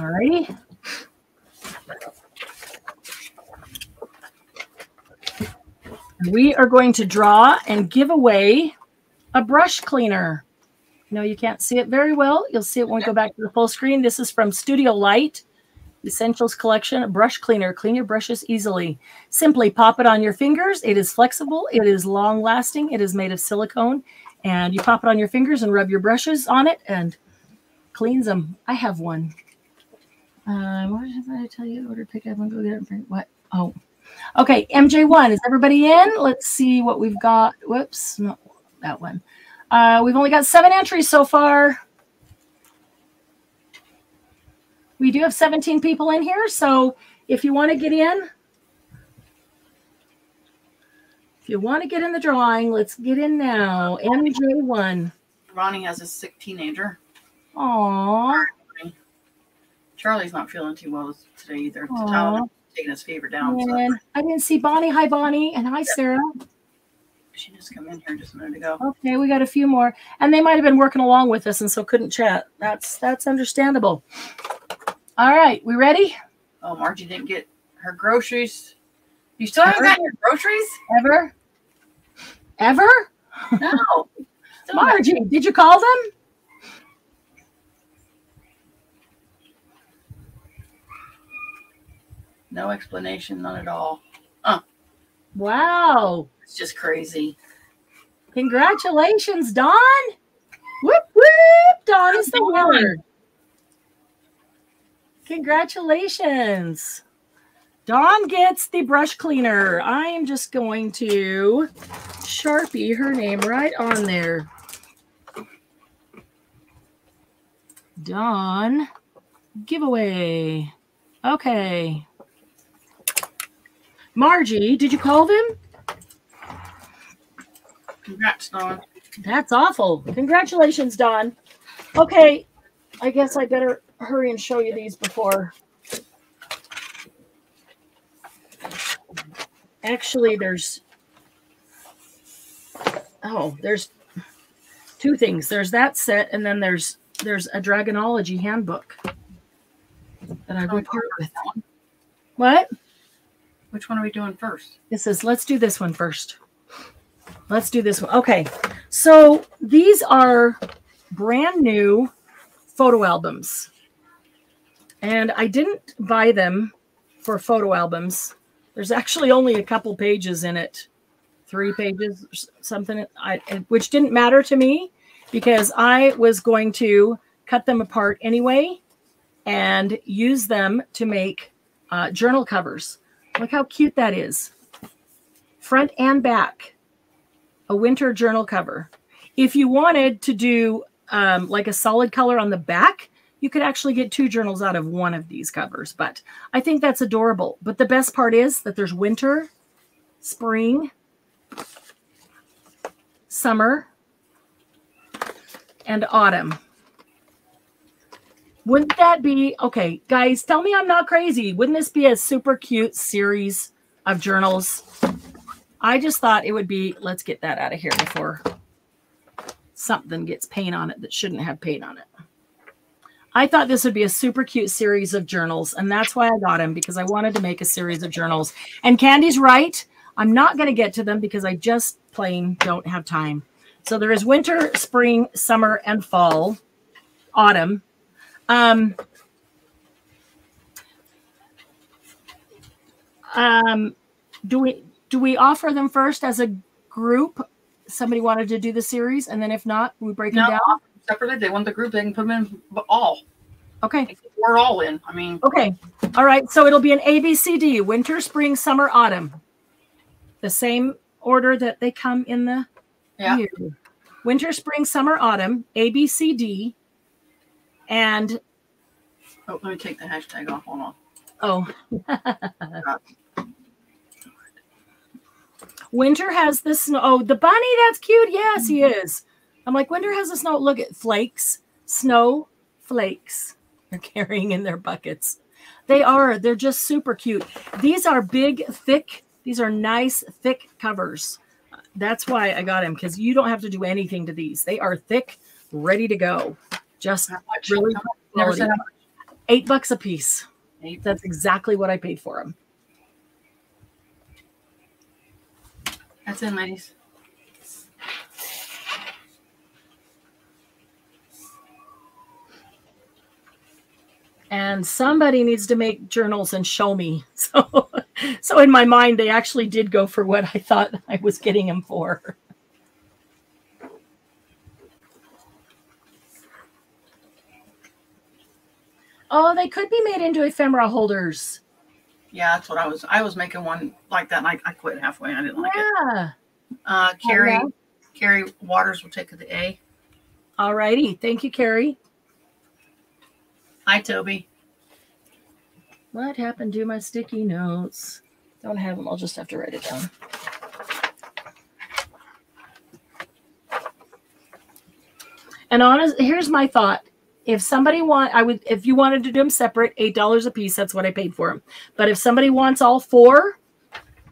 All righty. We are going to draw and give away a brush cleaner. No, you can't see it very well. You'll see it when we go back to the full screen. This is from Studio Light, Essentials Collection, brush cleaner. Clean your brushes easily. Simply pop it on your fingers. It is flexible. It is long lasting. It is made of silicone. And you pop it on your fingers and rub your brushes on it and cleans them. I have one. Uh, what did I tell you? Order pick up and go get it. And what? Oh, okay. MJ1. Is everybody in? Let's see what we've got. Whoops, not that one. Uh, we've only got seven entries so far. We do have 17 people in here. So if you want to get in, if you want to get in the drawing, let's get in now. MJ1. Ronnie has a sick teenager. Aww. Charlie's not feeling too well today either. Tyler taking his fever down. So. I didn't see Bonnie. Hi, Bonnie. And hi, Sarah. She just come in here just a minute ago. Okay, we got a few more. And they might have been working along with us and so couldn't chat. That's that's understandable. All right, we ready? Oh, Margie didn't get her groceries. You still haven't gotten your groceries? Ever? Ever? No. Margie, did you call them? No explanation, none at all. Uh. Wow. It's just crazy. Congratulations, Dawn. Whoop, whoop. Dawn is the winner. Congratulations. Dawn gets the brush cleaner. I am just going to Sharpie her name right on there. Dawn giveaway. Okay. Margie, did you call them? Congrats, Dawn. That's awful. Congratulations, Dawn. Okay, I guess I better hurry and show you these before. Actually, there's oh, there's two things. There's that set, and then there's there's a Dragonology handbook. that I would part with. What? Which one are we doing first? It says, let's do this one first. Let's do this one. Okay. So these are brand new photo albums. And I didn't buy them for photo albums. There's actually only a couple pages in it, three pages, something, I, which didn't matter to me because I was going to cut them apart anyway and use them to make uh, journal covers. Look how cute that is. Front and back, a winter journal cover. If you wanted to do um, like a solid color on the back, you could actually get two journals out of one of these covers. But I think that's adorable. But the best part is that there's winter, spring, summer, and autumn. Wouldn't that be okay, guys? Tell me I'm not crazy. Wouldn't this be a super cute series of journals? I just thought it would be. Let's get that out of here before something gets paint on it that shouldn't have paint on it. I thought this would be a super cute series of journals, and that's why I got him because I wanted to make a series of journals. And Candy's right. I'm not going to get to them because I just plain don't have time. So there is winter, spring, summer, and fall, autumn. Um, um, do we do we offer them first as a group? Somebody wanted to do the series, and then if not, we break no, them down separately. They want the group, they can put them in all. Okay. We're all in. I mean. Okay. All right. So it'll be an A B C D: winter, spring, summer, autumn. The same order that they come in the yeah. year. Winter, spring, summer, autumn, A B C D, and oh, let me take the hashtag off. Hold on. Oh. Winter has the snow. Oh, the bunny, that's cute. Yes, he mm-hmm. is. I'm like, Winter has the snow. Look at flakes, snow flakes. They're carrying in their buckets. They are. They're just super cute. These are big, thick. These are nice, thick covers. That's why I got them because you don't have to do anything to these. They are thick, ready to go. Just really never said eight bucks a piece. Eight. That's exactly what I paid for them. That's in, ladies. and somebody needs to make journals and show me. So, so in my mind, they actually did go for what I thought I was getting them for. Oh, they could be made into ephemera holders. Yeah, that's what I was. I was making one like that, and I, I quit halfway. I didn't like yeah. it. Uh, Carrie, oh, yeah. Carrie Waters will take the A. All righty. Thank you, Carrie. Hi, Toby. What happened to my sticky notes? Don't have them. I'll just have to write it down. And honest, here's my thought. If somebody want, I would, if you wanted to do them separate, eight dollars a piece. That's what I paid for them. But if somebody wants all four,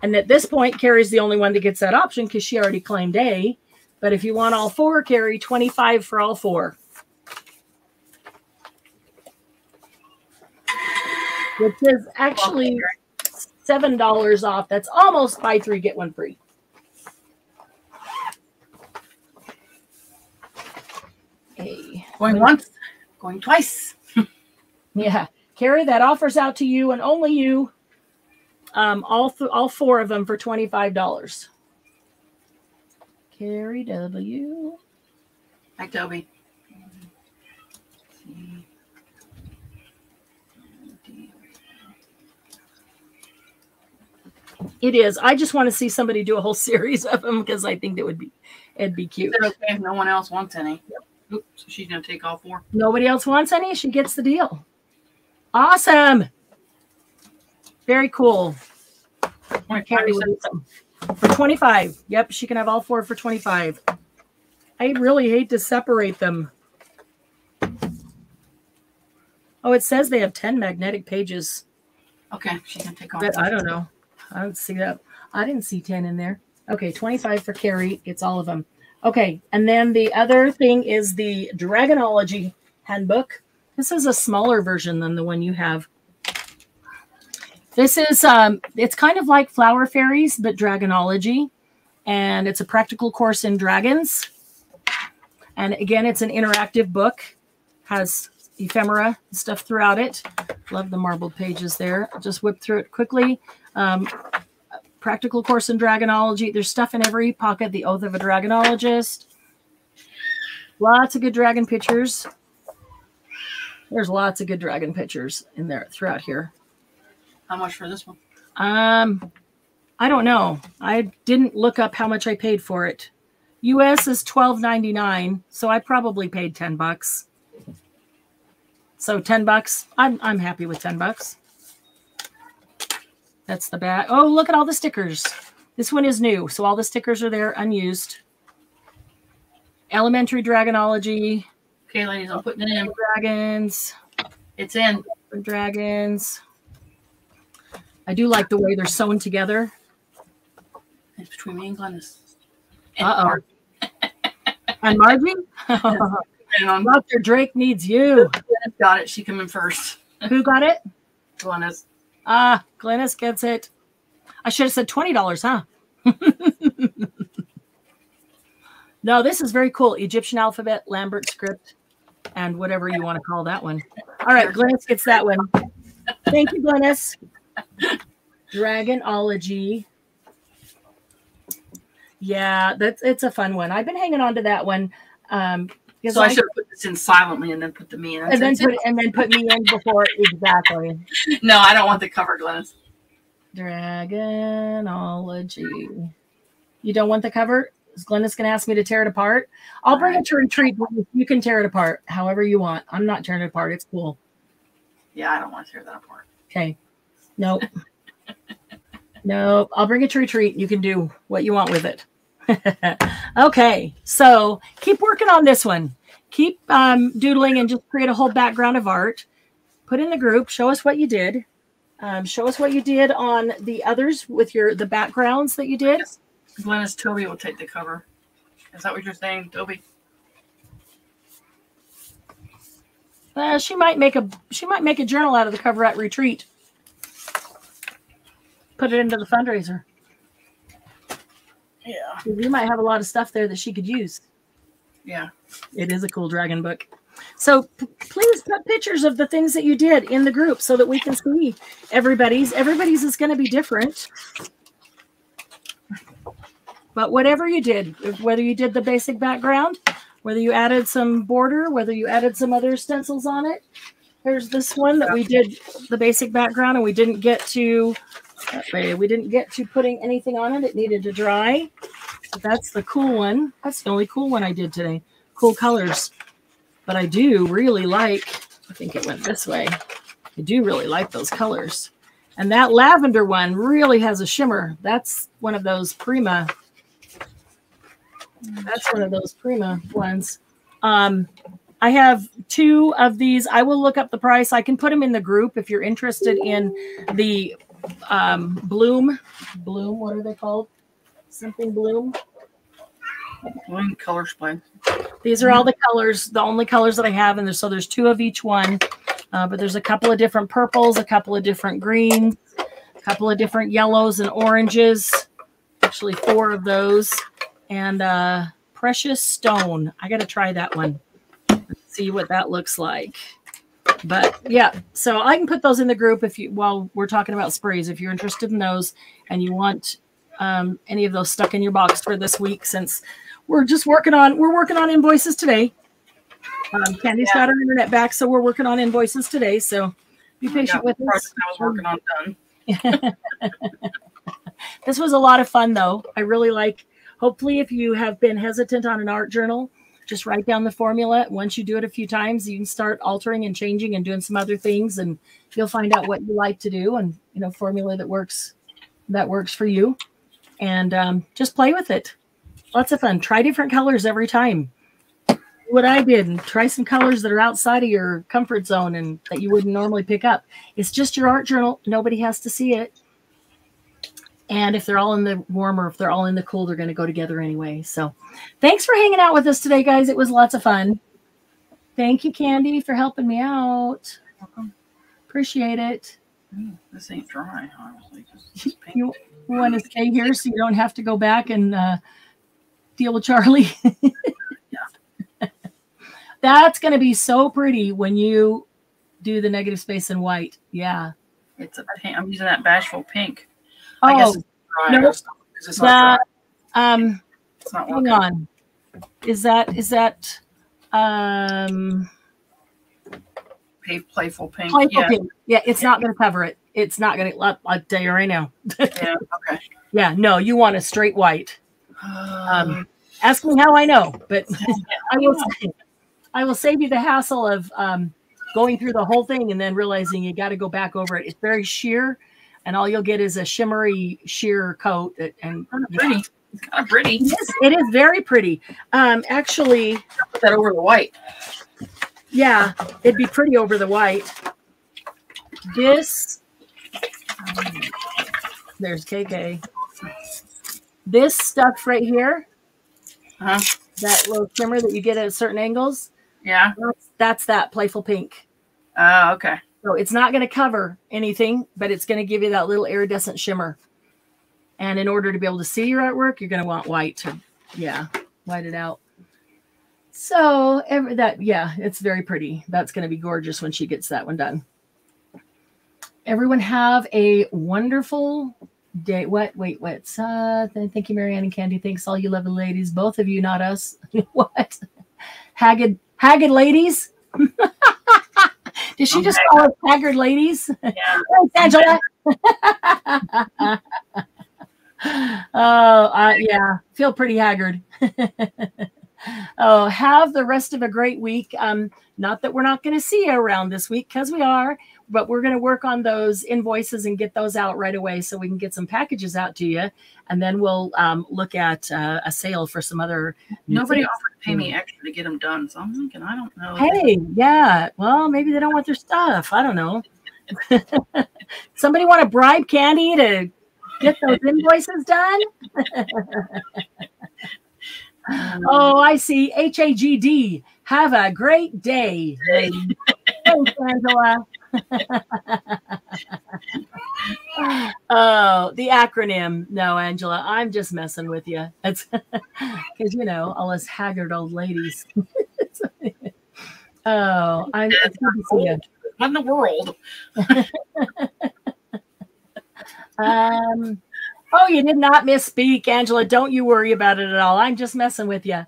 and at this point, Carrie's the only one that gets that option because she already claimed A. But if you want all four, Carrie, twenty five for all four. which is actually seven dollars off. That's almost buy three get one free. Going once, going twice. yeah, Carrie, that offers out to you and only you. Um, all th- all four of them for twenty five dollars. Carrie W. Hi, Toby. It is. I just want to see somebody do a whole series of them because I think that would be it'd be cute. okay if no one else wants any. Yep. Oops, so she's gonna take all four. Nobody else wants any. She gets the deal. Awesome. Very cool. For 25. Yep, she can have all four for 25. I really hate to separate them. Oh, it says they have 10 magnetic pages. Okay, she can take all. But I don't know. I don't see that. I didn't see 10 in there. Okay, 25 for Carrie. It's all of them. Okay, and then the other thing is the Dragonology handbook. This is a smaller version than the one you have. This is um, it's kind of like Flower Fairies, but Dragonology, and it's a practical course in dragons. And again, it's an interactive book, has ephemera stuff throughout it. Love the marbled pages there. Just whip through it quickly. Um, practical course in dragonology. There's stuff in every pocket. The Oath of a Dragonologist. Lots of good dragon pictures. There's lots of good dragon pictures in there throughout here. How much for this one? Um, I don't know. I didn't look up how much I paid for it. US is twelve ninety nine, so I probably paid ten bucks. So ten bucks. I'm I'm happy with ten bucks. That's the back. Oh, look at all the stickers. This one is new, so all the stickers are there unused. Elementary Dragonology. Okay, ladies, I'm putting it in. Dragons. It's in. Dragons. I do like the way they're sewn together. It's between me and Glennis. Uh oh. and Margie? Dr. Drake needs you. Got it. She come in first. Who got it? Glennis. Ah, Glennis gets it. I should have said $20, huh? no, this is very cool. Egyptian alphabet, Lambert script, and whatever you want to call that one. All right, Glennis gets that one. Thank you, Glennis. Dragonology. Yeah, that's it's a fun one. I've been hanging on to that one. Um, so I, I should have put this in silently and then put the me in. And then put and then put me in before exactly. No, I don't want the cover, Glennis. Dragonology. You don't want the cover? Is Glennis going to ask me to tear it apart? I'll bring it to retreat. You can tear it apart however you want. I'm not tearing it apart. It's cool. Yeah, I don't want to tear that apart. Okay. Nope. nope. I'll bring it to retreat. You can do what you want with it. okay. So keep working on this one. Keep um, doodling and just create a whole background of art. Put in the group. Show us what you did. Um, show us what you did on the others with your the backgrounds that you did. Glennis Toby will take the cover. Is that what you're saying, Toby? Uh, she might make a she might make a journal out of the cover at retreat. Put it into the fundraiser. Yeah. We might have a lot of stuff there that she could use. Yeah. It is a cool dragon book. So please put pictures of the things that you did in the group so that we can see everybody's. Everybody's is going to be different. But whatever you did, whether you did the basic background, whether you added some border, whether you added some other stencils on it. There's this one that we did the basic background and we didn't get to we didn't get to putting anything on it. It needed to dry. That's the cool one. That's the only cool one I did today. Cool colors. But I do really like, I think it went this way. I do really like those colors. And that lavender one really has a shimmer. That's one of those Prima. That's one of those Prima ones. Um, I have two of these. I will look up the price. I can put them in the group if you're interested in the um, Bloom. Bloom, what are they called? Something Bloom. One color spline. These are all the colors, the only colors that I have, and there's, so there's two of each one. Uh, but there's a couple of different purples, a couple of different greens, a couple of different yellows and oranges. Actually, four of those, and uh, precious stone. I got to try that one. Let's see what that looks like but yeah so i can put those in the group if you while we're talking about sprays if you're interested in those and you want um, any of those stuck in your box for this week since we're just working on we're working on invoices today. Um, candy's yeah. got her internet back so we're working on invoices today so be patient with us. i was working on done. This was a lot of fun though. I really like hopefully if you have been hesitant on an art journal just write down the formula. Once you do it a few times, you can start altering and changing and doing some other things, and you'll find out what you like to do and you know formula that works that works for you. And um, just play with it. Lots of fun. Try different colors every time. what I did and try some colors that are outside of your comfort zone and that you wouldn't normally pick up. It's just your art journal. Nobody has to see it. And if they're all in the warm or if they're all in the cool, they're going to go together anyway. So thanks for hanging out with us today, guys. It was lots of fun. Thank you, Candy, for helping me out. Welcome. Appreciate it. Mm, this ain't dry, honestly. you want to stay here so you don't have to go back and uh, deal with Charlie. yeah. That's going to be so pretty when you do the negative space in white. Yeah. It's a pink. I'm using that bashful pink. Oh, I guess no, it's that, um, it's not hang on. Is that, is that, um, playful pink. Playful yeah. pink. Yeah, it's yeah. not going to cover it. It's not going to. I'll tell you right now. yeah. Okay. Yeah. No, you want a straight white. Um, ask me how I know, but I will. I will save you the hassle of um, going through the whole thing and then realizing you got to go back over it. It's very sheer, and all you'll get is a shimmery sheer coat. That, and kind of pretty. It's kind of pretty. It is, it is very pretty. Um, actually, put that over the white. Yeah, it'd be pretty over the white. This, there's KK. This stuff right here, uh-huh. that little shimmer that you get at certain angles. Yeah. That's, that's that playful pink. Oh, okay. So it's not going to cover anything, but it's going to give you that little iridescent shimmer. And in order to be able to see your artwork, you're going to want white to, yeah, white it out. So every, that, yeah, it's very pretty. That's going to be gorgeous when she gets that one done. Everyone have a wonderful day. What? Wait, what's uh thank you, Marianne and Candy. Thanks all you lovely ladies. Both of you, not us. what? Haggard haggard ladies? Did she just call us haggard ladies? Yeah. Thanks, Angela. oh, uh, yeah. Feel pretty haggard oh, have the rest of a great week. Um, not that we're not going to see you around this week because we are, but we're going to work on those invoices and get those out right away so we can get some packages out to you. And then we'll um, look at uh, a sale for some other. Nobody offered to pay me extra to get them done. So I'm thinking, I don't know. Hey, yeah. Well, maybe they don't want their stuff. I don't know. Somebody want to bribe Candy to get those invoices done? oh, I see. H A G D. Have a great day. Thanks, Angela. Oh, the acronym. No, Angela, I'm just messing with you. It's because you know all us haggard old ladies. oh, I'm. It's good to see you. What in the world? um. Oh, you did not misspeak, Angela. Don't you worry about it at all. I'm just messing with you.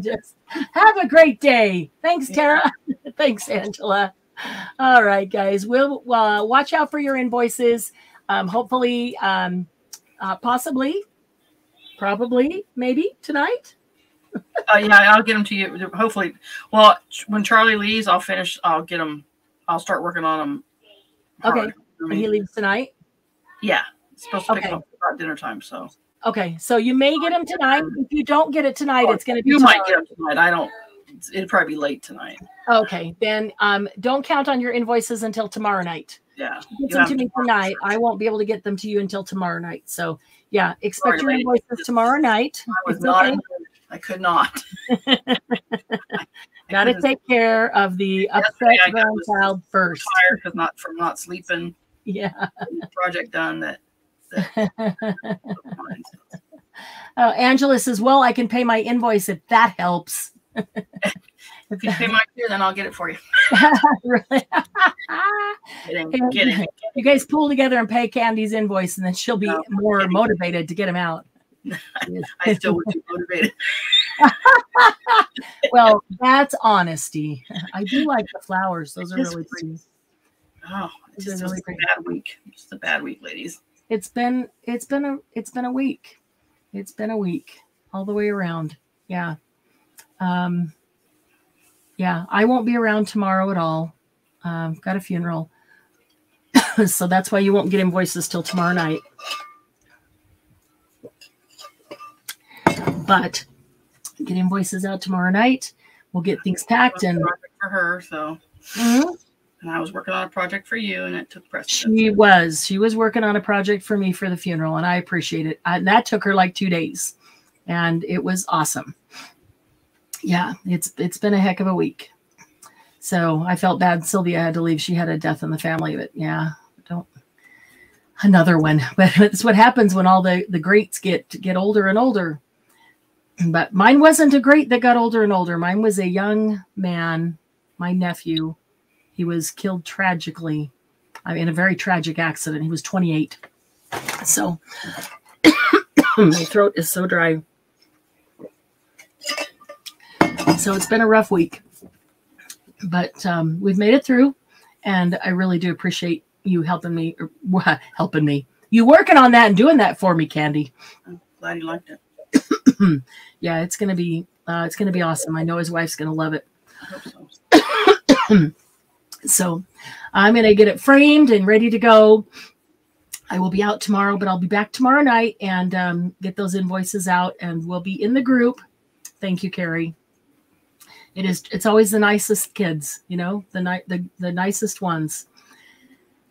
just have a great day. Thanks, Tara. Thanks, Angela. All right, guys. We'll uh, watch out for your invoices. Um, hopefully, um, uh, possibly, probably, maybe tonight. uh, yeah, I'll get them to you. Hopefully, well, when Charlie leaves, I'll finish. I'll get them. I'll start working on them. Okay. He leaves tonight. Yeah. It's supposed to pick okay. up about dinner time, so. Okay, so you may get them tonight. If you don't get it tonight, oh, it's going to be. You tomorrow. might get them tonight. I don't. It'd probably be late tonight. Okay, then um, don't count on your invoices until tomorrow night. Yeah, get them to me tonight. I won't be able to get them to you until tomorrow night. So yeah, expect your invoices tomorrow night. I was not. Okay. I could not. Got to take care of the upset grandchild first. Tired because not from not sleeping. Yeah. Project done that oh, Angela says, "Well, I can pay my invoice if that helps." if you pay my too, then I'll get it for you. You guys pull together and pay Candy's invoice, and then she'll be no, more kidding. motivated to get him out. I still would be motivated. well, that's honesty. I do like the flowers; those are really pretty. Oh, it's just really a bad week. Just a bad week, ladies it's been it's been a it's been a week. It's been a week all the way around. Yeah. Um yeah, I won't be around tomorrow at all. Um, got a funeral. so that's why you won't get invoices till tomorrow night. But get invoices out tomorrow night. We'll get things packed and for her. So mm-hmm and I was working on a project for you, and it took precedence. She was. She was working on a project for me for the funeral, and I appreciate it. and that took her like two days, and it was awesome. Yeah, it's it's been a heck of a week. So I felt bad. Sylvia had to leave. She had a death in the family, but yeah, don't another one. But that's what happens when all the the greats get get older and older. But mine wasn't a great that got older and older. Mine was a young man, my nephew. He was killed tragically in a very tragic accident. He was 28. So my throat is so dry. So it's been a rough week, but um, we've made it through, and I really do appreciate you helping me, or, helping me. You working on that and doing that for me, Candy. I'm glad you liked it. yeah, it's gonna be uh, it's gonna be awesome. I know his wife's gonna love it. So. so I'm gonna get it framed and ready to go. I will be out tomorrow, but I'll be back tomorrow night and um, get those invoices out, and we'll be in the group. Thank you, Carrie. It is. It's always the nicest kids, you know, the the the nicest ones.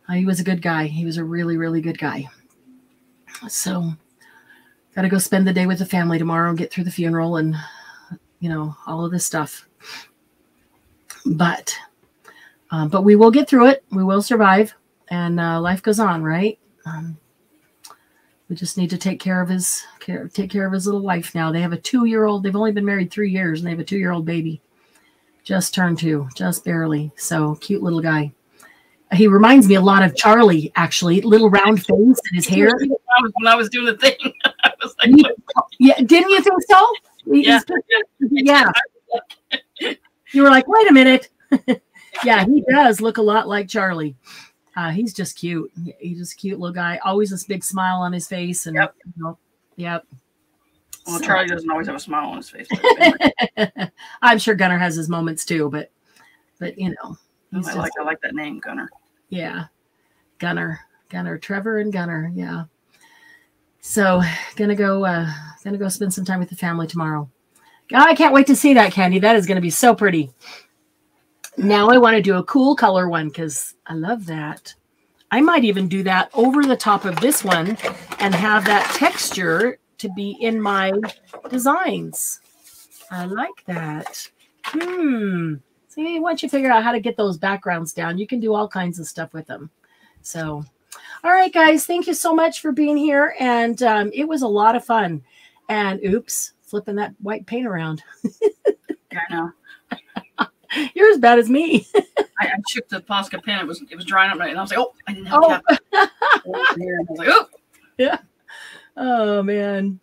Uh, he was a good guy. He was a really, really good guy. So, got to go spend the day with the family tomorrow and get through the funeral and, you know, all of this stuff. But, um, but we will get through it. We will survive, and uh, life goes on, right? Um, we just need to take care of his care, take care of his little wife now. They have a two-year-old. They've only been married three years, and they have a two-year-old baby, just turned two, just barely. So cute little guy. He reminds me a lot of Charlie, actually. Little round face and his hair. When I was doing the thing, I was like, You- yeah, didn't you think so? Yeah. yeah. You were like, wait a minute. yeah, he does look a lot like Charlie. Uh, he's just cute. He's just a cute little guy. Always this big smile on his face. And Yep. you know, yep. Well, Charlie doesn't always have a smile on his face. I'm sure Gunner has his moments too, but but you know, he's I just, like I like that name, Gunner. yeah. Gunner. Gunner. Trevor and Gunner. Yeah. So gonna go uh gonna go spend some time with the family tomorrow. God, I can't wait to see that candy. That is gonna be so pretty. Now I want to do a cool color one because I love that. I might even do that over the top of this one and have that texture to be in my designs. I like that. Hmm. See, once you figure out how to get those backgrounds down, you can do all kinds of stuff with them. So, all right, guys, thank you so much for being here. And um, it was a lot of fun. And oops, flipping that white paint around. I know. You're as bad as me. I, I shook the Posca pen. It was it was drying up, and I was like, oh, I didn't have Oh. a cap. I was like, oh, oh, man.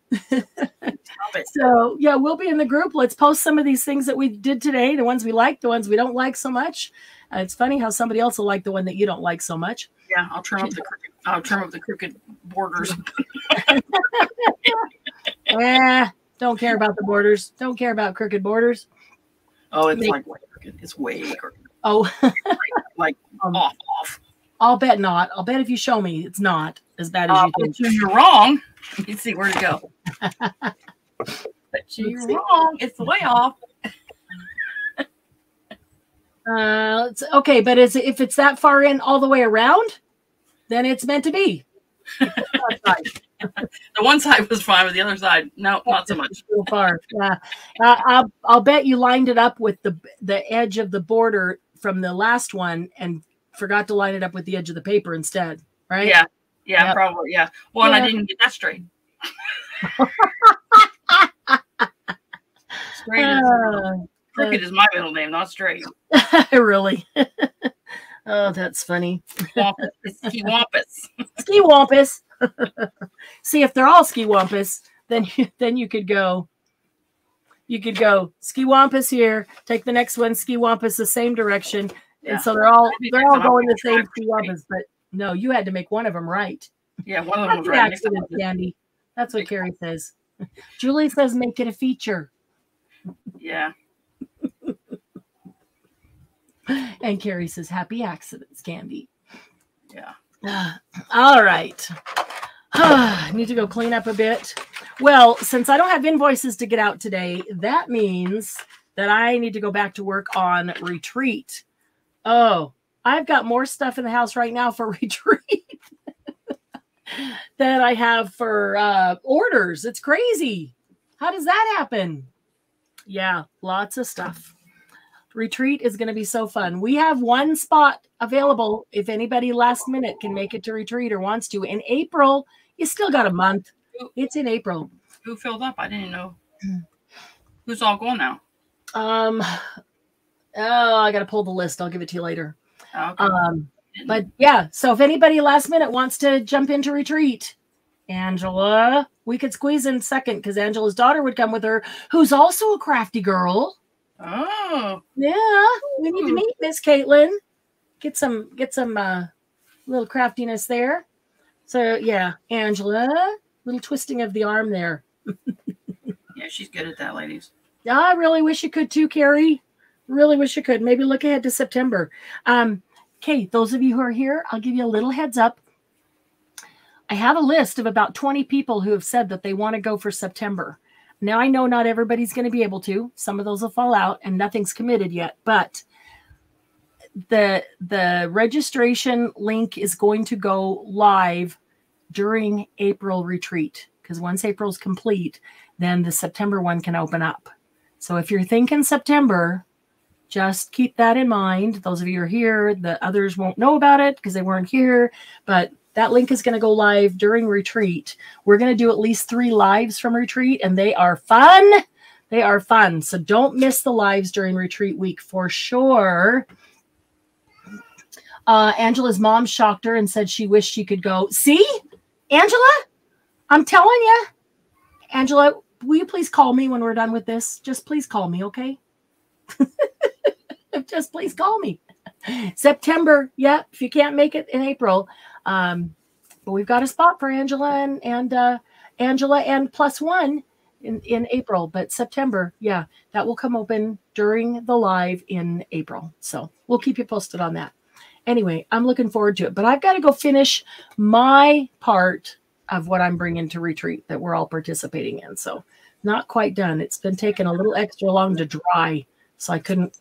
So, yeah, we'll be in the group. Let's post some of these things that we did today the ones we like, the ones we don't like so much. Uh, it's funny how somebody else will like the one that you don't like so much. Yeah, I'll trim up the crooked. I'll trim up the crooked borders. eh, don't care about the borders. Don't care about crooked borders. Oh, it's like way crooked. It's way crooked. Oh, Like Um, off, off. I'll bet not. I'll bet if you show me, it's not as bad as Uh, you think. you're wrong. You see where to go. but you're wrong. It's way off. Uh, it's, okay, but is if it's that far in all the way around, then it's meant to be. The one side was fine, but the other side, no, not so much. so far. Yeah, uh, I'll, I'll bet you lined it up with the the edge of the border from the last one and forgot to line it up with the edge of the paper instead, right? Yeah, yeah, Yep. probably, yeah. Well, and I didn't get that straight. straight is, Uh, crooked is my middle name, not straight. really. oh, that's funny. Wampus. It's Wampus. ski wampus. See, if they're all ski wampus, then you, then you could go. You could go ski wampus here. Take the next one, ski wampus the same direction, Yeah. and so they're all they're all going the same two straight. But no, you had to make one of them right. Yeah, one of them was right. Next time I'll accident. That's what Carrie says. Julie says make it a feature, Yeah. and Carrie says happy accidents, Candy. Yeah. All right. I need to go clean up a bit. Well, since I don't have invoices to get out today, that means that I need to go back to work on retreat. Oh, I've got more stuff in the house right now for retreat than I have for uh, orders. It's crazy. How does that happen? Yeah, lots of stuff. retreat is going to be so fun. We have one spot available if anybody last minute can make it to retreat or wants to. In April, you still got a month. It's in April. Who filled up? I didn't know. Who's all going now? Um, oh, I got to pull the list. I'll give it to you later. Oh, okay. Um, but yeah, so if anybody last minute wants to jump into retreat, Angela, we could squeeze in second because Angela's daughter would come with her, who's also a crafty girl. oh, Yeah, we need to meet Miss Caitlin. Get some get some uh little craftiness there. So yeah, Angela, little twisting of the arm there. yeah, she's good at that, ladies. I really wish you could too, Carrie. Really wish you could. Maybe look ahead to September. Um, okay, those of you who are here, I'll give you a little heads up. I have a list of about 20 people who have said that they want to go for September. Now I know not everybody's going to be able to. Some of those will fall out and nothing's committed yet, but the the registration link is going to go live during April retreat because once April's complete, then the September one can open up. So if you're thinking September, just keep that in mind. Those of you who are here, the others won't know about it because they weren't here, but that link is going to go live during retreat. We're going to do at least three lives from retreat, and they are fun. They are fun. So don't miss the lives during retreat week for sure. Uh, Angela's mom shocked her and said she wished she could go. See, Angela, I'm telling you, Angela, will you please call me when we're done with this? Just please call me, okay? Just please call me. September, yeah, if you can't make it in April. Um, but we've got a spot for Angela and, and uh, Angela and plus one in, in April. But September, yeah, that will come open during the live in April. So we'll keep you posted on that. Anyway, I'm looking forward to it. But I've got to go finish my part of what I'm bringing to retreat that we're all participating in. So not quite done. It's been taking a little extra long to dry, so I couldn't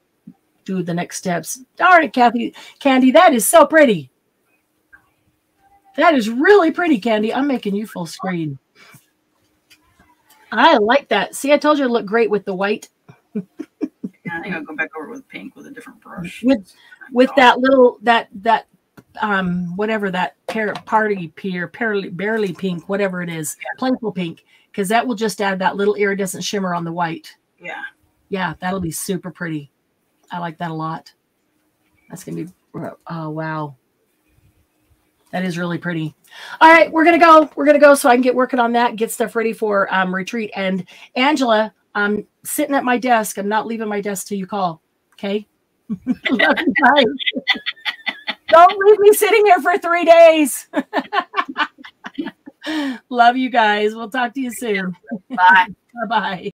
do the next steps. Darn it, Kathy, Candy, that is so pretty. That is really pretty, Candy. I'm making you full screen. I like that. See, I told you it looked great with the white, Yeah, I think I'll go back over with pink with a different brush. with with that little that that um whatever that par- party peer barely barely pink, whatever it is, playful pink, because that will just add that little iridescent shimmer on the white. Yeah. Yeah, that'll be super pretty. I like that a lot. That's gonna be oh wow. That is really pretty. All right, we're gonna go. We're gonna go so I can get working on that, get stuff ready for um, retreat. And Angela, I'm sitting at my desk. I'm not leaving my desk till you call. Okay. Love you guys. Don't leave me sitting here for three days. Love you guys. We'll talk to you soon. Bye. Bye bye.